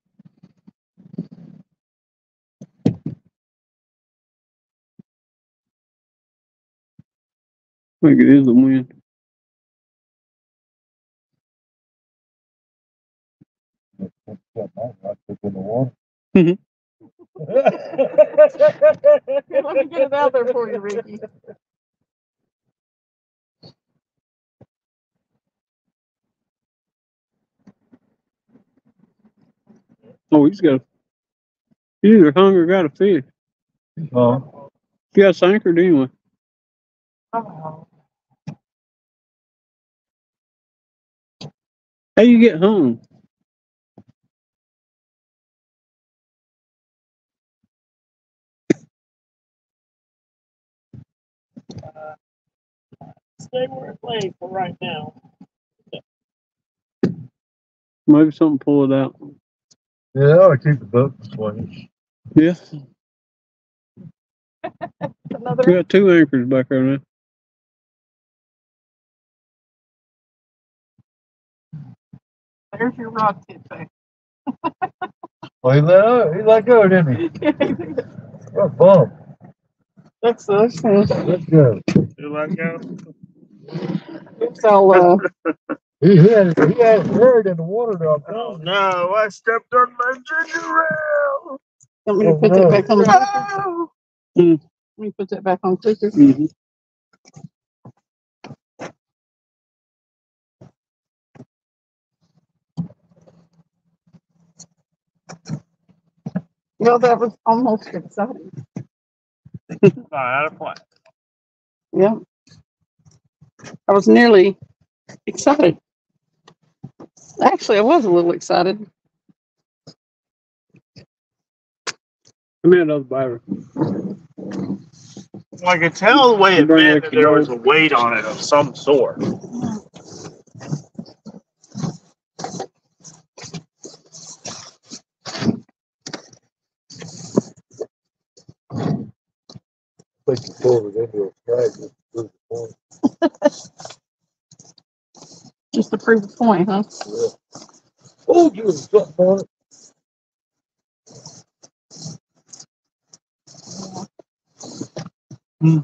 I think it is a win. Mm-hmm. Let me get it out there for you, Ricky. Oh, he's got. He's either hung or got a fish. Uh, He got anchored anyway. How do you get home? Stay where it lays for right now. Maybe something pull it out. yeah, I ought to keep the boat swinging. Yeah, <laughs> Another. we got two anchors back there now. There's your rod tip back. Well, he let, he let go, didn't he? <laughs> What a bump. That's us. That's good. Do I go? It's all, uh, He had, he had it buried in the water though. Oh no, I stepped on my ginger ale. want me to Oh, put that back on the clicker? Hmm. Let me put that back on clicker. Mhm. Well, that was almost exciting. I had a plan. Yeah. I was nearly excited. Actually, I was a little excited. Give me another battery. I could tell the way it bent that there was a weight on it of some sort. I think he it into a snag. just to prove the point. <laughs> Just to prove the point, huh? Yeah. Oh, you was something on it. Hmm.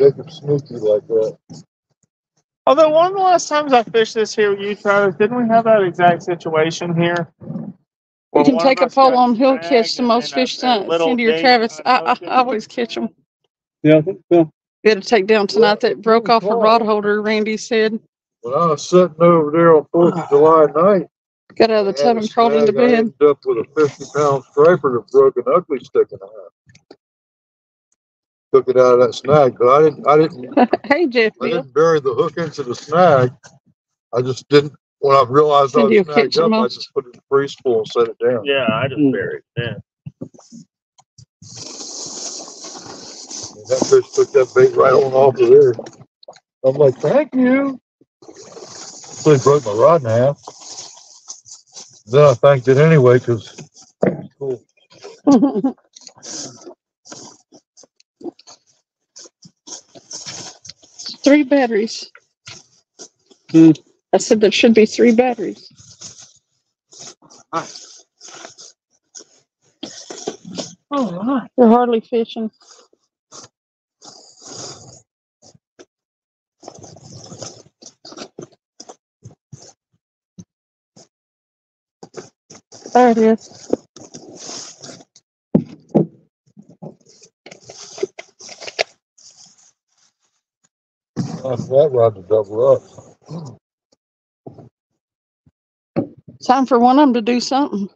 Jacob sneaky like that. Although one of the last times I fished this here with you, Travis, didn't we have that exact situation here? You Where can take a pole got on, he'll catch the most fish. a Send little your Travis. I, I. I always catch them. Yeah, I think so. We had to take down tonight that broke off a rod holder, Randy said. When I was sitting over there on Fourth of July night. Got out of the I had tub a and crawled into snag, I bed. ended up with a fifty pound striper that broke an ugly stick in half. Took it out of that snag, but I didn't, I didn't, <laughs> Hey, Jeff I Bill. didn't bury the hook into the snag. I just didn't, when I realized I Cindy was will catch snagged it up, I most. just put it in the free spool and set it down. Yeah, I just Mm. buried it. Yeah. And that fish took that bait right on off of there. I'm like, thank you. So he broke my rod in half. Then I thanked it anyway, cause cool. <laughs> three batteries. Hmm. I said there should be three batteries. Oh, my. You're hardly fishing. There it is. That rod to double up. Time for one of them to do something.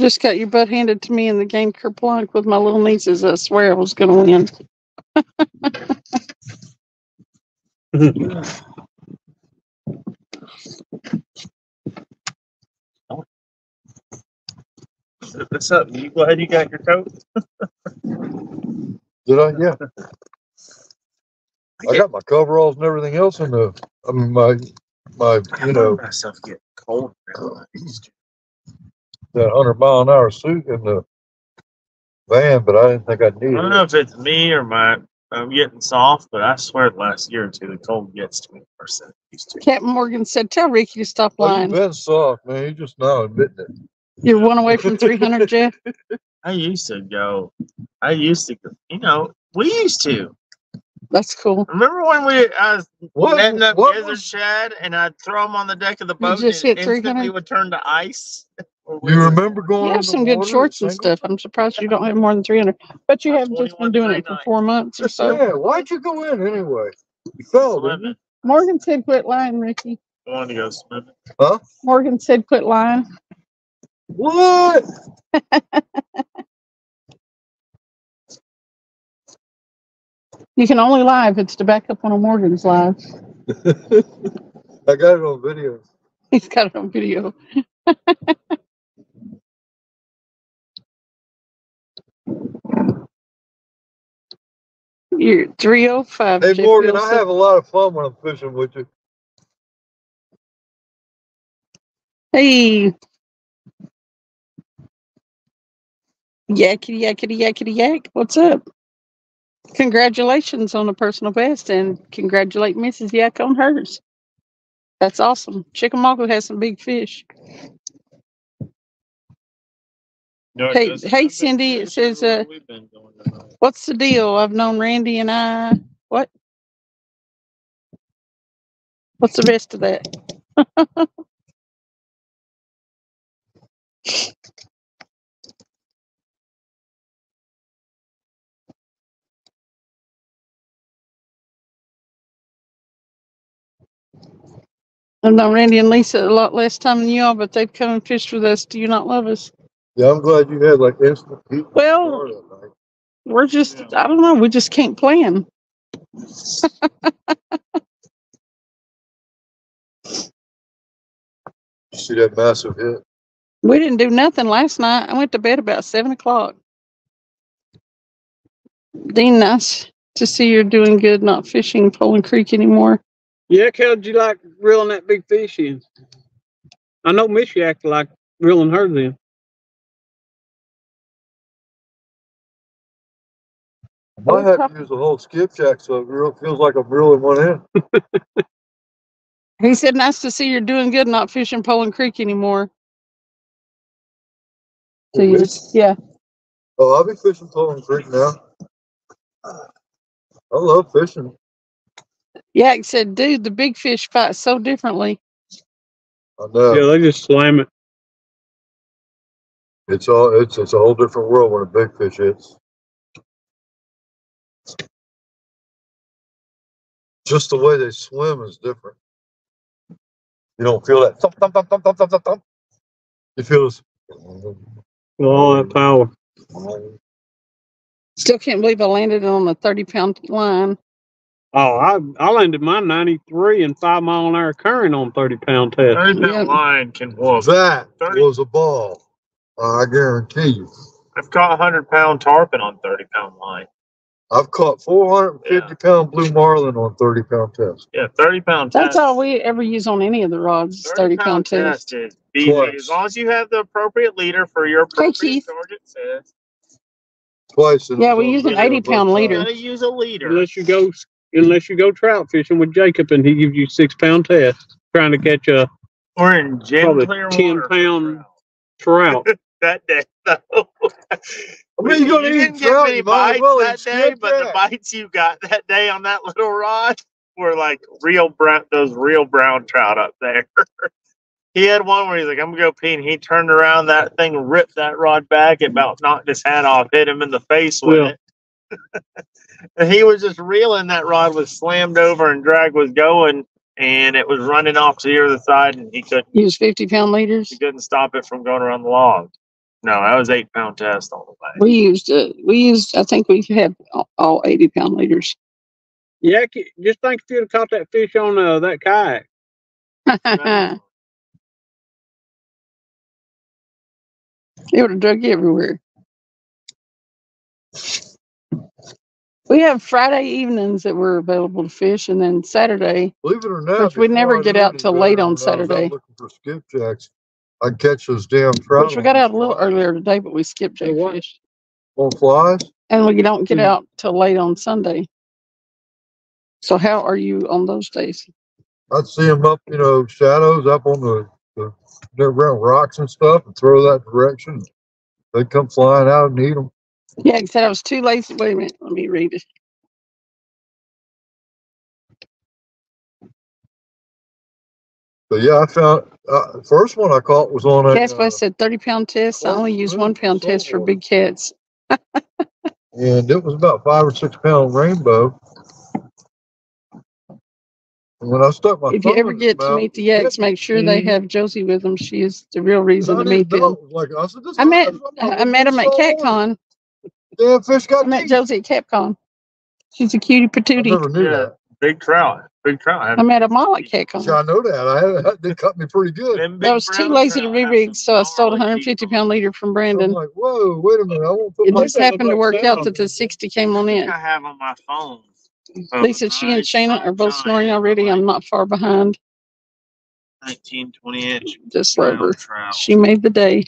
Just got your butt handed to me in the game kerplunk with my little nieces. I swear I was gonna win. <laughs> What's up? You go ahead. You got your coat. <laughs> Did I? Yeah. I got my coveralls and everything else in the, I mean, my, my, you know, myself get cold. that hundred mile an hour suit in the van, but I didn't think I'd I don't know if it's me or my I'm getting soft, but I swear the last year or two, the cold gets to me worse than it used to. Captain Morgan said, tell Ricky to stop Well, lying. you've been soft, man. You just now admitting it. You're one away from 300, Jeff. <laughs> I used to go, I used to, go, you know, we used to. That's cool. Remember when we, I was What, netting up what gizzard was, shad and I'd throw them on the deck of the boat just and hit it instantly 300? would turn to ice? <laughs> Or we you remember going You have some good shorts and stuff. I'm surprised you don't have more than 300. But you have just been doing it for four months or so. Yeah, why'd you go in anyway? You fell, didn't you? Morgan said, quit lying, Ricky. I wanted to go swimming. Morgan said, quit lying. What? <laughs> You can only lie if it's to back up one of Morgan's lies. <laughs> I got it on video. He's got it on video. <laughs> You're 305. Hey Jeff Morgan, I have a lot of fun when I'm fishing with you. Hey. Yakety yakety yakety yak. What's up? Congratulations on the personal best and congratulate Mrs. Yak on hers. That's awesome. Chickamauga has some big fish. No, it Hey- doesn't. hey, I've been Cindy, it says, uh, we've been going tonight. What's the deal? I've known Randy and I. What? What's the rest of that? <laughs> I've known Randy and Lisa a lot less time than y'all, but they've come and fished with us. Do you not love us? Yeah, I'm glad you had like instant heat. Well, we're just, I don't know, we just can't plan. You see that massive hit? We didn't do nothing last night. I went to bed about seven o'clock. Dean, nice to see you're doing good, not fishing Poland Creek anymore. Yeah, how'd you like reeling that big fish in? I know Missy acted like reeling her then. I might have to use a whole skipjack so it real, feels like I'm reeling one in. He said, nice to see you're doing good, not fishing Poland Creek anymore. So you just, yeah, Oh, I'll be fishing Poland Creek now. I love fishing. Yak said, dude, the big fish fight so differently. I know. Yeah, they just slam it. It's all it's it's a whole different world when a big fish hits. Just the way they swim is different. You don't feel that thump thump thump thump thump thump thump. thump. You feel this. all that power. Still can't believe I landed on a 30 pound line. Oh, I I landed my 93 and five mile an hour current on 30 pound test. Thirty Yeah. pound line can whoop. That 30. was a ball. I guarantee you. I've caught hundred pound tarpon on thirty pound line. I've caught 450 pound blue marlin on 30 pound test. Yeah, thirty pound. test. That's test. all we ever use on any of the rods, is 30 pound test. test is. Twice. As long as you have the appropriate leader for your Hey, appropriate Keith. target set. Twice. and Yeah, it's we on use an video 80 both pound times. leader. You gotta use a leader. Unless you go unless you go trout fishing with Jacob and he gives you six pound test trying to catch a We're in gin Probably clear 10 water for pound- trout. trout. <laughs> that day <laughs> though. I mean, you're gonna you eat didn't get trout, many you might as bites well that day, but the skipjack. bites you got <laughs> that day on that little rod were like real brown, those real brown trout up there. <laughs> he had one where he's like, "I'm gonna go pee," and he turned around, that thing ripped that rod back, it about knocked his hat off, hit him in the face with Well. it. and he was just reeling. That rod was slammed over, and drag was going, and it was running off to the other side, and he couldn't Use 50 pound leaders. he couldn't stop it from going around the log. No, that was eight pound test all the way. We used, uh, we used, I think we had all- all 80 pound leaders. Yeah, ki- just think if you'd have caught that fish on uh, that kayak. <laughs> It would have drug you everywhere. We have Friday evenings that we're available to fish, and then Saturday. Believe it or not. Which we never get out till late on when I was out Saturday. Looking for skipjacks, I'd catch those damn trout. Which we got out a little earlier today, but we skipped Oh, fish, On flies? and we don't get Hmm. out till late on Sunday. So how are you on those days? I'd see them up, you know, shadows up on the, the, they're around rocks and stuff and throw that direction. They'd come flying out and eat them. Yeah, he said I was too lazy. Wait a minute, let me read it. But yeah, I found, uh, first one I caught was on a, Casper uh, said thirty pound test. I only use well, one pound test for big cats. and it was about five or six pound rainbow. And when I stuck my If you ever get to mouth, meet the yaks, make sure they Mhm. have Josie with them. She is the real reason I to meet them. Like, I said, I met I met him at. CatCon. Damn fish got I met. Josie at CatCon. She's a cutie I patootie. never knew Yeah. that. Big trout. Big trout. I met them all at Yeah, I know that. I had, they cut me pretty good. I was too lazy to re-rig, so I stole a gnarly hundred and teeth fifty on pound leader from I'm Brandon. like, whoa, wait a minute. I won't put It my just happened to work out that the sixty came on them. in. I have on my phone. Oh Lisa, she and Shayna are both snoring already. I'm not far behind. 19, 20 inch. Just love her. trout. She made the day.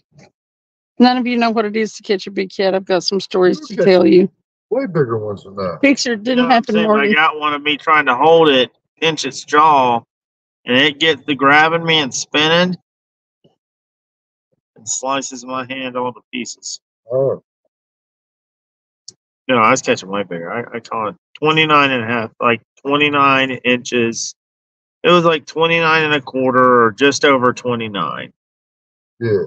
None of you know what it is to catch a big cat. I've got some stories to tell you. Way bigger ones than that. Picture You know didn't what I'm happen, saying? I Morgan. got one of me trying to hold it, pinch its jaw, and it gets the grabbing me and spinning and slices my hand all to pieces. Oh, No, I was catching way bigger. I, I caught it 29 and a half, like 29 inches. It was like 29 and a quarter or just over 29. yeah.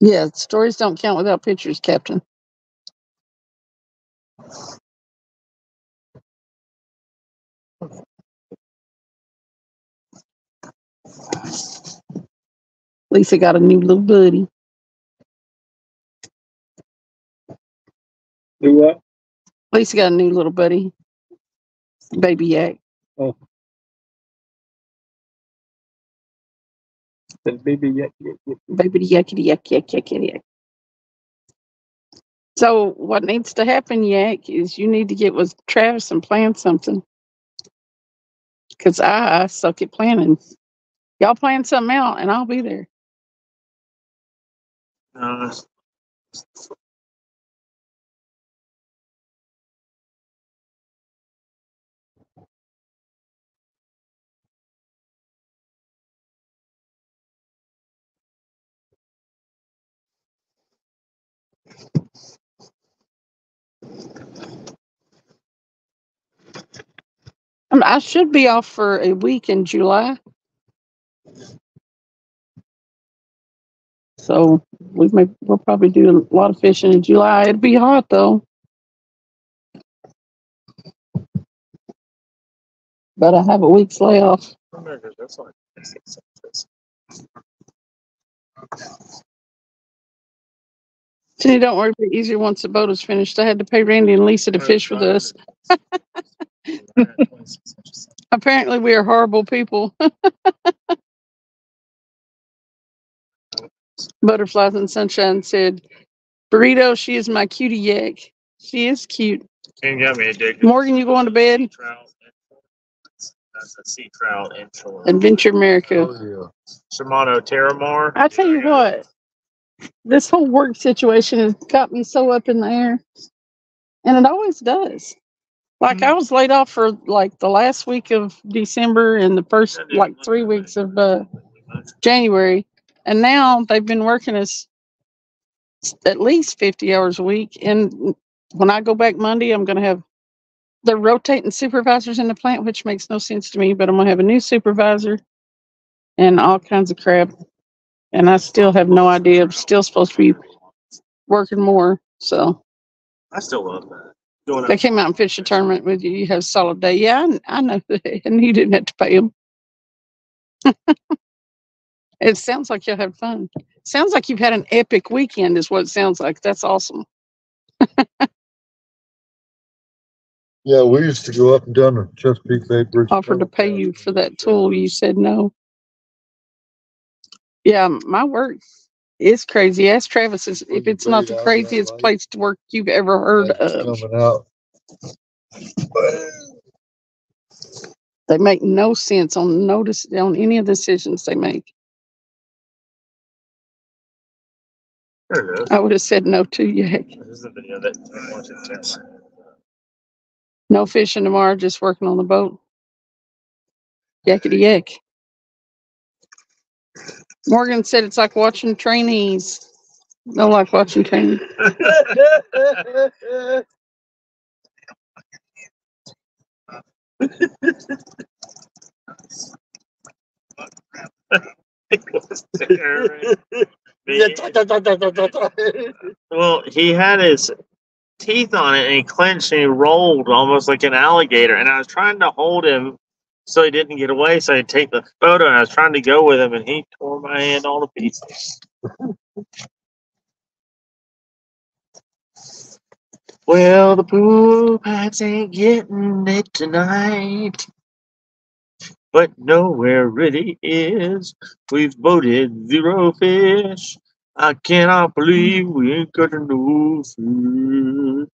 Yeah, stories don't count without pictures, Captain. Lisa got a new little buddy. Do what? Lisa got a new little buddy. Baby yak. Oh. The baby yak, yak, yak. Baby yakety yak yak yak yak yak. So what needs to happen, Yak, is you need to get with Travis and plan something. Cause I, suck at planning. Y'all plan something out and I'll be there. Uh, I, should be off for a week in July. So we may we'll probably do a lot of fishing in July. It'll be hot though. But I have a week's layoff. That's don't worry, it'll be easier once the boat is finished. I had to pay Randy and Lisa to fish with us. <laughs> Apparently we are horrible people. <laughs> Butterflies and Sunshine said, Burrito, she is my cutie yak. She is cute. Can got me addicted. Morgan, you going to bed? Sea trout and- That's a sea trout inshore. Adventure America. Shimano Terramar. I tell you what, this whole work situation has got me so up in the air. And it always does. Like I was laid off for like the last week of December and the first like three weeks of uh, January. And now they've been working us at least 50 hours a week. And when I go back Monday, I'm going to have, they're rotating supervisors in the plant, which makes no sense to me, but I'm going to have a new supervisor and all kinds of crap. And I still have no idea. I'm still supposed to be working more. So I still love that. Going they came out and fished a tournament with you. You have a solid day. Yeah, I, I know. <laughs> and you didn't have to pay them. <laughs> it sounds like you'll have fun. Sounds like you've had an epic weekend, is what it sounds like. That's awesome. <laughs> Yeah, we used to go up and down the Chesapeake Bay Bridge. Offered to pay you for that tool. You said no. Yeah, my work is crazy. Ask Travis is- if it's not the craziest place to work you've ever heard of. Coming out. They make no sense on notice on any of the decisions they make. There it is. I would have said no to yak. <laughs> This is the video that I want to. No fishing tomorrow, just working on the boat. Yakety yak. Morgan said it's like watching trainees. Don't like watching trainees. Well, he had his teeth on it and he clenched and he rolled almost like an alligator. And I was trying to hold him so he didn't get away. So I take the photo and I was trying to go with him and he tore my hand all to pieces. well, the pool pats ain't getting it tonight. But nowhere really is. We've voted zero fish. I cannot believe we ain't got no food.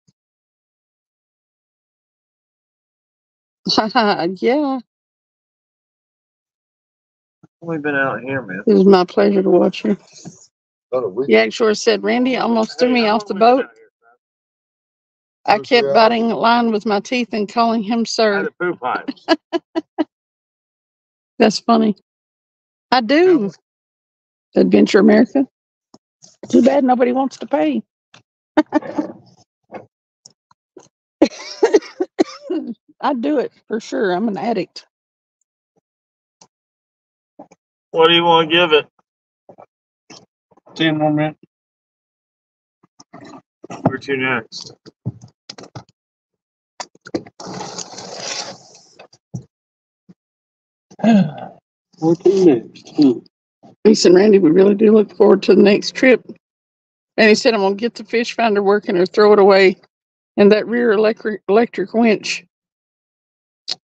<laughs> yeah, We've been out here, man. it was my pleasure to watch you. About a week. Yak sure said, Randy almost threw me off the boat. I kept biting the line with my teeth and calling him sir. a poop pipe. <laughs> That's funny. I do. Adventure America. Too bad nobody wants to pay. <laughs> I do it for sure. I'm an addict. What do you want to give it? Ten more minutes. Where to next? <sighs> Fourteen next. Hmm. He said, Randy, we really do look forward to the next trip. And he said, I'm going to get the fish finder working or throw it away. And that rear electric, electric winch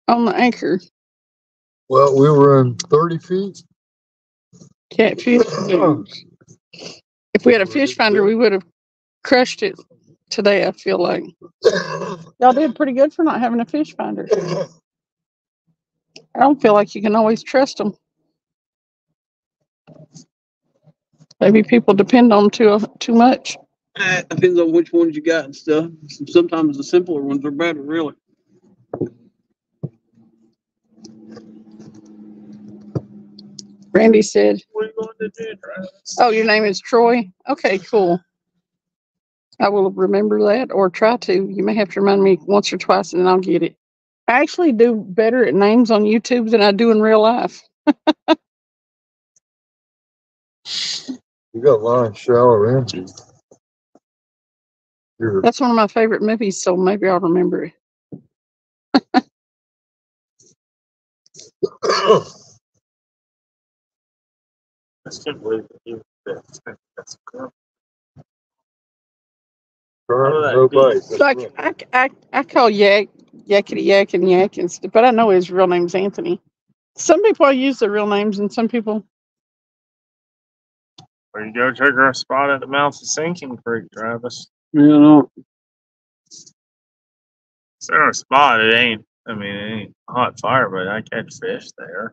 on the anchor Well, we were in thirty feet. Catfish. <clears throat> If we had a fish finder, we would have crushed it today, I feel like. Y'all did pretty good for not having a fish finder. I don't feel like you can always trust them. Maybe people depend on 'em too too much. Eh, Depends on which ones you got and stuff. Sometimes the simpler ones are better, really. Randy said, What are going to do, "Oh, your name is Troy. Okay, cool. I will remember that or try to. You may have to remind me once or twice, and then I'll get it. I actually do better at names on YouTube than I do in real life. You got line shower empty. You're That's one of my favorite movies, so maybe I'll remember it. <coughs> <coughs> I just can't believe that's, that's cool. Current, that no be? Like. I, I, I call Yak Yakety Yak and Yak and stuff, but I know his real name's Anthony. Some people use their real names, and some people Or you go take our spot at the mouth of Sinking Creek, Travis. You know, It's our spot. It ain't, I mean, it ain't hot fire, but I catch fish there.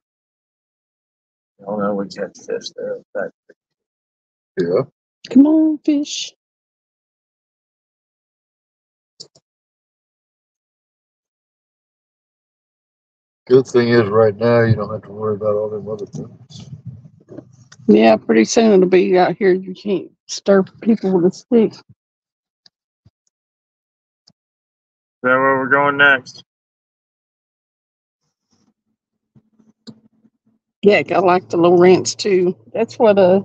I don't know, we catch fish there. That, Yeah. come on fish. Good thing is right now you don't have to worry about all them other things. Yeah, pretty soon it'll be out here. You can't stir people with a stick. is that where we're going next? Yak, I like the low rants too. That's what uh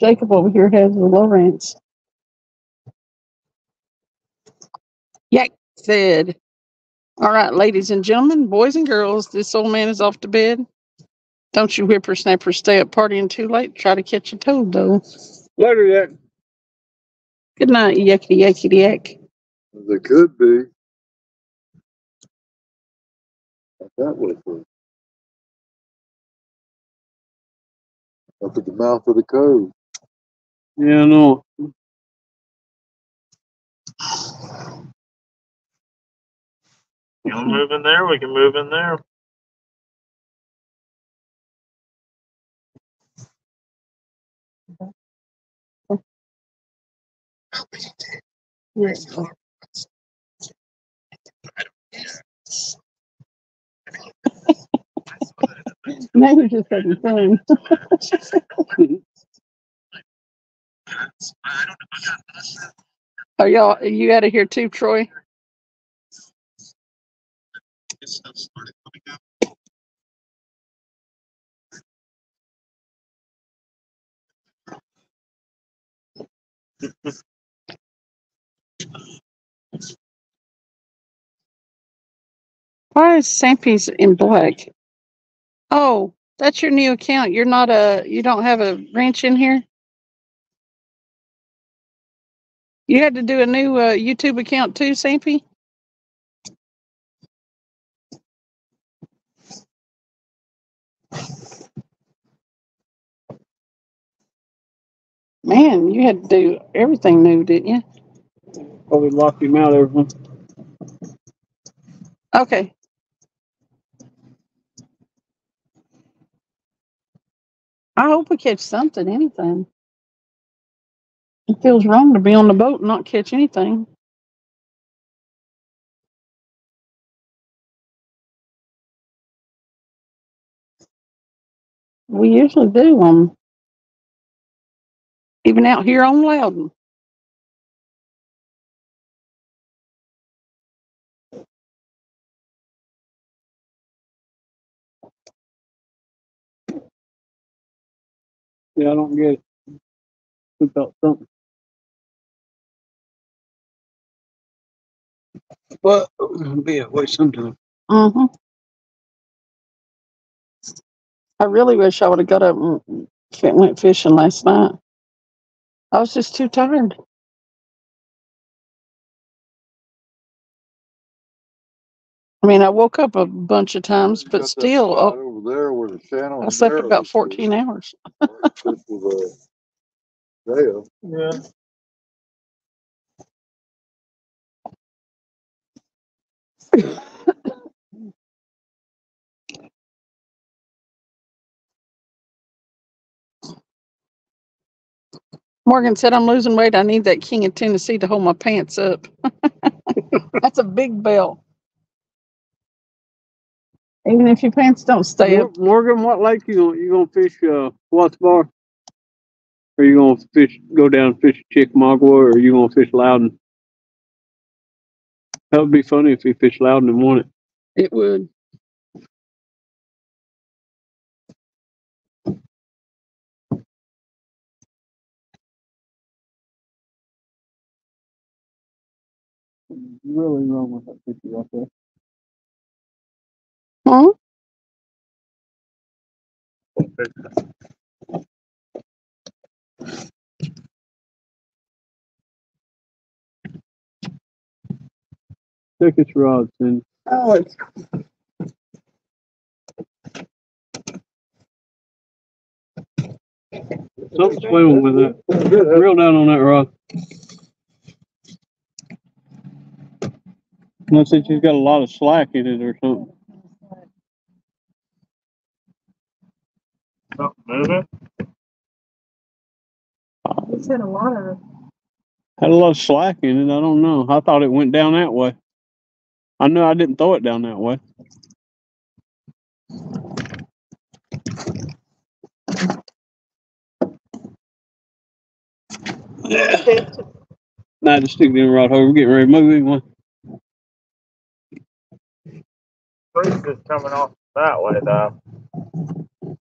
Jacob over here has the low rants. Yak said, "All right, ladies and gentlemen, boys and girls, this old man is off to bed. Don't you whippersnappers stay up partying too late. Try to catch a toad though. later yet. Good night, yakety yakety yak." They could be. That way. Up at the mouth of the cove. Yeah, no. You want to move in there? We can move in there. Maybe just having fun. Are y'all, are you out of here too, Troy? Why is Sampy's in black? Oh, that's your new account. You're not a, you don't have a ranch in here? You had to do a new uh, YouTube account too, Sampy? Man, you had to do everything new, didn't you? Probably locked him out everyone. Okay. I hope we catch something, anything. It feels wrong to be on the boat and not catch anything. We usually do them, even out here on Loudoun. Yeah, I don't get it. Felt something. But it'll be that way sometime. Mm-hmm. I really wish I would have got up and went fishing last night. I was just too tired. I mean, I woke up a bunch of times, Got but still, oh, spot oh, Over there where the channel. I slept about 14 hours. This was a Dale. Yeah. Morgan said, I'm losing weight. I need that King of Tennessee to hold my pants up. <laughs> That's a big belt. Even if your pants don't stay up. Morgan, what lake you gonna you gonna fish? Uh, Watts Bar? Or you gonna fish? Go down and fish Chickamauga, or are you gonna fish Loudoun? That would be funny if he fished Loudoun and won it. It would. Really wrong with that picture right there. Huh? Check its rods and Oh, it's something swimming with that. Good, huh? Reel down on that rod. I said she's got a lot of slack in it or something. Something moving? it's in a lot of. Had a lot of slack in it. I don't know. I thought it went down that way. I know I didn't throw it down that way. Yeah. Nah, just stick the rod over. We're getting ready to move anyway. Breeze is coming off that way though.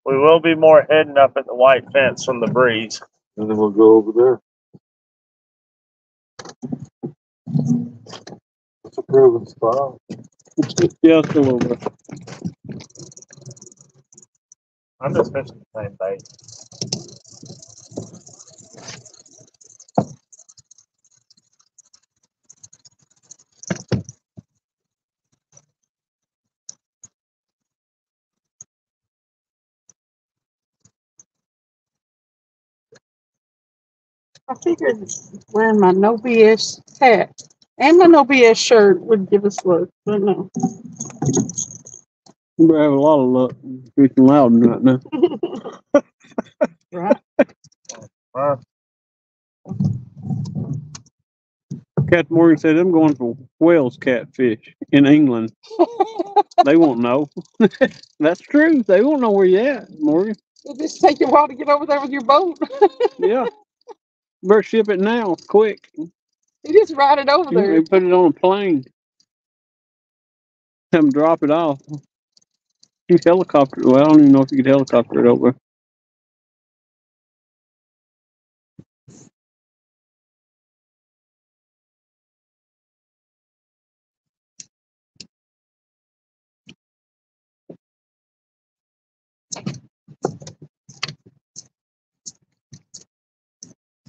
We will be more heading up at the white fence from the breeze. And then we'll go over there. It's a proven spot. <laughs> Yeah, it's a little bit. I'm just fishing the same bait. I figured wearing my no BS hat and my no BS shirt would give us luck, but no. We're having a lot of luck fishing Loudoun right now. <laughs> Right? Captain Morgan said I'm going for Wels catfish in England. <laughs> they won't know. <laughs> That's true. They won't know where you're at, Morgan. It'll just take you a while to get over there with your boat. Yeah. Better ship it now, quick. you just ride it over there. can put it on a plane. Them drop it off. You helicopter. Well, I don't even know if you could helicopter it over.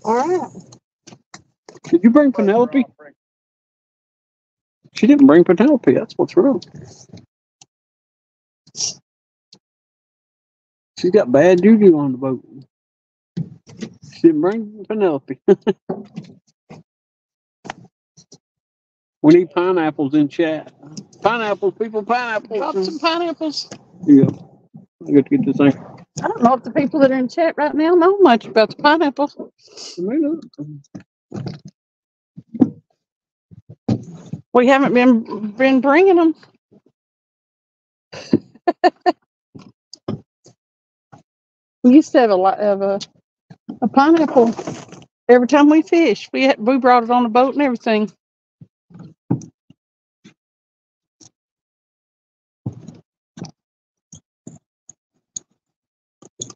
All right. Did you bring Penelope? She didn't bring Penelope. That's what's wrong. She got bad juju on the boat. She didn't bring Penelope. <laughs> we need pineapples in chat. Pineapples, people, Drop pineapples. some pineapples. Yeah. I got to thing. I don't know if the people that are in chat right now know much about the pineapples. We haven't been been bringing them. <laughs> we used to have a lot of a, a pineapple every time we fished. We had, we brought it on the boat and everything.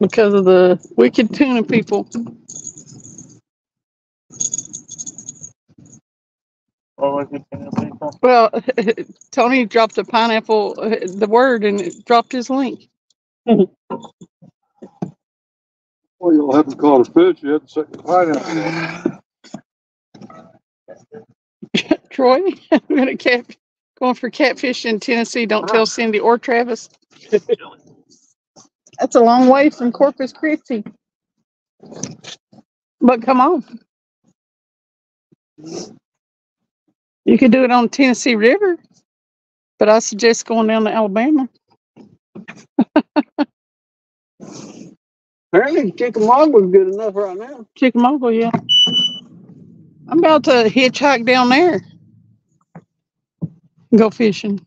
Because of the wicked tuna people. What was it? Can I? Well, <laughs> Tony dropped a pineapple, uh, the word, and it dropped his link. Well, you'll have to call a fish, you have to set the pineapple. on. <laughs> Troy, <laughs> we're gonna cat, going for catfish in Tennessee. Don't tell Cindy or Travis. That's a long way from Corpus Christi. But come on. You could do it on the Tennessee River, but I suggest going down to Alabama. <laughs> Apparently, Chickamauga was good enough right now. Chickamauga, yeah. I'm about to hitchhike down there. Go fishing.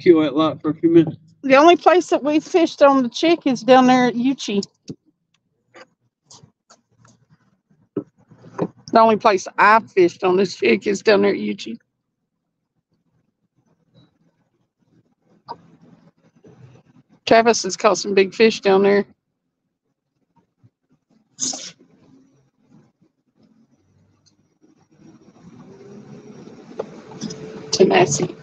Kill that lot for a few minutes. The only place that we fished on the chick is down there at Yuchi. The only place I fished on this chick is down there at Yuchi. Travis has caught some big fish down there. Tenacity.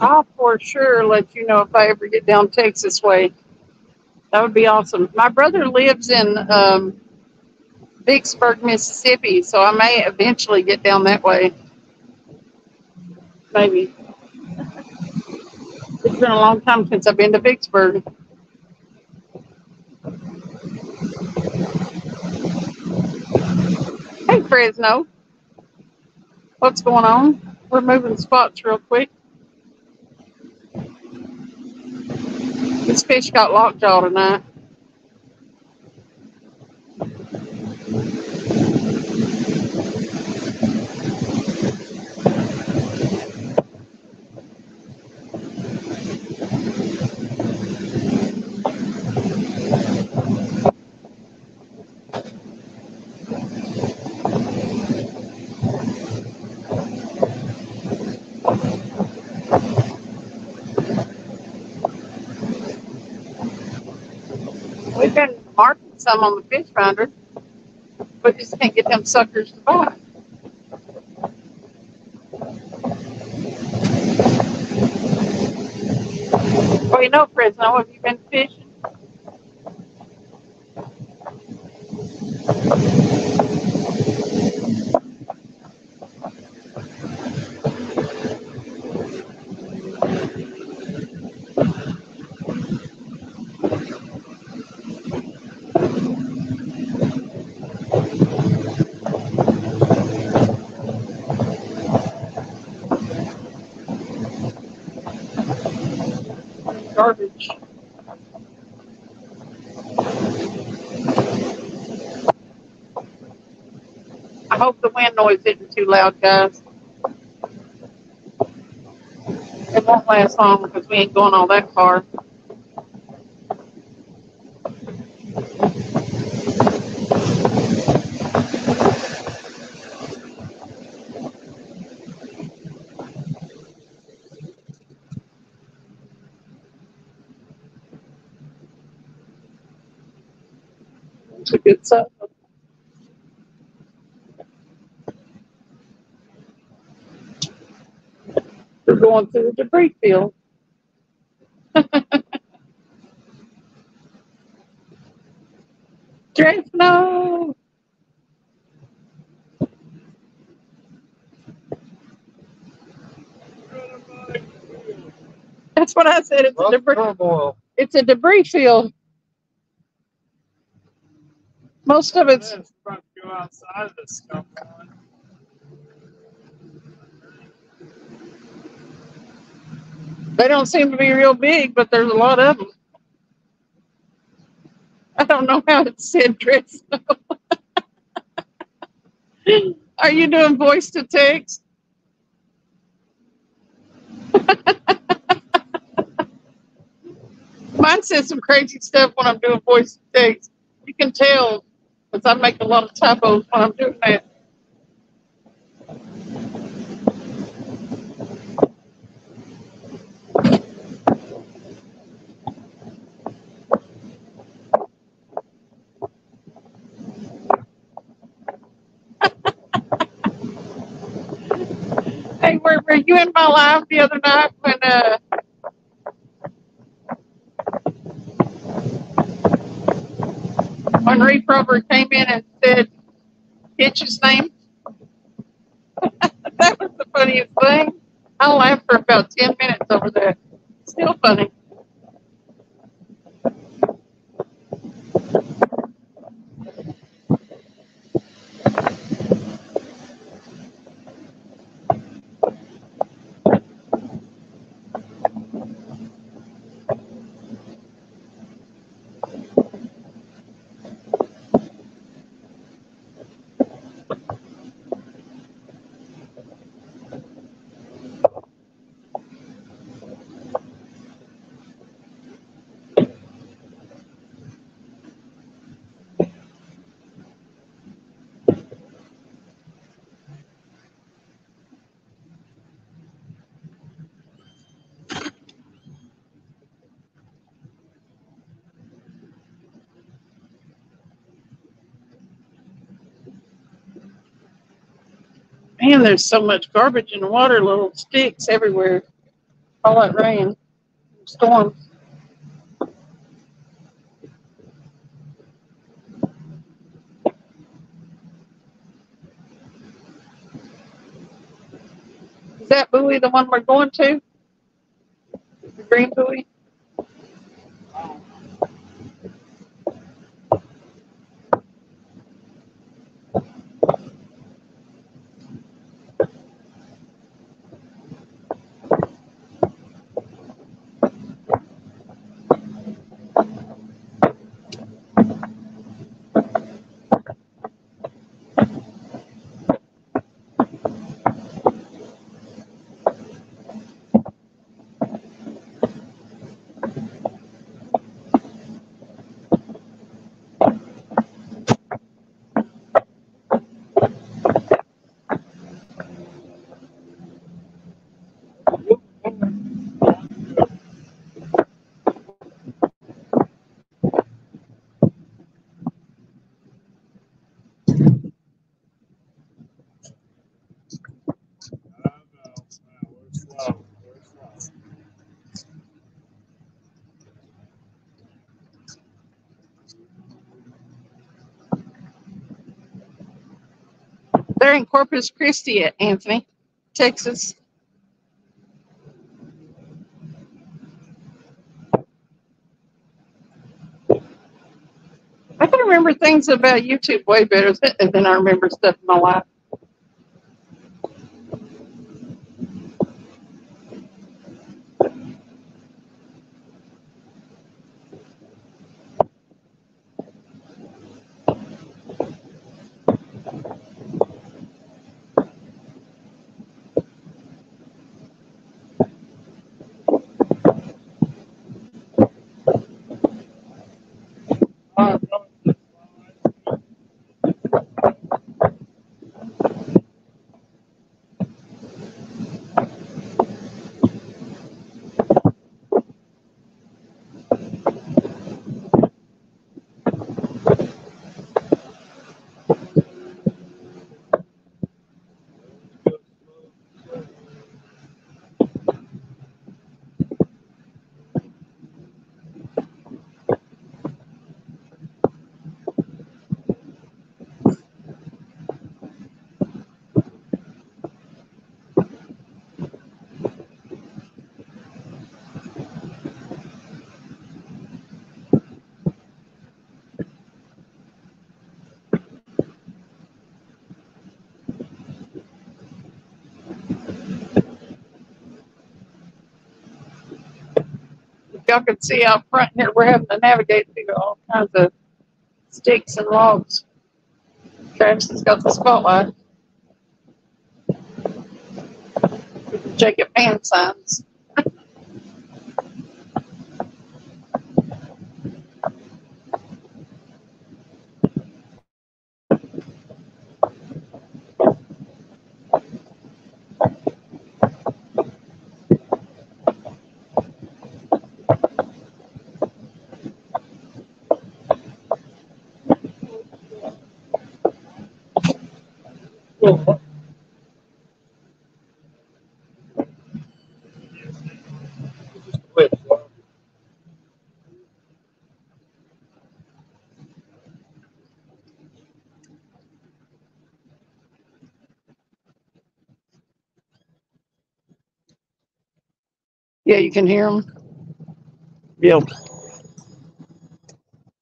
I'll for sure let you know if I ever get down Texas way. That would be awesome. My brother lives in um, Vicksburg, Mississippi, so I may eventually get down that way. Maybe. It's been a long time since I've been to Vicksburg. Hey, Fresno. What's going on? We're moving spots real quick. This fish got locked lockjaw tonight. We've been marking some on the fish finder, but just can't get them suckers to bite. Well, you know, Fresno, have you been fishing? garbage. I hope the wind noise isn't too loud, guys. It won't last long because we ain't going all that far. It's a good sign. We're going through the debris field. <laughs> Drift, no. That's what I said. It's a debris. turmoil. It's a debris field. Most of it's It's about to go outside of this scum line. They don't seem to be real big, but there's a lot of them. I don't know how it said drift. <laughs> Are you doing voice to text? <laughs> Mine says some crazy stuff when I'm doing voice to text. You can tell because I make a lot of typos when I'm doing that. my life the other night when uh, when Reef Rover came in and said Hitch's name. <laughs> that was the funniest thing. I laughed for about 10 there's so much garbage in the water, little sticks everywhere. All that rain, storm. Is that buoy the one we're going to? The green buoy? They're in Corpus Christi, Anthony, Texas. I can remember things about YouTube way better than, I remember stuff in my life. Y'all could see out front here, we're having to navigate through all kinds of sticks and logs. Travis has got the spotlight. Check your pan signs. Yeah, you can hear them. Yep.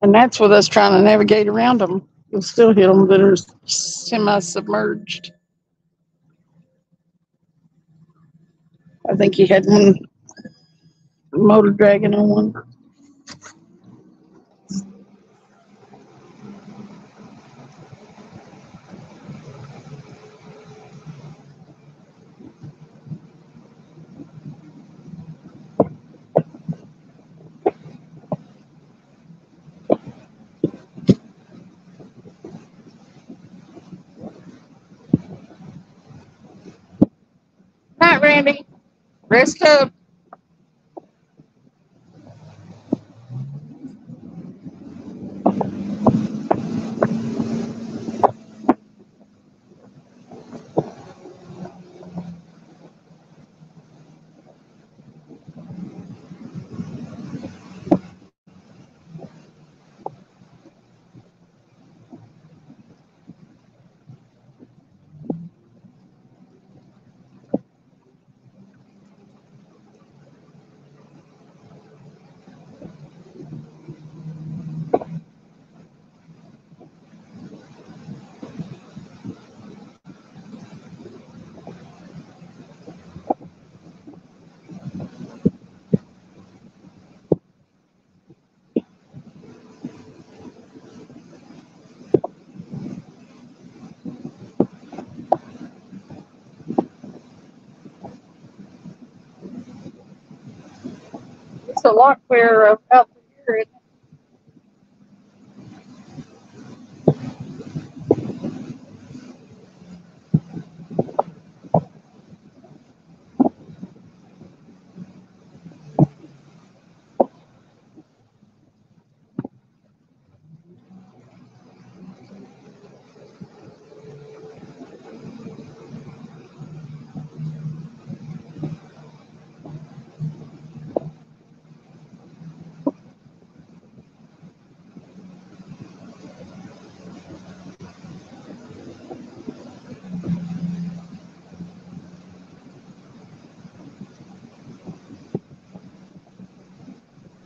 And that's with us trying to navigate around them. You'll still hit them that are semi-submerged. I think he had one motor dragon on one. Night, Randy. Rest up. A lot clearer out uh, here. isn't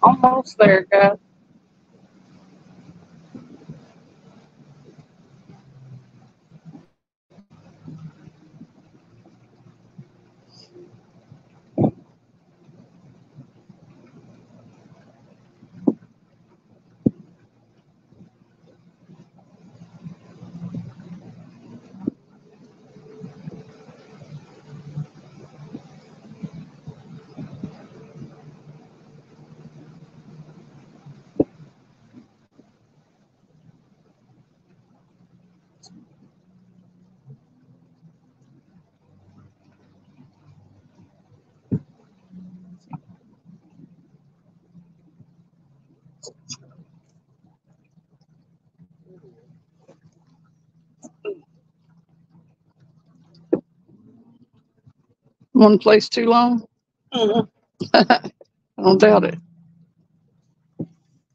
it? Almost there, guys. One place too long? Mm-hmm. <laughs> I don't doubt it.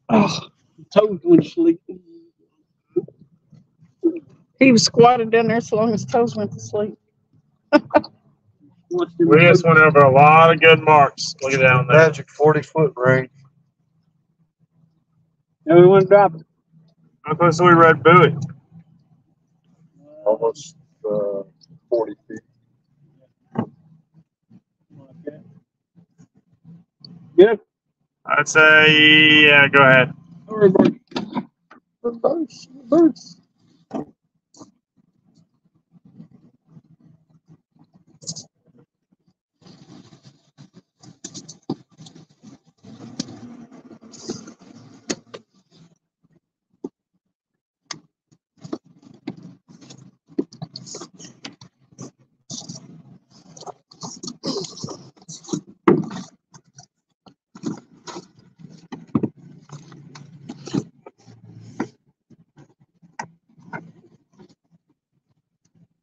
Oh, Toes went to sleep. he was squatted down there so long his toes went to sleep. <laughs> We just went over a lot of good marks. Look at down there. Magic forty foot range. And we went drop it. How close we red buoy? almost, uh, forty feet. Good. I'd say, yeah, go ahead. Reverse. Reverse.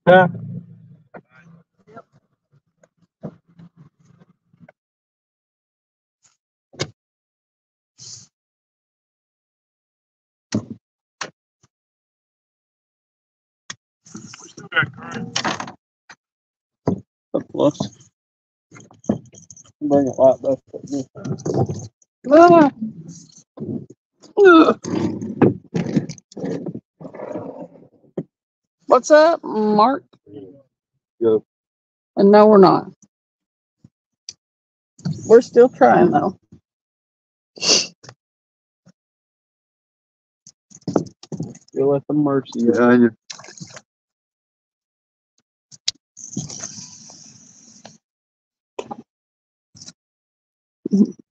Yeah. We still got current. Plus. Bring it right back. up here. Ah. What's up, Mark? Good. And no, we're not. We're still trying though. Still at the mercy. of- Yeah, you,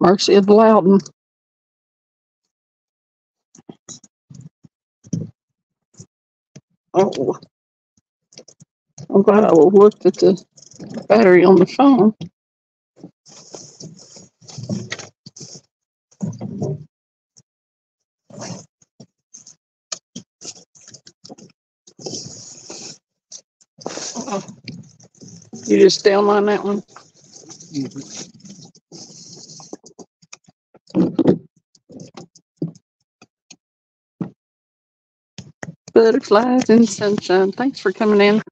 Mercy of Loudoun. Oh. I'm glad I looked at the battery on the phone. You just down on that one? Mm-hmm. Butterflies and sunshine. Thanks for coming in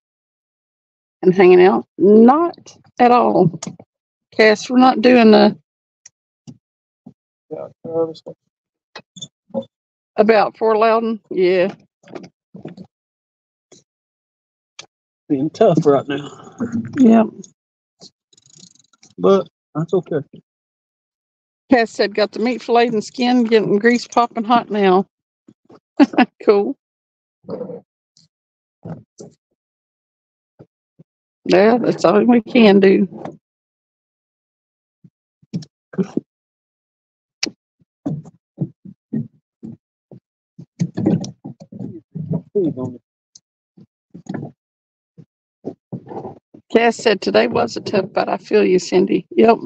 and hanging out. Not at all. Cass, we're not doing the about Fort Loudoun. Yeah. Being tough right now, Yeah. but that's okay. Cass said got the meat filleted and skin getting grease popping hot now. <laughs> cool. Yeah, that's all we can do. Cass said today was a tough, but I feel you, Cindy. Yep.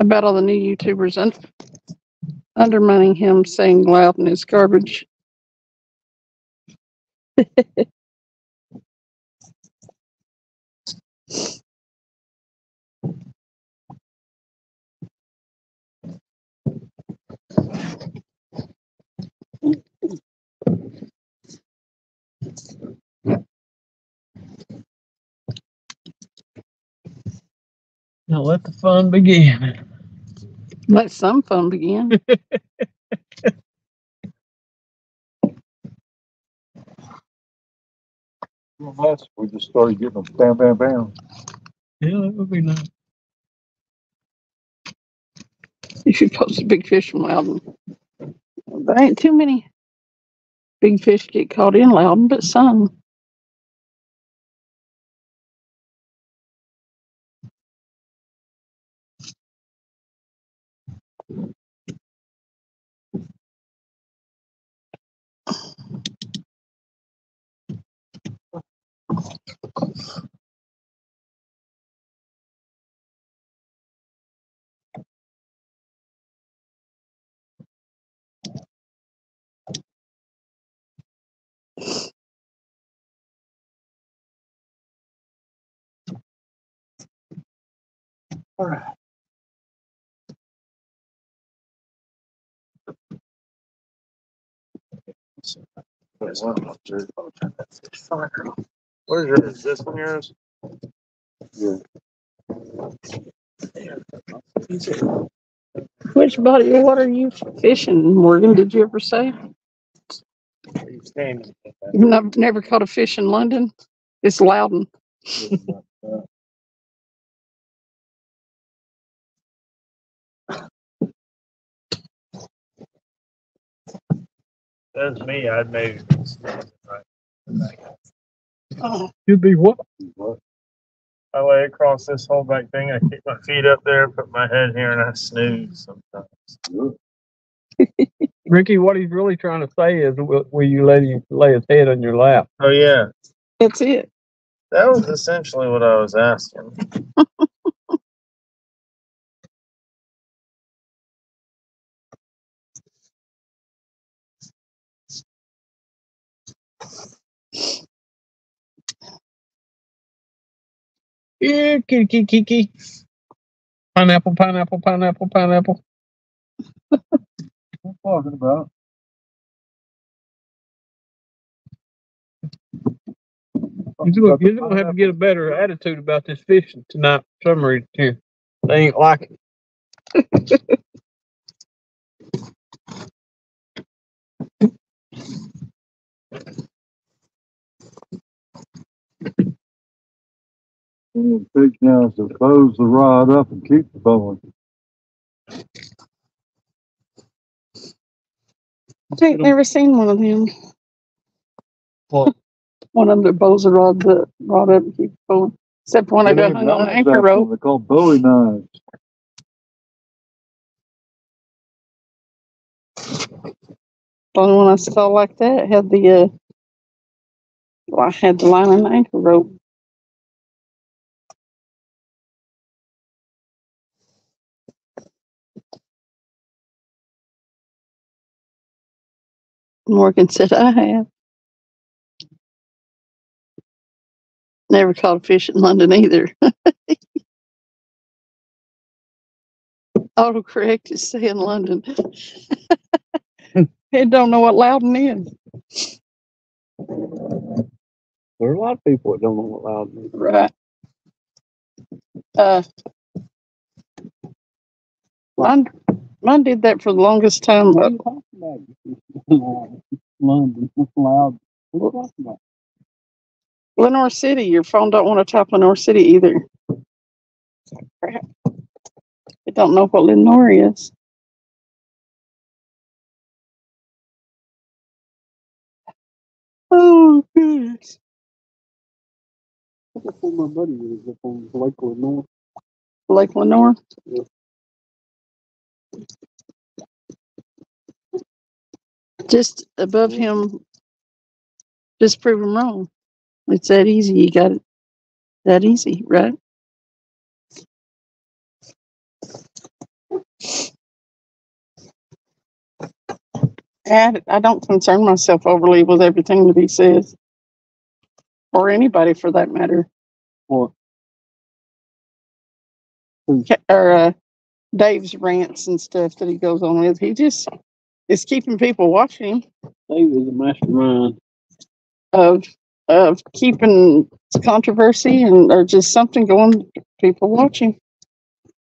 About all the new YouTubers un- undermining him, saying loud Loudoun is garbage. Now let the fun begin. Let some fun begin. <laughs> last, we just started getting them bam, bam, bam. Yeah, that would be nice. You should post a big fish from Loudoun. There ain't too many big fish get caught in Loudoun, but some. All right. One. Oh, turn that fish fire off yours? Is this one yours? Yeah. Which body of water are you fishing, Morgan? Did you ever say? You standing. You've nev- never caught a fish in London? It's Loudoun. That's me. I'd maybe. Oh. You'd be what? I lay across this whole back thing. I keep my feet up there, put my head here, and I snooze sometimes. Ricky, what he's really trying to say is, will, will you let him lay his head on your lap? Oh yeah, that's it. that was essentially what I was asking. <laughs> Pineapple, pineapple, pineapple, pineapple. What I'm talking about. You're gonna, have to get a better attitude about this fishing tonight. for Some reason here, they ain't like it. <laughs> The trick now is to close the rod up and keep the bowing. I ain't never seen one of them. What? One of them that bows a rod, the rod up and keep going. Except when I They got have hung on an anchor rope. They're called Bowie knives. The only one I saw like that had the, uh, well, I had the line and anchor rope. Morgan said, I have. Never caught a fish in London either. <laughs> Autocorrect is saying London. <laughs> It don't know what Loudoun is. There are a lot of people that don't know what loud is. Right. Uh. Mine, mine did that for the longest time, but <laughs> London, loud. What are you talking about? Lenoir City, your phone don't want to type Lenoir City either. Crap. It don't know what Lenoir is. Oh, goodness. That's my buddy is up on Lake Lenore. Lake Lenore. Just above him, just prove him wrong. It's that easy. You got it that easy, right? And I don't concern myself overly with everything that he says, or anybody for that matter. What? Ca- Or uh, Dave's rants and stuff that he goes on with. He just is keeping people watching him Dave is a mastermind. of of keeping controversy and or just something going. People watching.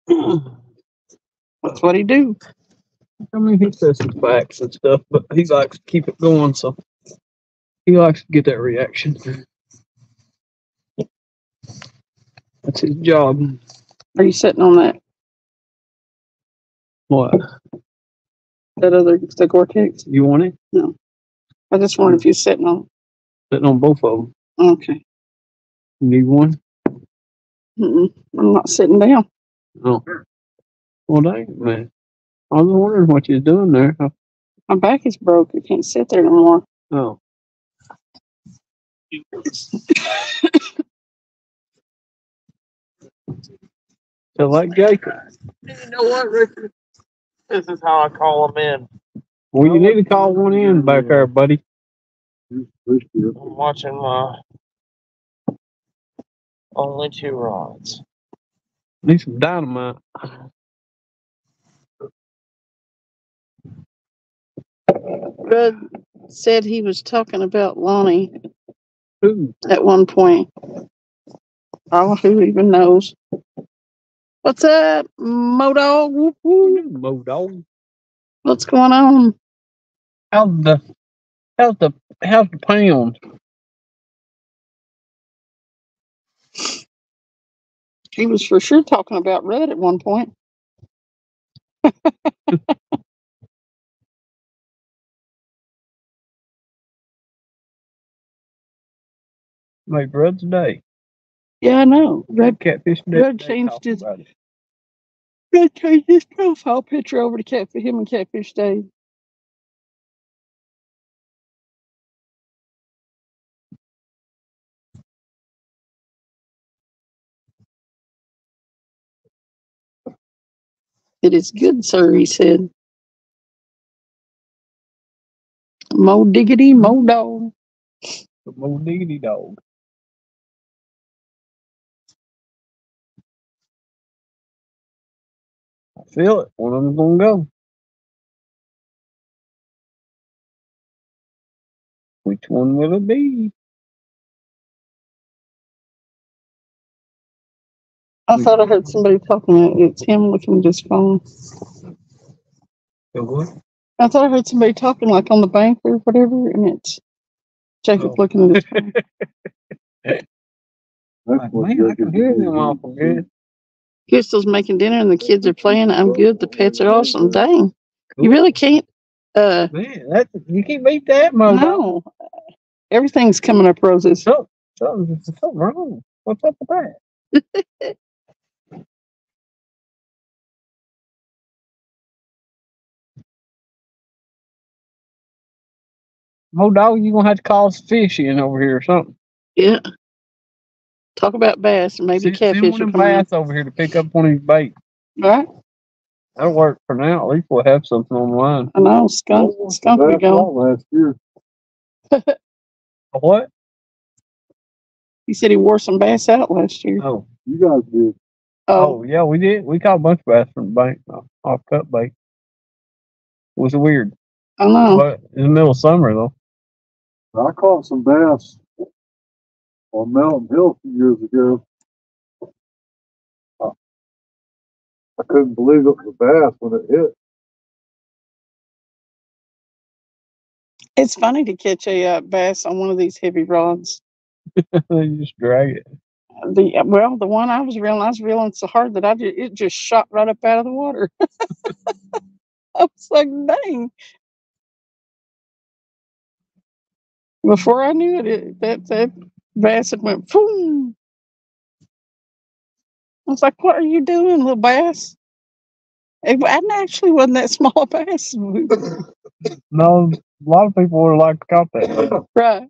That's what he do. I mean, he says some facts and stuff, but he likes to keep it going, so he likes to get that reaction. That's his job. Are you sitting on that What? that other the Gore-Tex? You want it? No. I just wondered if you're sitting on. Sitting on both of them. Okay. You need one? Mm-mm, I'm not sitting down. Oh. Well, dang, man. I was wondering what you're doing there. Oh. My back is broke. I can't sit there no more. Oh. So like Jacob. You know what, Richard? This is how I call them in. Well, you need to call one in back there, buddy. I'm watching my only two rods. Need some dynamite. Good. said he was talking about Lonnie Who? at one point. Oh, who even knows? What's up, Modog? Whoop, whoop. Mo dog. What's going on? How's the how's the how's the pound? He was for sure talking about Red at one point. Like Rudd's day. Yeah, I know. Red, Catfish day. They changed his- about it. Red changed his profile picture over to Cat for him and Catfish Dave. It is good, sir, he said. Mo diggity, mo dog. The Mo diggity dog. Feel it. One of them's gonna go. Which one will it be? I thought I heard somebody talking. It's him looking at his phone. What? I thought I heard somebody talking like on the bank or whatever, and it's Jacob Oh. looking at his <laughs> phone. That's Like, man, I can hear them awful good. Crystal's making dinner and the kids are playing. I'm good. The pets are awesome. Dang. You really can't uh Man, that you can't beat that, Mo. dog. no. Everything's coming up roses. So, something's something wrong. What's up with that? <laughs> Mo dog, you gonna have to call some fish in over here or something. Yeah. Talk about bass and maybe Send- send catfish one will of come them in. bass over here to pick up one of these bait. Right? That'll work for now. At least we'll have something on the line. I know. Skunk skunk be That's gone. Last year. <laughs> What? He said he wore some bass out last year. Oh, You guys did. Oh, oh yeah, we did. We caught a bunch of bass from the bank off, off cut bait. It was weird, I know. but in the middle of summer though. I caught some bass on Melton Hill a few years ago. I I couldn't believe it was a bass when it hit. It's funny to catch a uh, bass on one of these heavy rods. <laughs> you just drag it. The well, the one I was reeling, I was reeling so hard that I just, it just shot right up out of the water. <laughs> I was like, dang. Before I knew it, it that that bass had went boom. I was like, "What are you doing, little bass?" It wa- and actually wasn't that <laughs> small a bass, No, a lot of people would like to caught that. right?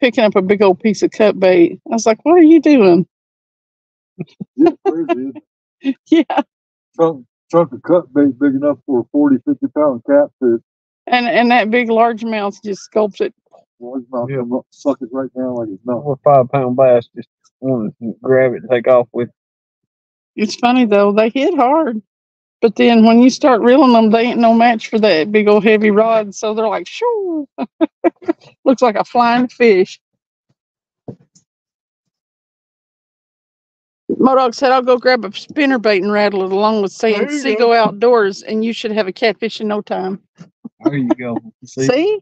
Picking up a big old piece of cut bait. I was like, "What are you doing?" <laughs> Yeah, Chunk, chunk of cut bait big enough for a 40, 50 pound catfish. and and that big largemouth just sculpts it. Well, his mouth Yeah. come up, suck it right down like it's not. Four or five pound bass just want to grab it and take off with. It's funny though; they hit hard, but then when you start reeling them, they ain't no match for that big old heavy rod. So they're like, shoo, <laughs> looks like a flying fish. Modog said, "I'll go grab a spinner bait and rattle it along with saying There you Seago Outdoors, and you should have a catfish in no time." There you go. <laughs> See, See,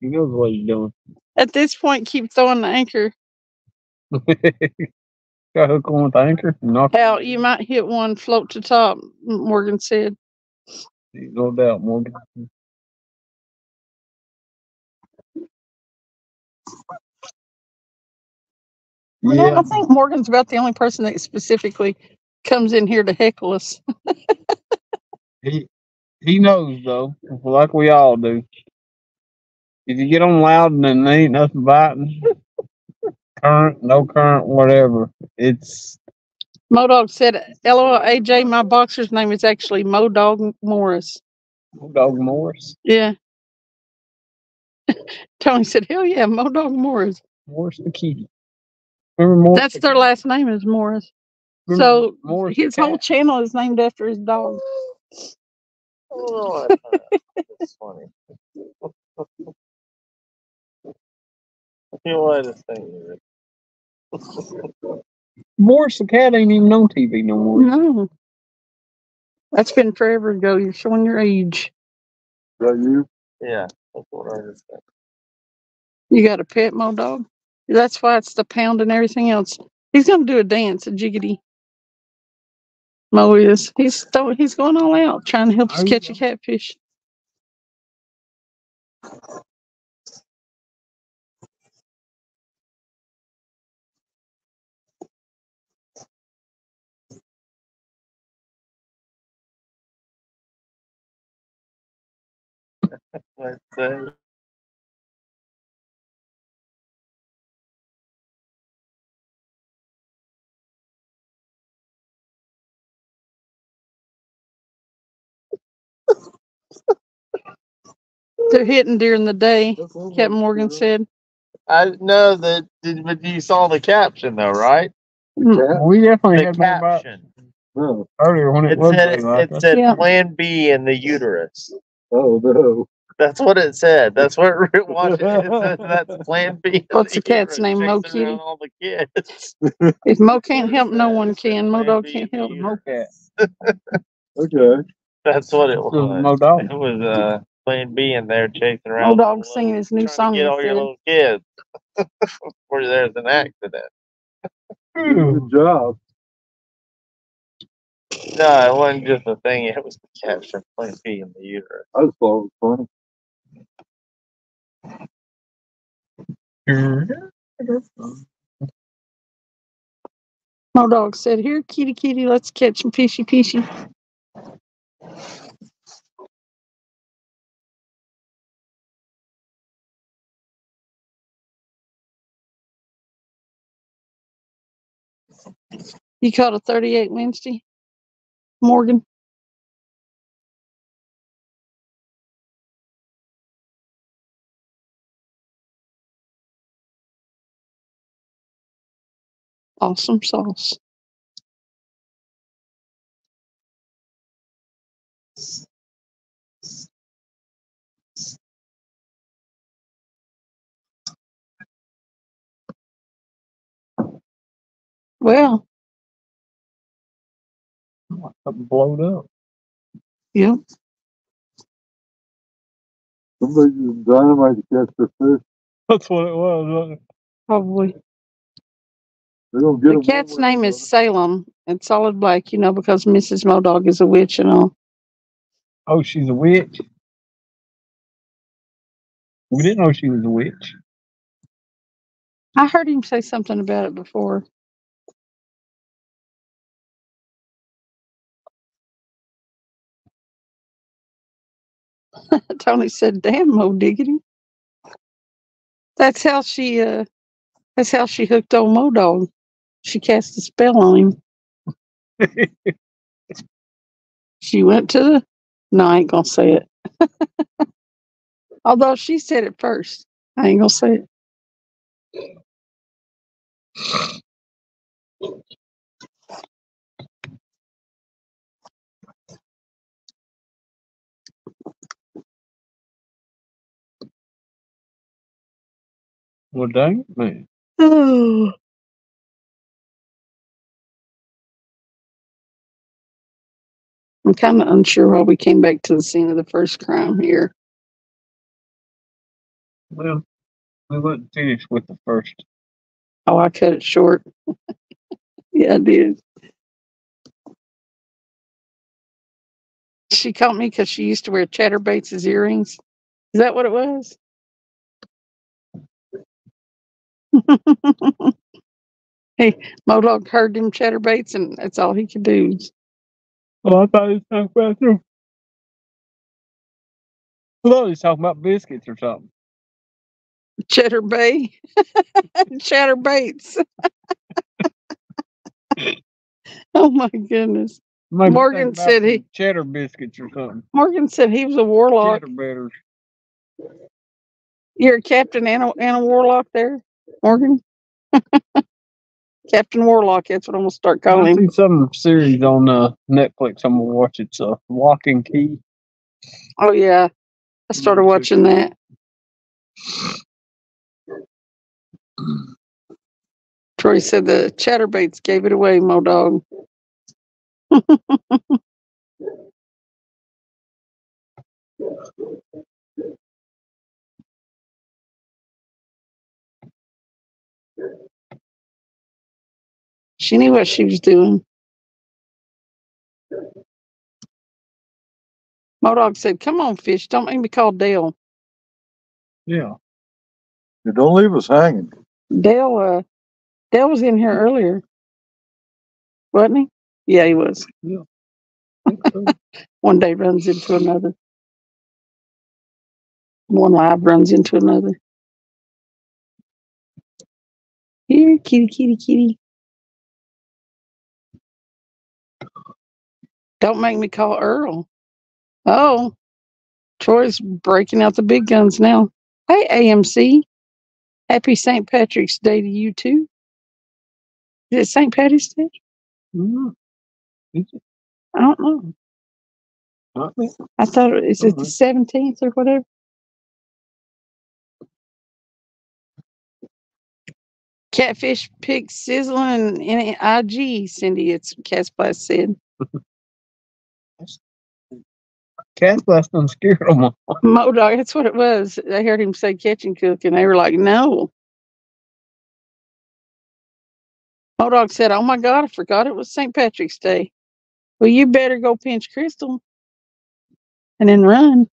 he knows what he's doing. at this point, keep throwing the anchor <laughs> Got hook on with the anchor. Knock out. You might hit one float to top. Morgan said. No doubt, Morgan. Yeah, I think Morgan's about the only person that specifically comes in here to heckle us. <laughs> he he knows though, like we all do. If you get on loud and then there ain't nothing biting, current, no current, whatever, it's Modog said, LOL AJ, my boxer's name is actually Modog Morris. Dog Morris. Yeah. <laughs> Tony said, hell yeah, Modog Morris. Morris the kitty. Remember Morris? That's the their cat? last name is Morris. Remember So Morris his whole channel is named after his dog. Oh, that's funny. <laughs> <laughs> You want to say Morris the cat ain't even on TV no more. No. That's been forever ago. You're showing your age. That you? Yeah, that's what I just said. You got a pet mo dog? That's why it's the pound and everything else. He's gonna do a dance, a jiggity. Mo is. He's th- he's going all out trying to help us Are you catch a catfish. Let's. They're hitting during the day, Captain Morgan said. I know that, did- but you saw the caption though, right? Mm, We definitely The had one about caption. Earlier when it, It was said, daylight. it said Yeah. Plan B in the uterus. Oh, no. That's what it said. That's what Rick <laughs> watched. It said that's Plan B. <laughs> What's the cat's name, Mo Kitty? All the kids. <laughs> If Mo can't help, no one can. Mo dog can't in help. uterus. Mocat. Okay. That's what it Was was. Mo dog. It was uh Plan B in there chasing around. Mo dog singing his new trying to song. Get he all your little kids. Before there's an accident. Good job. No, it wasn't just a thing. It was the caption Plan B in the uterus. I just thought it was funny. My dog said, "Here, kitty, kitty, let's catch some fishy, fishy." You caught a 38 Wednesday, Morgan. Awesome sauce. Well, Something blowed up. Yep. Somebody used dynamite to catch the fish. That's what it was. Wasn't? Probably. They don't get The 'em cat's one way name is another. Salem. It's solid black, you know, because Mrs. Modog is a witch and all. Oh, she's a witch. We didn't know she was a witch. I heard him say something about it before. <laughs> Tony said, "Damn, Mo Diggity." That's how she. uh That's how she hooked old Mo Dog. She cast a spell on him. <laughs> She went to the. No, I ain't gonna say it. <laughs> Although she said it first, I ain't gonna say it. Well, dang it, man. Oh. I'm kind of unsure why we came back to the scene of the first crime here. Well, we wasn't finished with the first. Oh, I cut it short. <laughs> yeah, I did. She caught me because she used to wear Chatterbait's earrings. Is that what it was? <laughs> hey, Modog heard them Chatterbaits, and that's all he could do. Oh, I thought he was talking about them. I thought he was talking about biscuits or something. Cheddar Bay, <laughs> Chatterbaits. <laughs> oh my goodness! Maybe Morgan said he- cheddar biscuits or something. Morgan said he was a warlock. Cheddar betters. You're a captain and a, and a warlock there, Morgan. <laughs> Captain Warlock. That's what I'm gonna start I calling him. see some series on uh, Netflix. I'm gonna watch it. It's uh, Locke and Key. Oh yeah, I started watching that. <sniffs> Troy said the chatterbaits gave it away, Mo Dog. <laughs> <laughs> She knew what she was doing. Modog said, Come on, fish, don't make me call Dale. Yeah. You don't leave us hanging. Dale uh Dale was in here earlier. Wasn't he? Yeah, he was. Yeah. <laughs> One day runs into another. One live runs into another. Here, kitty, kitty, kitty. Don't make me call Earl. Oh, Troy's breaking out the big guns now. Hey, AMC. Happy St. Patrick's Day to you too. Is it St. Patty's Day? Mm, I don't know. me. I thought it is it the Mhm. seventeenth or whatever. Catfish pick sizzling in IG, Cindy. It's Casplast said. Cat blast done scared them. Modog, that's what it was. I heard him say catch and cook, and they were like, no. Modog said, Oh my God, I forgot it was St. Patrick's Day. Well, you better go pinch Crystal and then run.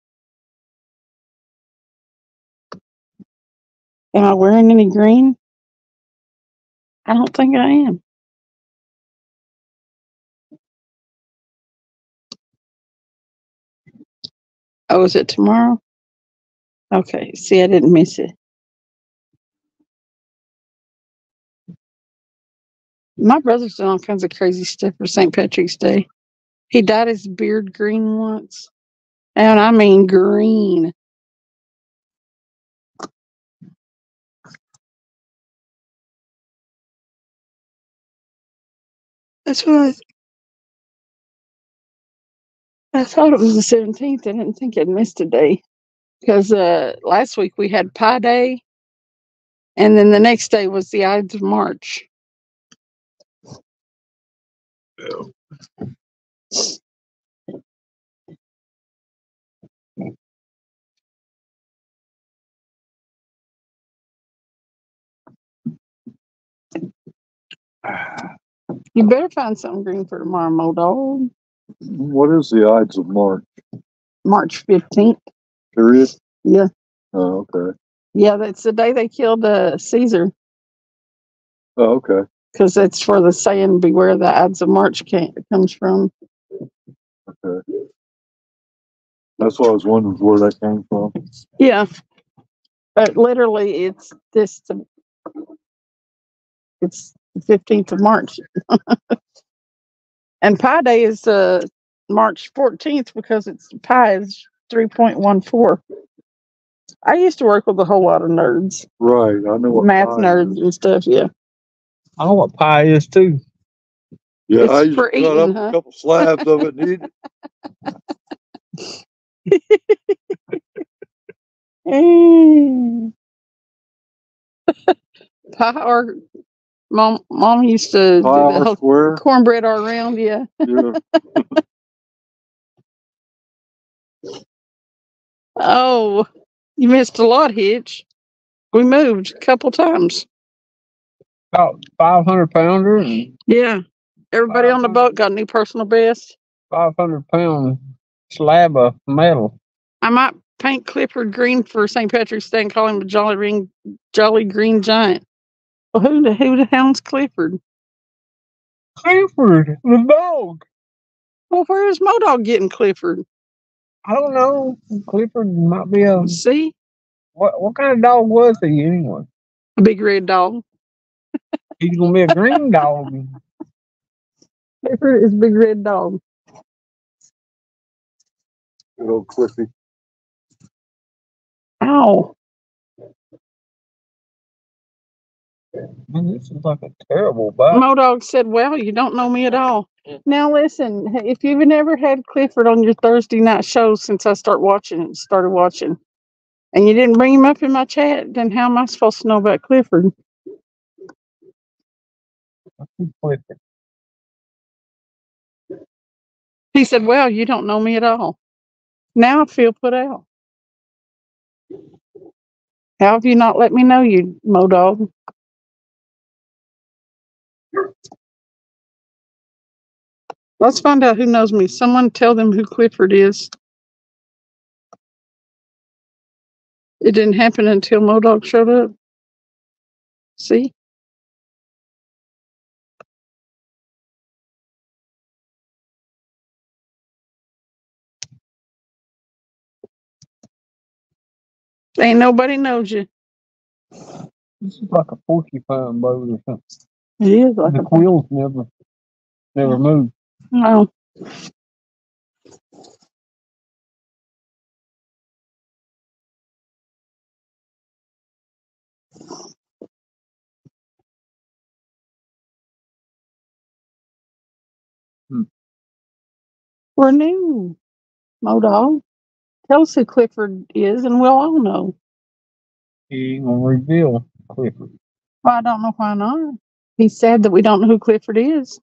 Am I wearing any green? I don't think I am. Oh, is it tomorrow? Okay, see, I didn't miss it. My brother's done all kinds of crazy stuff for St. Patrick's Day. He dyed his beard green once. And I mean green. That's what I, I thought it was the 17th. I didn't think I'd missed a day. Because uh, last week we had Pi Day. And then the next day was the Ides of March. You better find something green for tomorrow, Mo Dog. What is the Ides of March? March 15th. Period? Yeah. Oh, okay. Yeah, that's the day they killed uh, Caesar. Oh, okay. Because that's for the saying, beware the Ides of March came, comes from. Okay. That's why I was wondering where that came from. Yeah. But literally, it's this. It's the 15th of March. <laughs> and Pi Day is uh, March 14th because it's pi is 3.14. I used to work with a whole lot of nerds, Right, I know what. math pi nerds is. and stuff. Yeah. I know what pie is too. Yeah, It's I used for to cut up huh? a couple slabs of it and eat it. Mm. Pie or mom, mom used to do the or whole square. cornbread all around. <laughs> Yeah. Yeah. <laughs> Oh, you missed a lot, Hitch. We moved a couple times. About five hundred pounder Yeah. Everybody on the boat got a new personal best. five hundred pound slab of metal. I might paint Clifford green for St. Patrick's Day and call him a Jolly Ring, Jolly Green Giant. Well, who the who the hound's Clifford? Clifford, the dog. Well, where is Modog getting Clifford? I don't know. Clifford might be a See, what? What kind of dog was he anyway? a big red dog. He's gonna be a green dog. Clifford is a big red dog. Good old Cliffy. Ow. Man, this is like a terrible bite. Modog said, well, you don't know me at all. Now listen, if you've never had Clifford on your Thursday night show since I start watching, started watching, and you didn't bring him up in my chat, then how am I supposed to know about Clifford? Clifford. He said, well, you don't know me at all. Now I feel put out. How have you not let me know you, Modog? Let's find out who knows me. Someone tell them who Clifford is. It didn't happen until Modog showed up. See? Ain't nobody knows you. This is like a porcupine boat or something. It is like The a quills never, never move. No. Hmm. We're new. Modog. Tell us who Clifford is and we'll all know. He gonna reveal Clifford. Well, I don't know why not. He's sad that we don't know who Clifford is.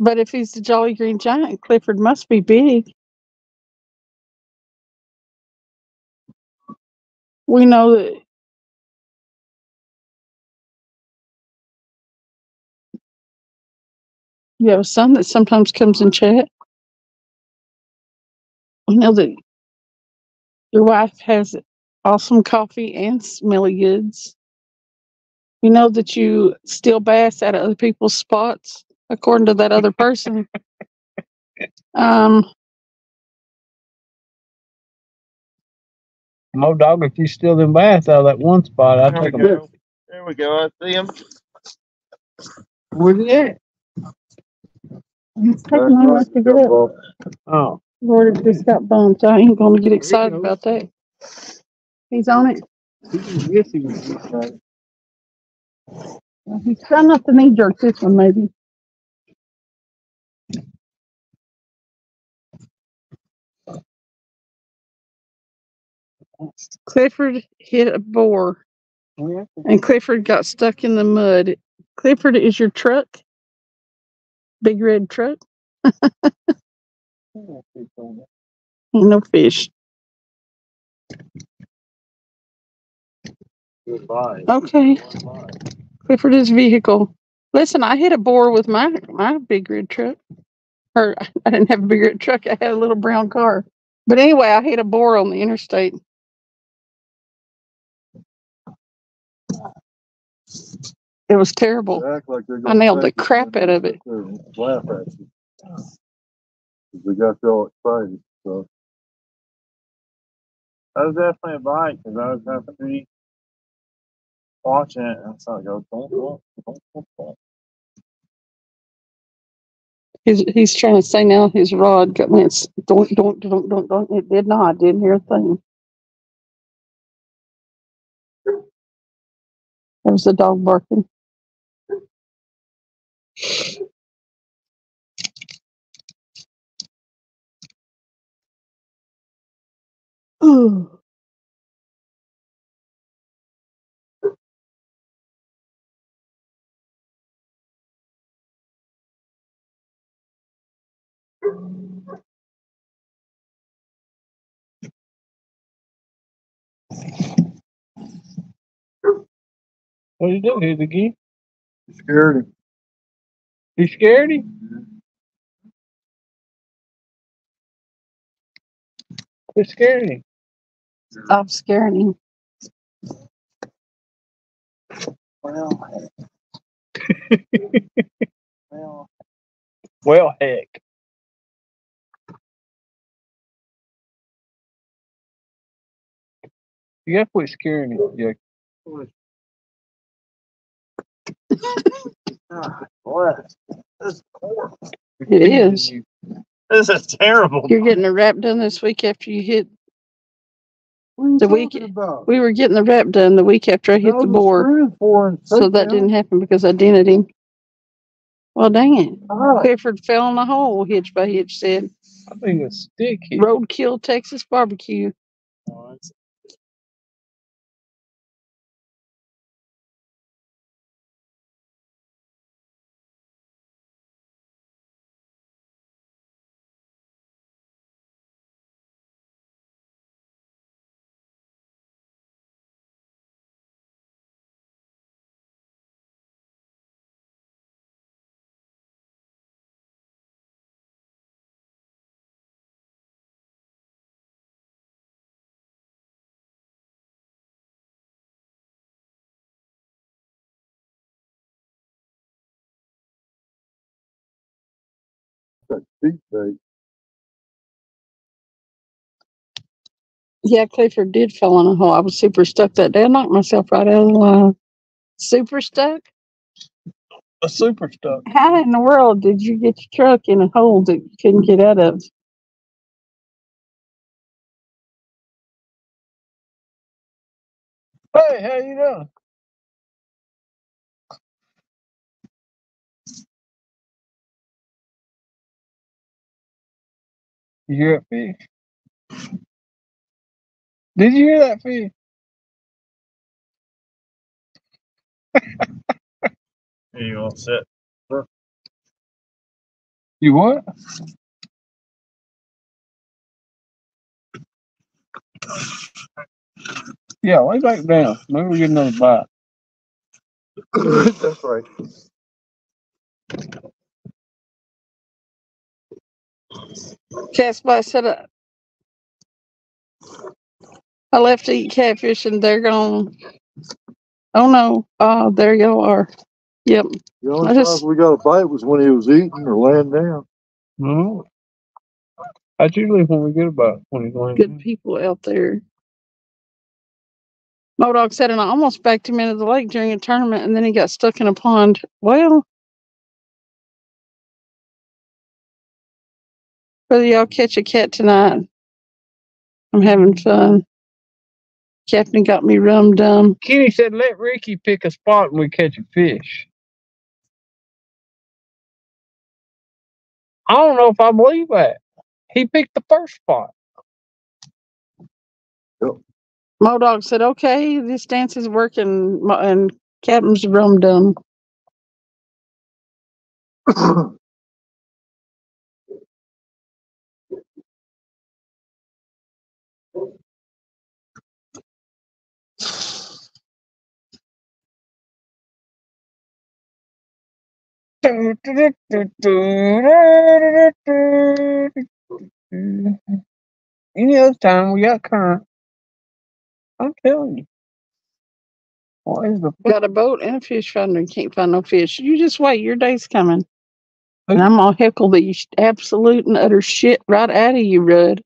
But if he's the Jolly Green Giant, Clifford must be big. We know that you have a son that sometimes comes in chat. We know that your wife has awesome coffee and smelly goods. We know that you steal bass out of other people's spots, according to that other person. um, Mo dog, if you steal them bass out of that one spot, I'd There we take them. go. There we go. I see him. Where's he at? it's taking my life to get up. Oh, Lord, it just got bumped. I ain't gonna get excited about that. He's on it. yes, he was. right. He's trying not to knee jerk this one, maybe. Clifford hit a boar oh, and Clifford got stuck in the mud. Clifford is your truck? Big red truck? <laughs> No fish. Goodbye. Okay. Clifford is vehicle. Listen, I hit a boar with my my big red truck. Or <laughs> I didn't have a big red truck. I had a little brown car. But anyway, I hit a boar on the interstate. It was terrible. They act like they're I nailed the take it, crap out of it. Laugh at you. 'Cause They got you all excited, so. That was definitely a bite because I was happy to be watching it. And so I go, don't look, don't look, don't. He's he's trying to say now his rod got went don't don't don't don't don't. It did not. I Didn't hear a thing. There was a dog barking. Ooh. What did he do? Hit again? You scared him. He scared him? He scared him. Mm-hmm. Stop scaring him. Well, well, <laughs> Well, heck. You gotta quit scaring him, Jack. Boy, this is horrible. It is. This is terrible. You're getting a wrap done this week after you hit What are you The week- about? We were getting the wrap done the week after I hit That the was board, screwed for and so that down. didn't happen because I dented him. Well, dang it. Clifford fell in a hole, hitch by hitch said. I think it's sticky. Roadkill Texas barbecue. That deep bait. Yeah, Clifford did fall in a hole. I was super stuck that day. I knocked myself right out of the line. Super stuck? A super stuff. How in the world did you get your truck in a hole that you couldn't get out of? Hey, how you doing? You hear that Fee? Did you hear that Fee? <laughs> Here you all sit. You what? Yeah, lay back down. Maybe we get another bite. <laughs> That's right. Casper said I, I left to eat catfish and they're gone. Oh no. Oh, there y'all are. Yep. The I only just- times we got a bite was when he was eating or laying down. No. That's usually when we get about twenty laying Good down. people out there. Modog said, and I almost backed him into the lake during a tournament and then he got stuck in a pond. Well, whether y'all catch a cat tonight, I'm having fun. Captain got me rum dum. Kenny said, "Let Ricky pick a spot and we catch a fish." I don't know if I believe that. He picked the first spot. Modog said, okay, this dance is working. And Captain's rum dum. <laughs> Any other time we got current. I'm telling you. What is the Got a boat and a fish finder and can't find no fish. You just wait, your day's coming. And I'm gonna heckle the sh- absolute and utter shit right out of you, Rudd.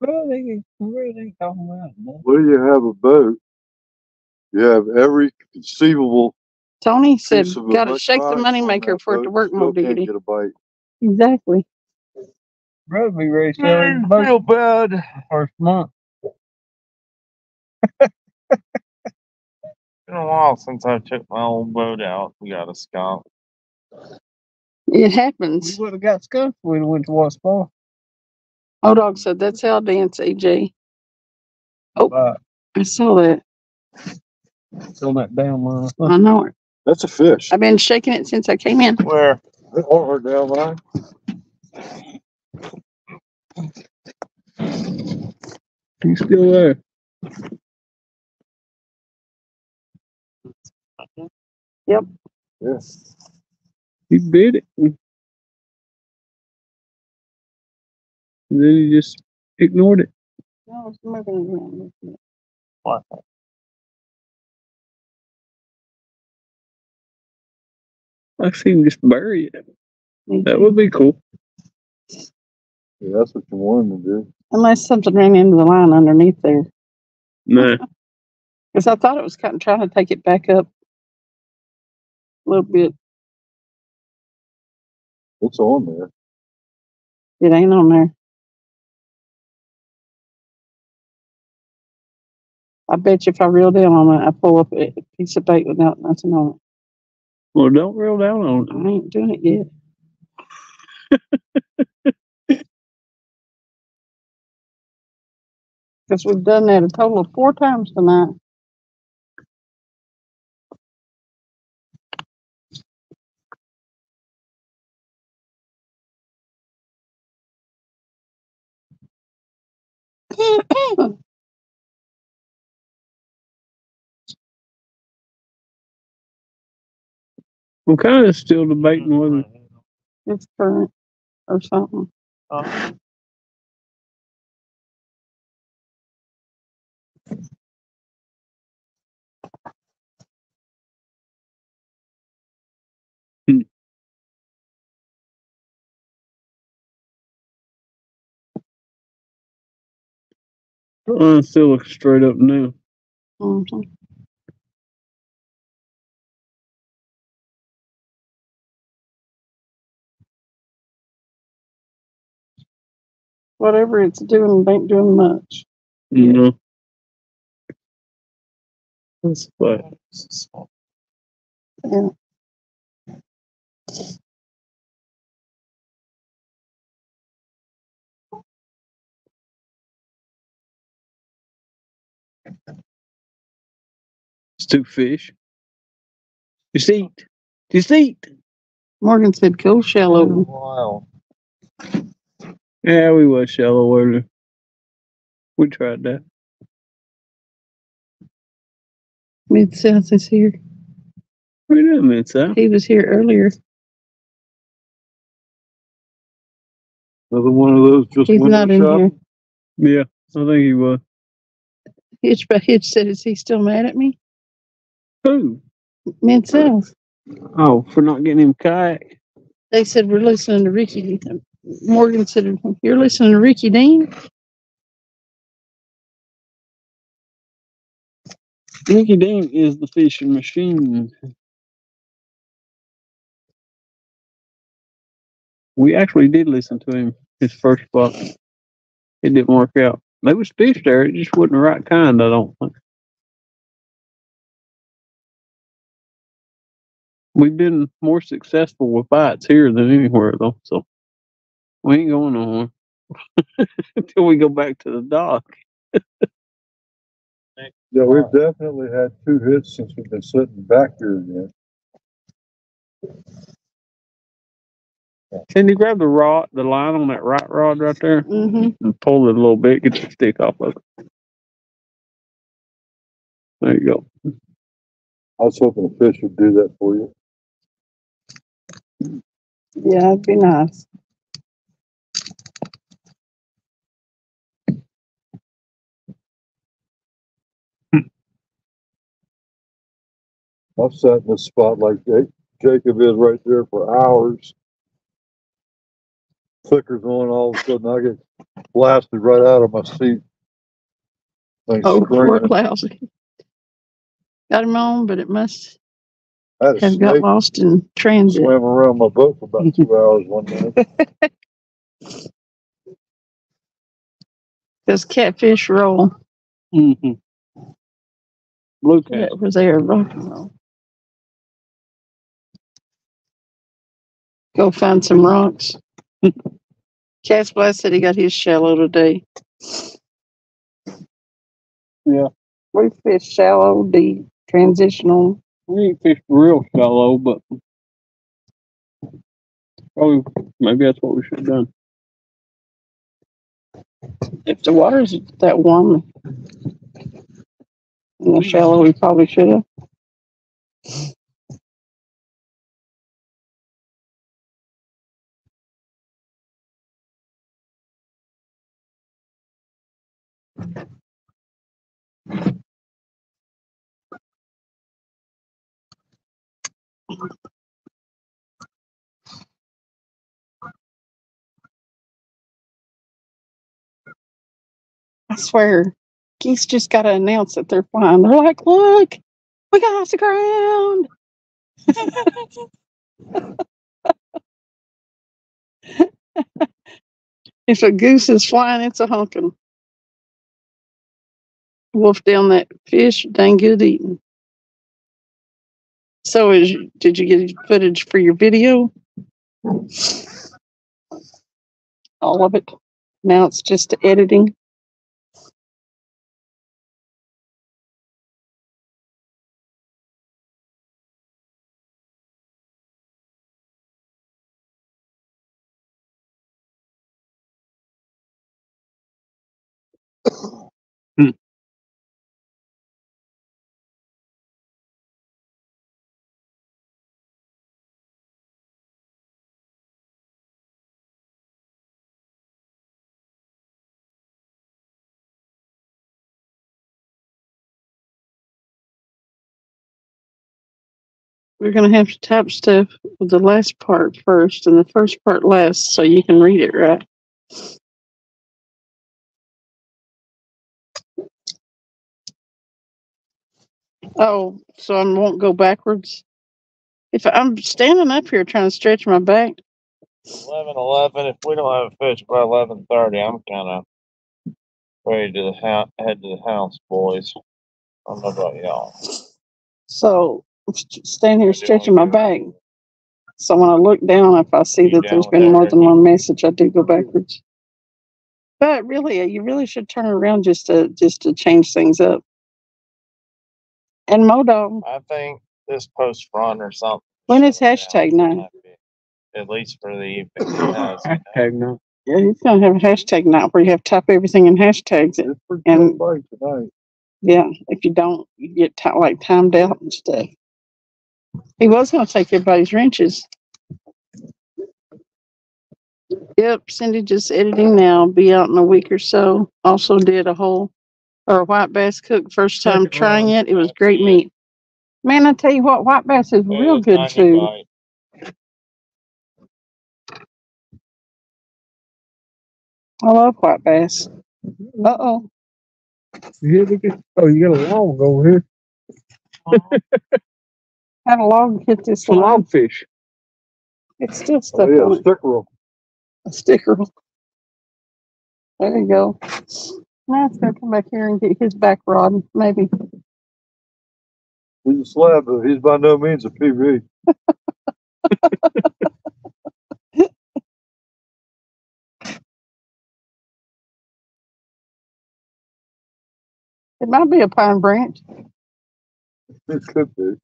Well, they, what are they talking about? man? What you have a boat? You have every conceivable Tony said, piece of gotta shake the electronics on moneymaker that for it to boat, work still more can't diggity. Get a bite. Exactly. Brother be ready to sell his boat Real bad. first month. Been a while since I took my old boat out. We got a skunk. It We happens. would have got skunked with it went to what's for. Old dog said, that's how I dance, AJ. Oh. But I saw that. it's on that damn line. I know it. That's a fish. I've been shaking it since I came in. Where? Or down line. He's still there. Yep. Yeah. He bit it. And then he just ignored it. No, it's moving around. What? I see him just bury it. That would be cool. Yeah, that's what you want to do. Unless something ran into the line underneath there. Nah. <laughs> Because I thought it was kind of trying to take it back up a little bit. It's on there. It ain't on there. I bet you if I reel down on it, I pull up a piece of bait without nothing on Well, don't reel down on it. I ain't doing it yet. Cause we've done that a total of four times tonight. <laughs> I'm kind of still debating whether It's current or something. Uh, uh, still looks straight up now. Mhm. Whatever it's doing, it ain't doing much. You know. That's what. Yeah. It's two fish. Just eat. Just eat. Morgan said go shallow. Wow. Yeah, we was shallow earlier. We tried that. Mid South is here. We did miss that. He was here earlier. Another one of those just He's window not in here. Yeah, I think he was. Hitch, but Hitch said, is he still mad at me? Who? Mid South. Oh, for not getting him kayak. They said, we're listening to Ricky. Morgan said, you're listening to Ricky Dean? Ricky Dean is the fishing machine. We actually did listen to him his first book. It didn't work out. There was fish there, it just wasn't the right kind, I don't think. We've been more successful with bites here than anywhere though, so we ain't going nowhere until <laughs> we go back to the dock. Yeah, we've definitely had two hits since we've been sitting back here again. Can you grab the rod, the line on that right rod right there? Mm-hmm. and pull it a little bit, get the stick off of it. There you go. I was hoping a fish would do that for you. Yeah, it'd be nice. I've sat in this spot like Ja- Jacob is right there for hours. Clicker's on, all of a sudden I get blasted right out of my seat. Things Oh, poor screaming. lousy. Got him on, but it must I had a have got lost in transit. swim around my boat for about two hours one night. <laughs> Because catfish roll. Mm-hmm. Blue cat. That was there, rock and roll. Go find some rocks. <laughs> Cass Blast said he got his shallow today. Yeah. We fish shallow, deep, transitional. We ain't fished real shallow, but probably maybe that's what we should have done. If the water's that warm, in the shallow, we probably should have. I swear, geese just got to announce that they're flying. They're like, look, we got off the ground. <laughs> if a goose is flying, it's a honking. Wolf down that fish. Dang good eating. So is did you get footage for your video? All of it. Now it's just editing. We're gonna have to type stuff with the last part first and the first part last so you can read it right. Oh, so I won't go backwards. If I'm standing up here trying to stretch my back, Eleven eleven. If we don't have a fish by eleven thirty, I'm kind of ready to the house, head to the house, boys. I don't know about y'all. so I'm st- here stretching my back. So when I look down, if I see that there's been more than one message, I do go backwards. But really, uh, you really should turn around just to just to change things up. And Modo. I think this post front or something. When is hashtag down, night? At least for the evening. it has, you know. Hashtag no. yeah, you're gonna have a hashtag night where you have to type everything in hashtags. It's pretty And- tonight. Yeah, if you don't, you get ti like timed out and stuff. He was gonna take everybody's wrenches. Yep, Cindy just editing now, be out in a week or so. Also did a whole, or a white bass cook, first time Second trying round. it. It was great meat. Man, I tell you what, white bass is Yeah, real good tiny food. I love white bass. Uh-oh, You look at, oh, you got a log over here. Had a log hit this It's a line. logfish. It's still Oh, stuck yeah, on it. stick roll. a sticker. There you go. Now it's gonna come back here and get his back rod, maybe. He's a slab, but he's by no means a PB. <laughs> It might be a pine branch. It could be.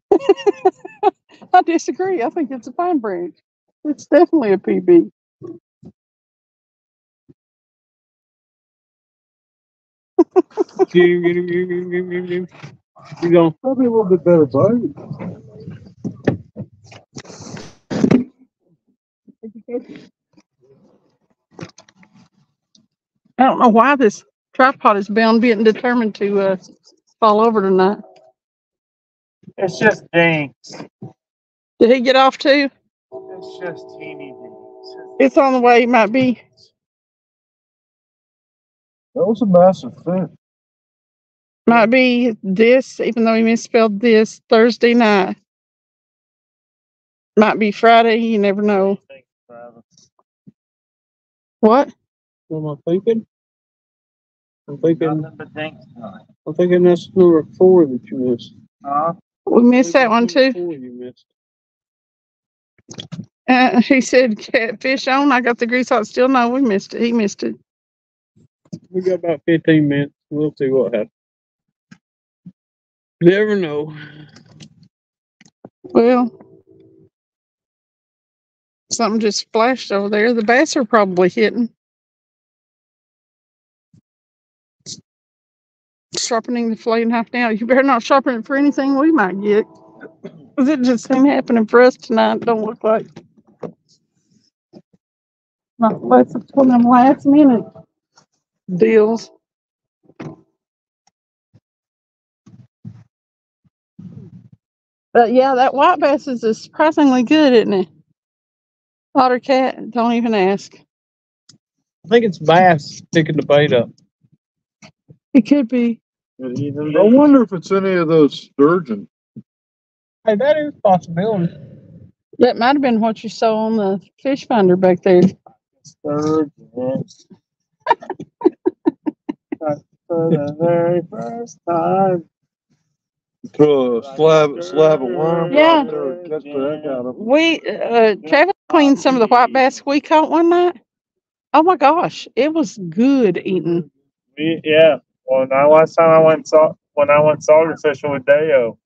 <laughs> I disagree. I think it's a pine branch. It's definitely a PB. <laughs> You go. Probably a little bit better bite. I don't know why this tripod is bound being determined to uh, fall over tonight. It's just dinks. Did he get off too? It's just teeny dinks. It's on the way. It might be. That was a massive fish. Might be this, even though he misspelled this Thursday night. Might be Friday. You never know. Thanks, Travis. What? What am I thinking? I'm thinking, Nothing but. I'm thinking that's number four that you missed. Huh? We missed that one too. four you missed. Uh, he said catfish on. I got the grease hot still. No, we missed it. He missed it. We got about fifteen minutes. We'll see what happens. Never know. Well, something just splashed over there. The bass are probably hitting. Sharpening the in half now. You better not sharpen it for anything we might get. 'Cause it just ain't happening for us tonight. Don't look like. Not one of them last minute deals. But yeah, that white bass is surprisingly good, isn't it? Otter cat, don't even ask. I think it's bass picking the bait up. It could be. Could even I wonder if it's any of those sturgeon. Hey, that is a possibility. That might have been what you saw on the fish finder back there. Sturgeon. for the very first time. Throw a slab, slab of worm. Yeah. out there and catch the heck out of 'em. We, uh, Travis cleaned some of the white bass we caught one night. Oh my gosh, it was good eating. Me- Yeah. Well, now last time I went saw when I went sauger fishing with Deo,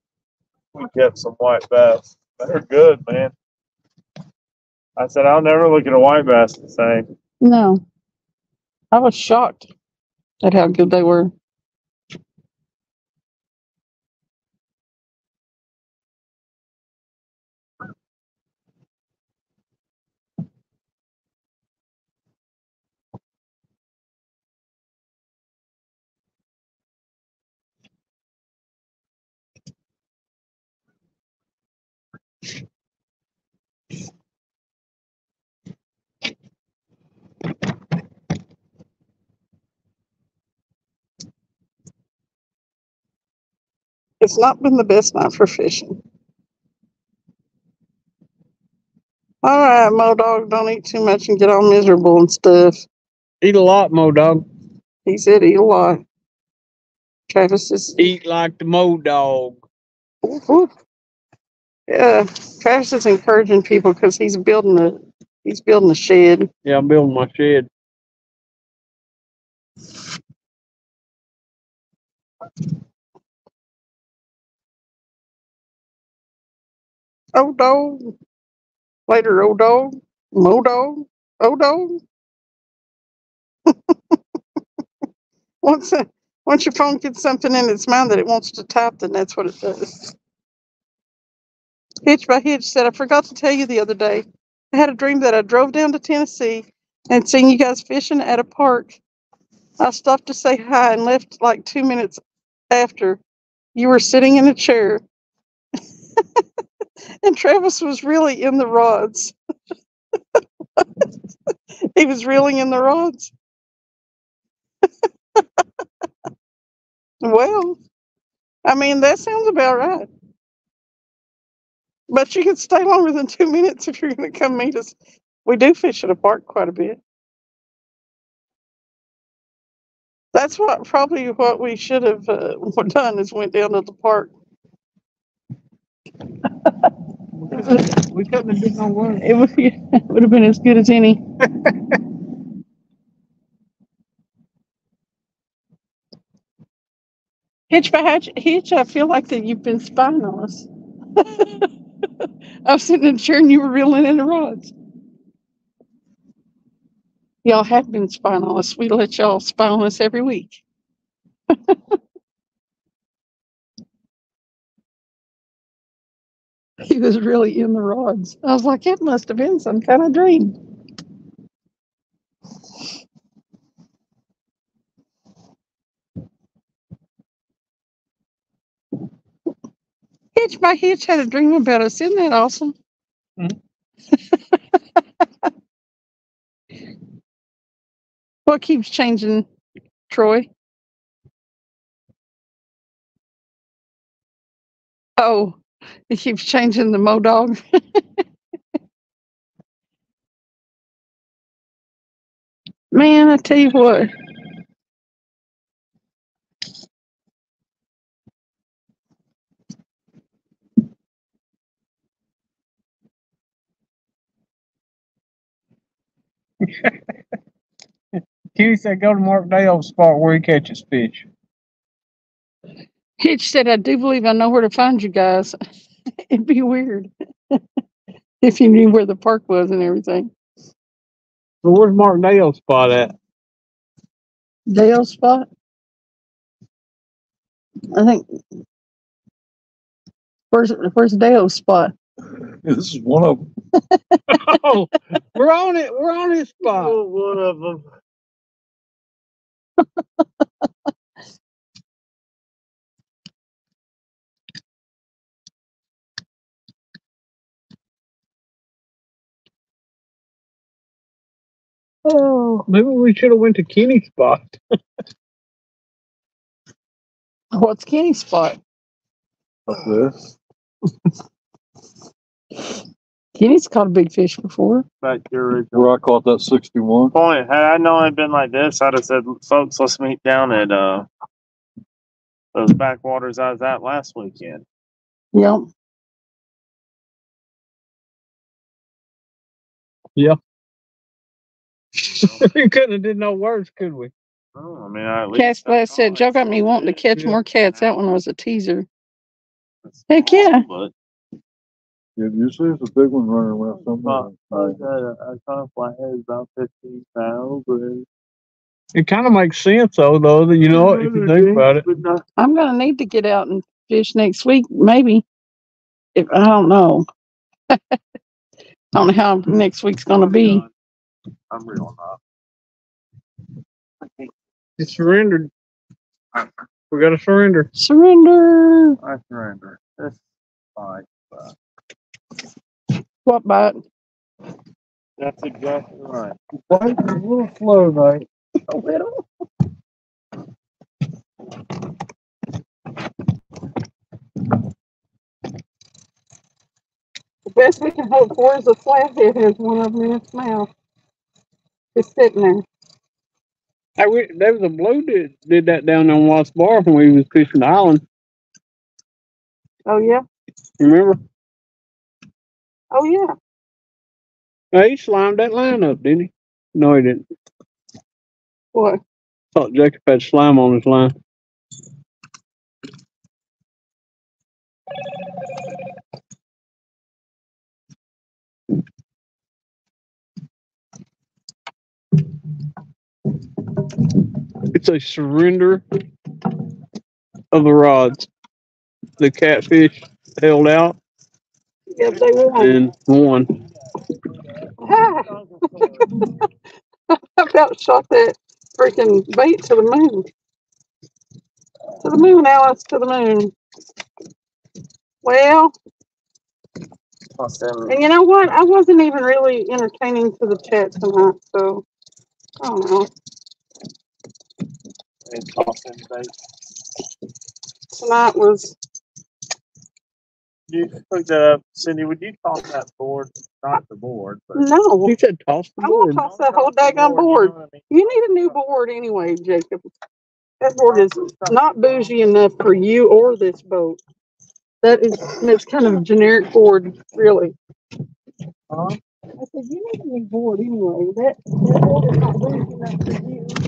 we kept some white bass. They're good, man. I said I'll never look at a white bass the same. No, I was shocked at how good they were. It's not been the best night for fishing. All right, Mo Dog, don't eat too much and get all miserable and stuff. Eat a lot, Mo Dog. He said eat a lot. Travis is Eat like the Mo Dog. Yeah, Travis is encouraging people because he's building a he's building a shed. Yeah, I'm building my shed. Oh dog. Later, oh dog. Mo dog. Oh dog. <laughs> once once your phone gets something in its mind that it wants to type, then that's what it does. Hitch by Hitch said, I forgot to tell you the other day. I had a dream that I drove down to Tennessee and seen you guys fishing at a park. I stopped to say hi and left like two minutes after. You were sitting in a chair. <laughs> and Travis was really in the rods. he was reeling in the rods. well, I mean, that sounds about right. But you can stay longer than two minutes if you're going to come meet us. We do fish at a park quite a bit. That's what probably what we should have uh, <laughs> done is went down to the park. We couldn't have did no work. It would, it would have been as good as any. <laughs> Hitch by Hitch, Hitch, I feel like that you've been spying on us. <laughs> I was sitting in a chair and you were reeling in the rods. Y'all have been spying on us. We let y'all spy on us every week. <laughs> <laughs> he was really in the rods. I was like, it must have been some kind of dream. Hitch by Hitch had a dream about us. Isn't that awesome? Hmm? <laughs> what keeps changing, Troy? Oh, <laughs> it keeps changing the Mo Dog. <laughs> Man, I tell you what. <laughs> Kitty said go to Mark Dale's spot where he catches fish. Hitch said, I do believe I know where to find you guys. <laughs> It'd be weird <laughs> if you knew where the park was and everything. So where's Mark Dale's spot at? Dale's spot? I think. Where's where's Dale's spot? This is one of them. <laughs> oh, we're on it. We're on his spot. Oh, one of them. Oh, maybe we should have went to Kenny's spot. <laughs> What's Kenny's spot? What's this. Kenny's caught a big fish before. Back to your original Where I caught that sixty-one. point. Had I known it'd been like this, I'd have said, folks, let's meet down at, uh, those backwaters I was at last weekend. Yep. Yep. <laughs> we <laughs> couldn't have did no worse, could we? Oh, I mean, I at least. Cass Blast said, Joe got me wanting to catch more cats. That one was a teaser. Heck yeah. But, Yeah, usually it's a big one running around but, somewhere. I got a, I caught a flathead about fifteen fifteen thousand. It kind of makes sense though, though, that you know, if you think about it. But not- I'm gonna need to get out and fish next week, maybe. If, I don't know. <laughs> I don't know how next week's gonna be. I'm real not. It surrendered. We got to surrender. Surrender. I surrender. That's fine. But... What bite? That's exactly right. It's a little slow night. A little. The best we can hope for is a flathead has one of them in its mouth. It's sitting there. Hey, we, there was a blue did, did that down on Watts Bar when we was fishing the island. Oh, yeah? Remember? Oh, yeah. Hey, he slimed that line up, didn't he? No, he didn't. What? Thought Jacob had slime on his line. It's a surrender of the rods. The catfish held out Yeah, they won. and won. <laughs> I about shot that freaking bait to the moon. To the moon, Alice, to the moon. Well, Awesome. and you know what? I wasn't even really entertaining to the chat tonight, so I don't know. It's awesome, babe. Tonight was You look that up, uh, Cindy. Would you toss that board? Not the board, but. no. He said toss the I won't board. toss that whole daggone board. You know I mean? You need a new board anyway, Jacob. That board is not bougie enough for you or this boat. That is, that's kind of a generic board, really. Huh? I said, you need a new board anyway. That, that board is not bougie enough for you.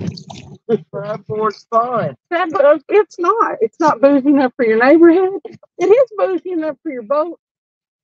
That board's fine. That, it's not. It's not bougie enough for your neighborhood. It is bougie enough for your boat.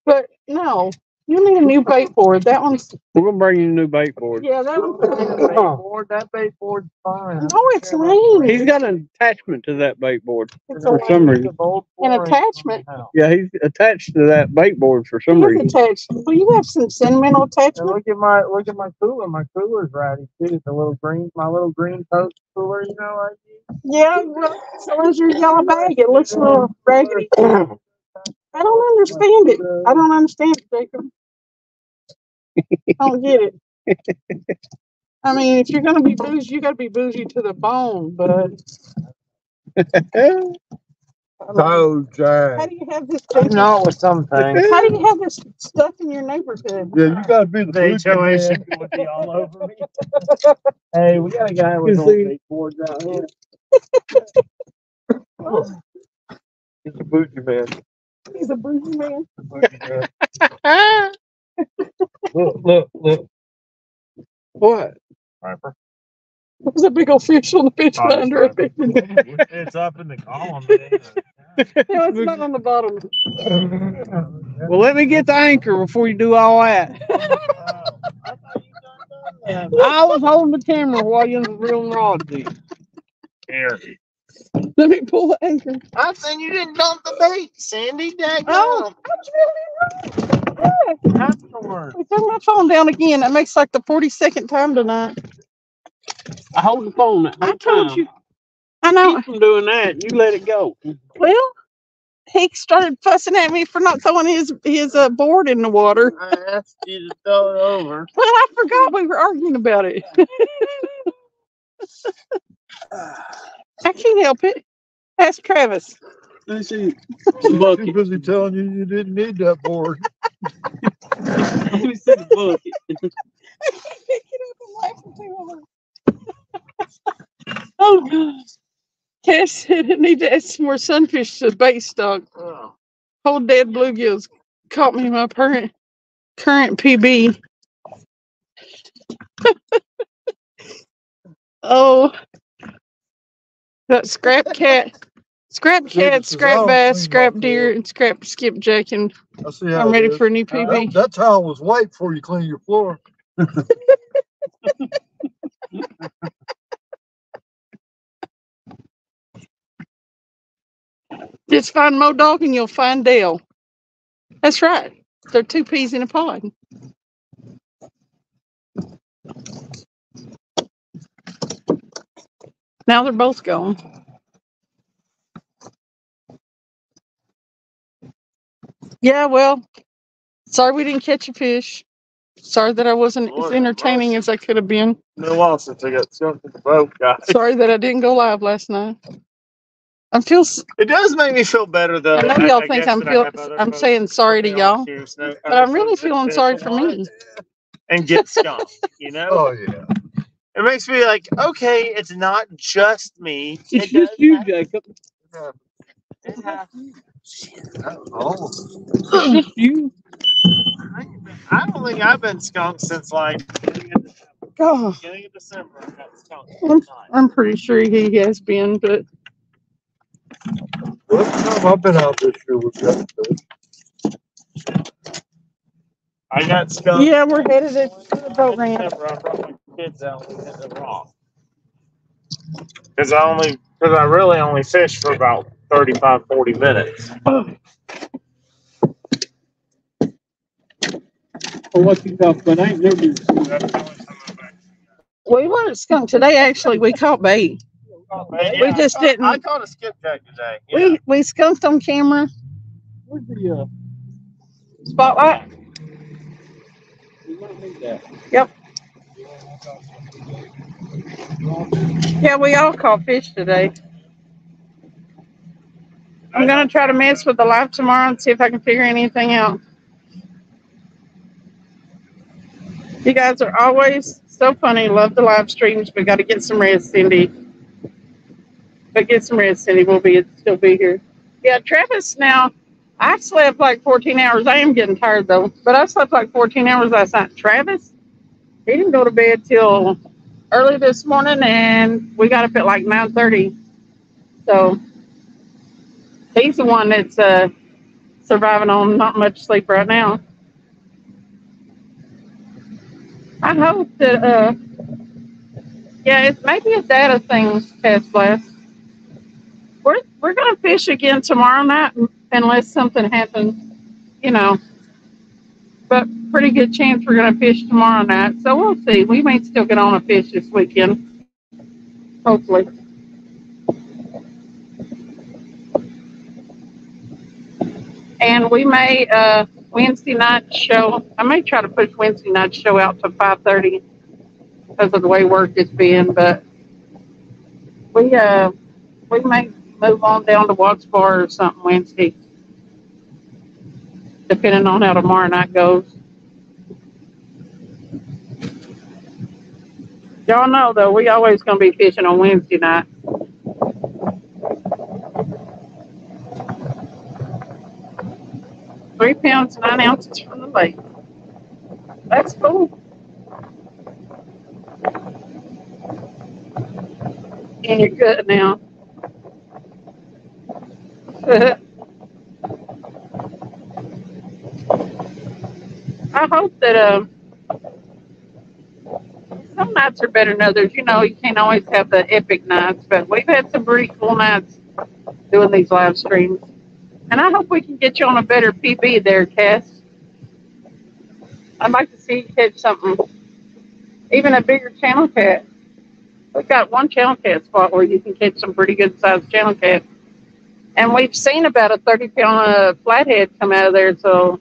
But no, you need a new bait board. That one's, We're gonna bring you a new bait board. yeah, that <laughs> That bait one's. board, that bait board's fine. No, it's lame. He's got an attachment to that bait board It's for a some reason. An attachment. Yeah, he's attached to that bait board for some It is reason. attached. Well, you have some sentimental And attachment. look at my look at my cooler. My cooler's ratty too. The little green, my little green Coke cooler. You know, I use. Yeah, well, so is your yellow bag. It looks a little raggedy. <clears throat> I don't understand it. I don't understand it, Jacob. I don't get it. I mean, if you're gonna be bougie, you gotta be bougie to the bone, but <laughs> Oh, how do you have this? Not with some things. How do you have this stuff in your neighborhood? Yeah, you gotta be the The bougie HOA should be all over me. <laughs> hey, we got a guy with You old see? bait boards out here. <laughs> He's a bougie man. He's a bougie man. <laughs> Look, look, look. What? Piper. There's a big old fish on the fish Oh, finder. it's It's up in the column. it <laughs> No, it's not on the bottom. <laughs> Well, let me get the anchor before you do all that. I thought you done done that. I was holding the camera while you was reeling rods in. Here. Let me pull the anchor. I said you didn't dump the bait, Sandy. Daggone. Oh, I was really right. Afterwards. We turned my phone down again. That makes like the forty-second time tonight. I hold the phone I told time. you. I know. Keep from doing that. You let it go. Well, he started fussing at me for not throwing his his uh, board in the water. I asked you to throw it over. Well, I forgot we were arguing about it. <sighs> <sighs> <sighs> I can't help it. Ask Travis. She's Bucky. busy telling you you didn't need that board. <laughs> Let me see the bucket. oh God. Cass said I need to add some more sunfish to the bait stock. Oh. Whole dead bluegills caught me my current current PB. <laughs> oh, got scrap cat, scrap cat, scrap bass, scrap deer, and scrap skipjack, and I see how I'm ready for a new That, PB. that towel was white before you clean your floor. <laughs> Just find Mo Dog and you'll find Dale. That's right. They're two peas in a pod. Now they're both gone. Yeah, well, sorry we didn't catch a fish. Sorry that I wasn't as Lord, entertaining as I could have been. No loss since I got skunked in the boat, guys. Sorry that I didn't go live last night. I feel s- It does make me feel better though. I know y'all think guess I'm that feel I'm folks saying sorry to y'all, on but I'm really other folks that feeling sorry for me. And get skunked, you know? Oh, yeah. It makes me like, okay, it's not just me. <laughs> It's It just you, happen. Jacob. It happens. Oh, It's just oh. you. I don't think I've been skunked since like beginning of December. God, Beginning of December, I got skunked. I'm. I'm pretty sure he has been, but well, every time I've been out this year, we've got fish. I got skunked. yeah, we're headed to the boat ramp. I brought my kids out and we hit the. Because I only, because I really only fished for about 35, 40 minutes. Or what you call, but I ain't never. That's the only time I've actually- We weren't skunked today. Actually, we caught bait. Yeah, just I caught- didn't- I caught a skipjack today. Yeah. We we skunked on camera. Where's the, uh, Spotlight. That. Yeah, we all caught fish today. I'm gonna try to mess with the live tomorrow and see if I can figure anything out. You guys are always so funny. Love the live streams. We got to get some rest, Cindy. But get some rest, Cindy. We'll be still be here. Yeah, Travis. Now, I slept like 14 hours. I am getting tired though, but I slept like 14 hours last night. Travis, he didn't go to bed till early this morning, and we got up at like 9:30. So he's the one that's uh, surviving on not much sleep right now. I hope that, uh, yeah, it's maybe a data thing, Test Blast. We're, we're going to fish again tomorrow night unless something happens, you know. But pretty good chance we're going to fish tomorrow night. So we'll see. We may still get on a fish this weekend. Hopefully. And we may, uh, Wednesday night show. I may try to push Wednesday night show out to five thirty because of the way work is being, but we uh we may move on down to Watts Bar or something Wednesday, depending on how tomorrow night goes. Y'all know though, we always gonna be fishing on Wednesday night. Three pounds, nine ounces from the lake. That's cool. And you're good now. <laughs> I hope that um some nights are better than others. You know, you can't always have the epic nights, but we've had some pretty cool nights doing these live streams. And I hope we can get you on a better PB there, Cass. I'd like to see you catch something, even a bigger channel cat. We've got one channel cat spot where you can catch some pretty good sized channel cat. And we've seen about a 30 pound uh, flathead come out of there. So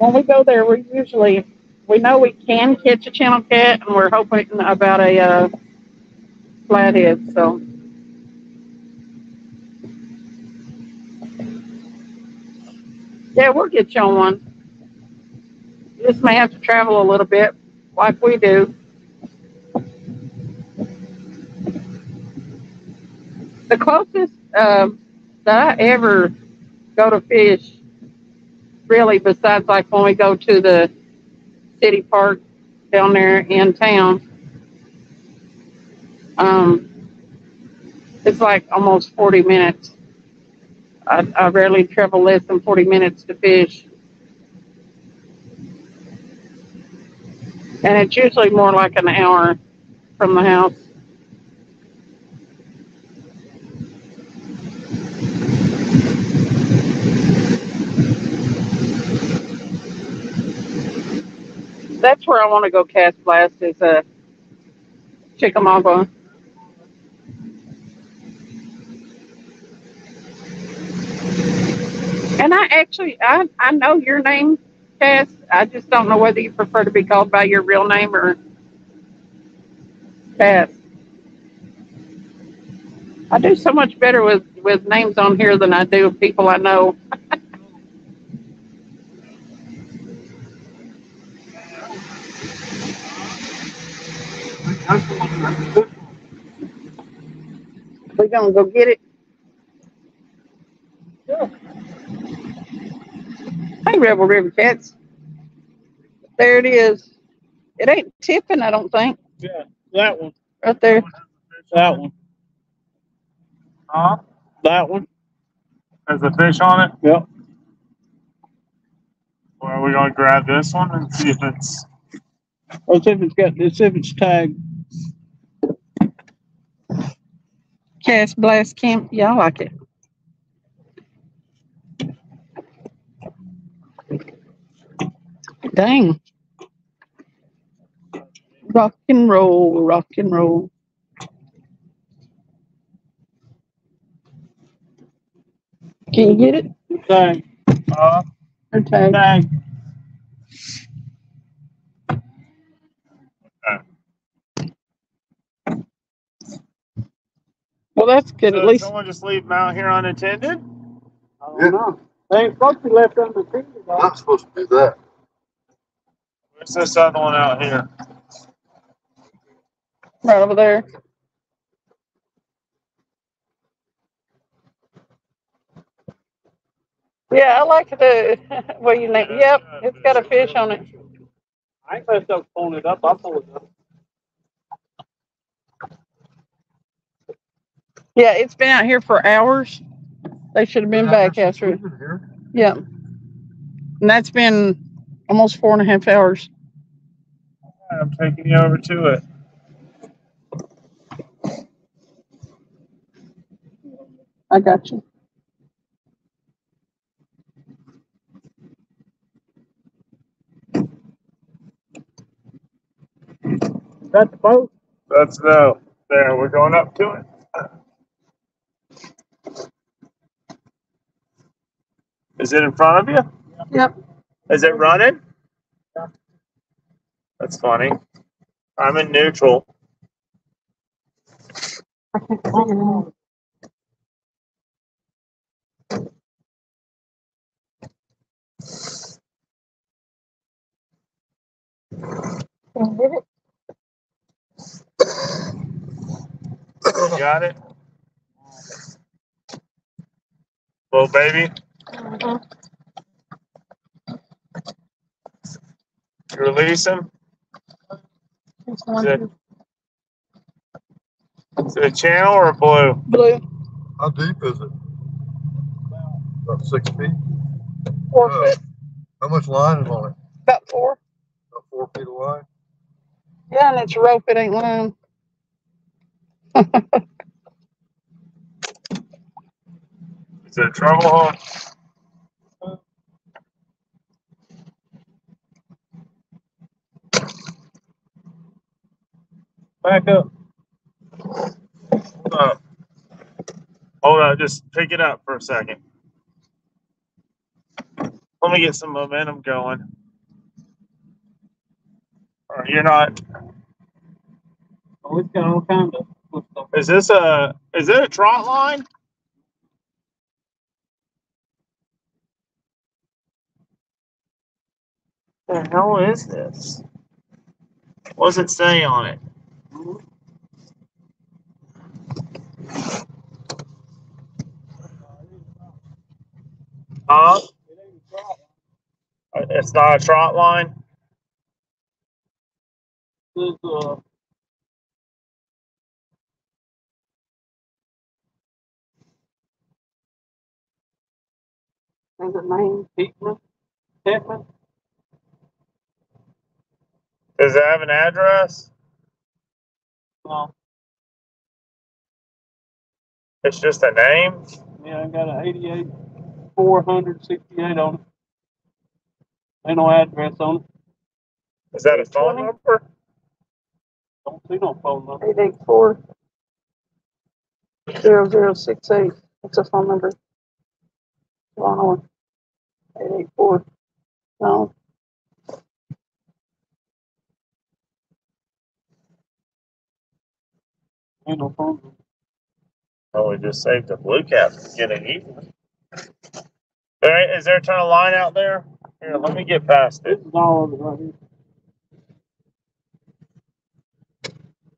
when we go there, we usually, we know we can catch a channel cat and we're hoping about a uh, flathead. So yeah, we'll get you on one. just may have to travel a little bit like we do. The closest um, that I ever go to fish, really, besides like when we go to the city park down there in town, um, it's like almost 40 minutes. I, I rarely travel less than 40 minutes to fish. And it's usually more like an hour from the house. That's where I want to go cast blast is uh, Chickamauga. And I actually, I, I know your name, Cass. I just don't know whether you prefer to be called by your real name or Cass. I do so much better with, with names on here than I do with people I know. <laughs> We gonna go get it? Hey, Rebel River Cats. There it is. It ain't tipping, I don't think. Yeah, that one. Right there. That one. Huh? That one. There's a fish on it? Yep. Or are we gonna grab this one and see if it's, Let's see if it's got, let's see if it's tagged. Cast Blast Camp. Yeah, I like it. Dang. Rock and roll, rock and roll. Can you get it? Tag. uh, tag? Well, that's good. so At least someone just leave them out here unattended? I don't know. They ain't supposed to be left unattended. though. I'm supposed to do that. Where's this other one out here? right over there. Yeah, I like the, <laughs> well, you name, yep, it's got a fish on it. I ain't supposed to pulling it up. I'll pull it up. Yeah, it's been out here for hours. They should have been back after, it here. yeah. And that's been almost four and a half hours. I'm taking you over to it. I got you. Got the boat? Let's go. There, we're going up to it. Is it in front of you? Yep. Is it running? That's funny. I'm in neutral. can You got it? Little baby, you release him? Is it, is it a channel or a blue? Blue, How deep is it? About six feet. four Uh, foot, How much line is on it? about four. About four feet of line? Yeah, and it's rope, it ain't line. <laughs> Is it a treble hook? Back up. Hold up. Hold on, just pick it up for a second. Let me get some momentum going. Or you're not. Oh, it's got all kinds of stuff. Is this a? Is it a trot line? The hell is this? What does it say on it? Huh? Uh, It's not a trot line? Is it name? Hickman, Hickman, Does it have an address? No, It's just a name? yeah, I got an eighty-eight, four hundred sixty-eight on it. Ain't no address on it, Is that a phone number? don't see no phone number. Eight eight four zero zero six eight. What's a phone number? Wrong one. Eight eight four. No, Ain't no phone number. Oh, we just saved the blue cat from getting eaten. All right, is there a turn of line out there? Here, let me get past it. This is all of it right here.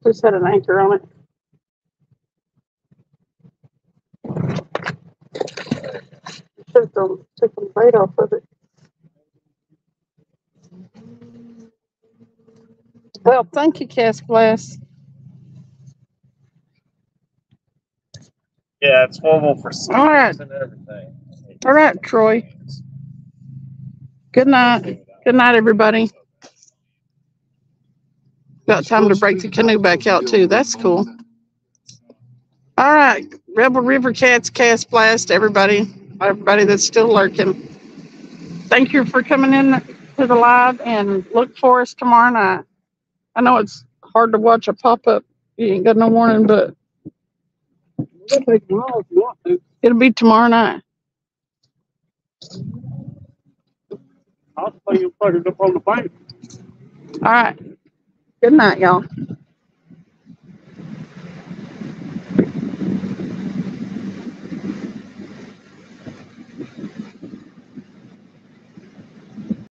just had an anchor on it. Took the, took the weight off of it. Well, thank you, Cass Blast. Yeah, it's horrible for All right. and everything. All right, Troy. Good night. Good night, everybody. Got time to break the canoe back out too. That's cool. All right, Rebel River Cats, Cast Blast, everybody, everybody that's still lurking. Thank you for coming in to the live and look for us tomorrow night. I know it's hard to watch a pop up. You ain't got no warning, but We'll take all if you want to. it'll be tomorrow night. I'll play you put it up on the bank. All right. Good night, y'all.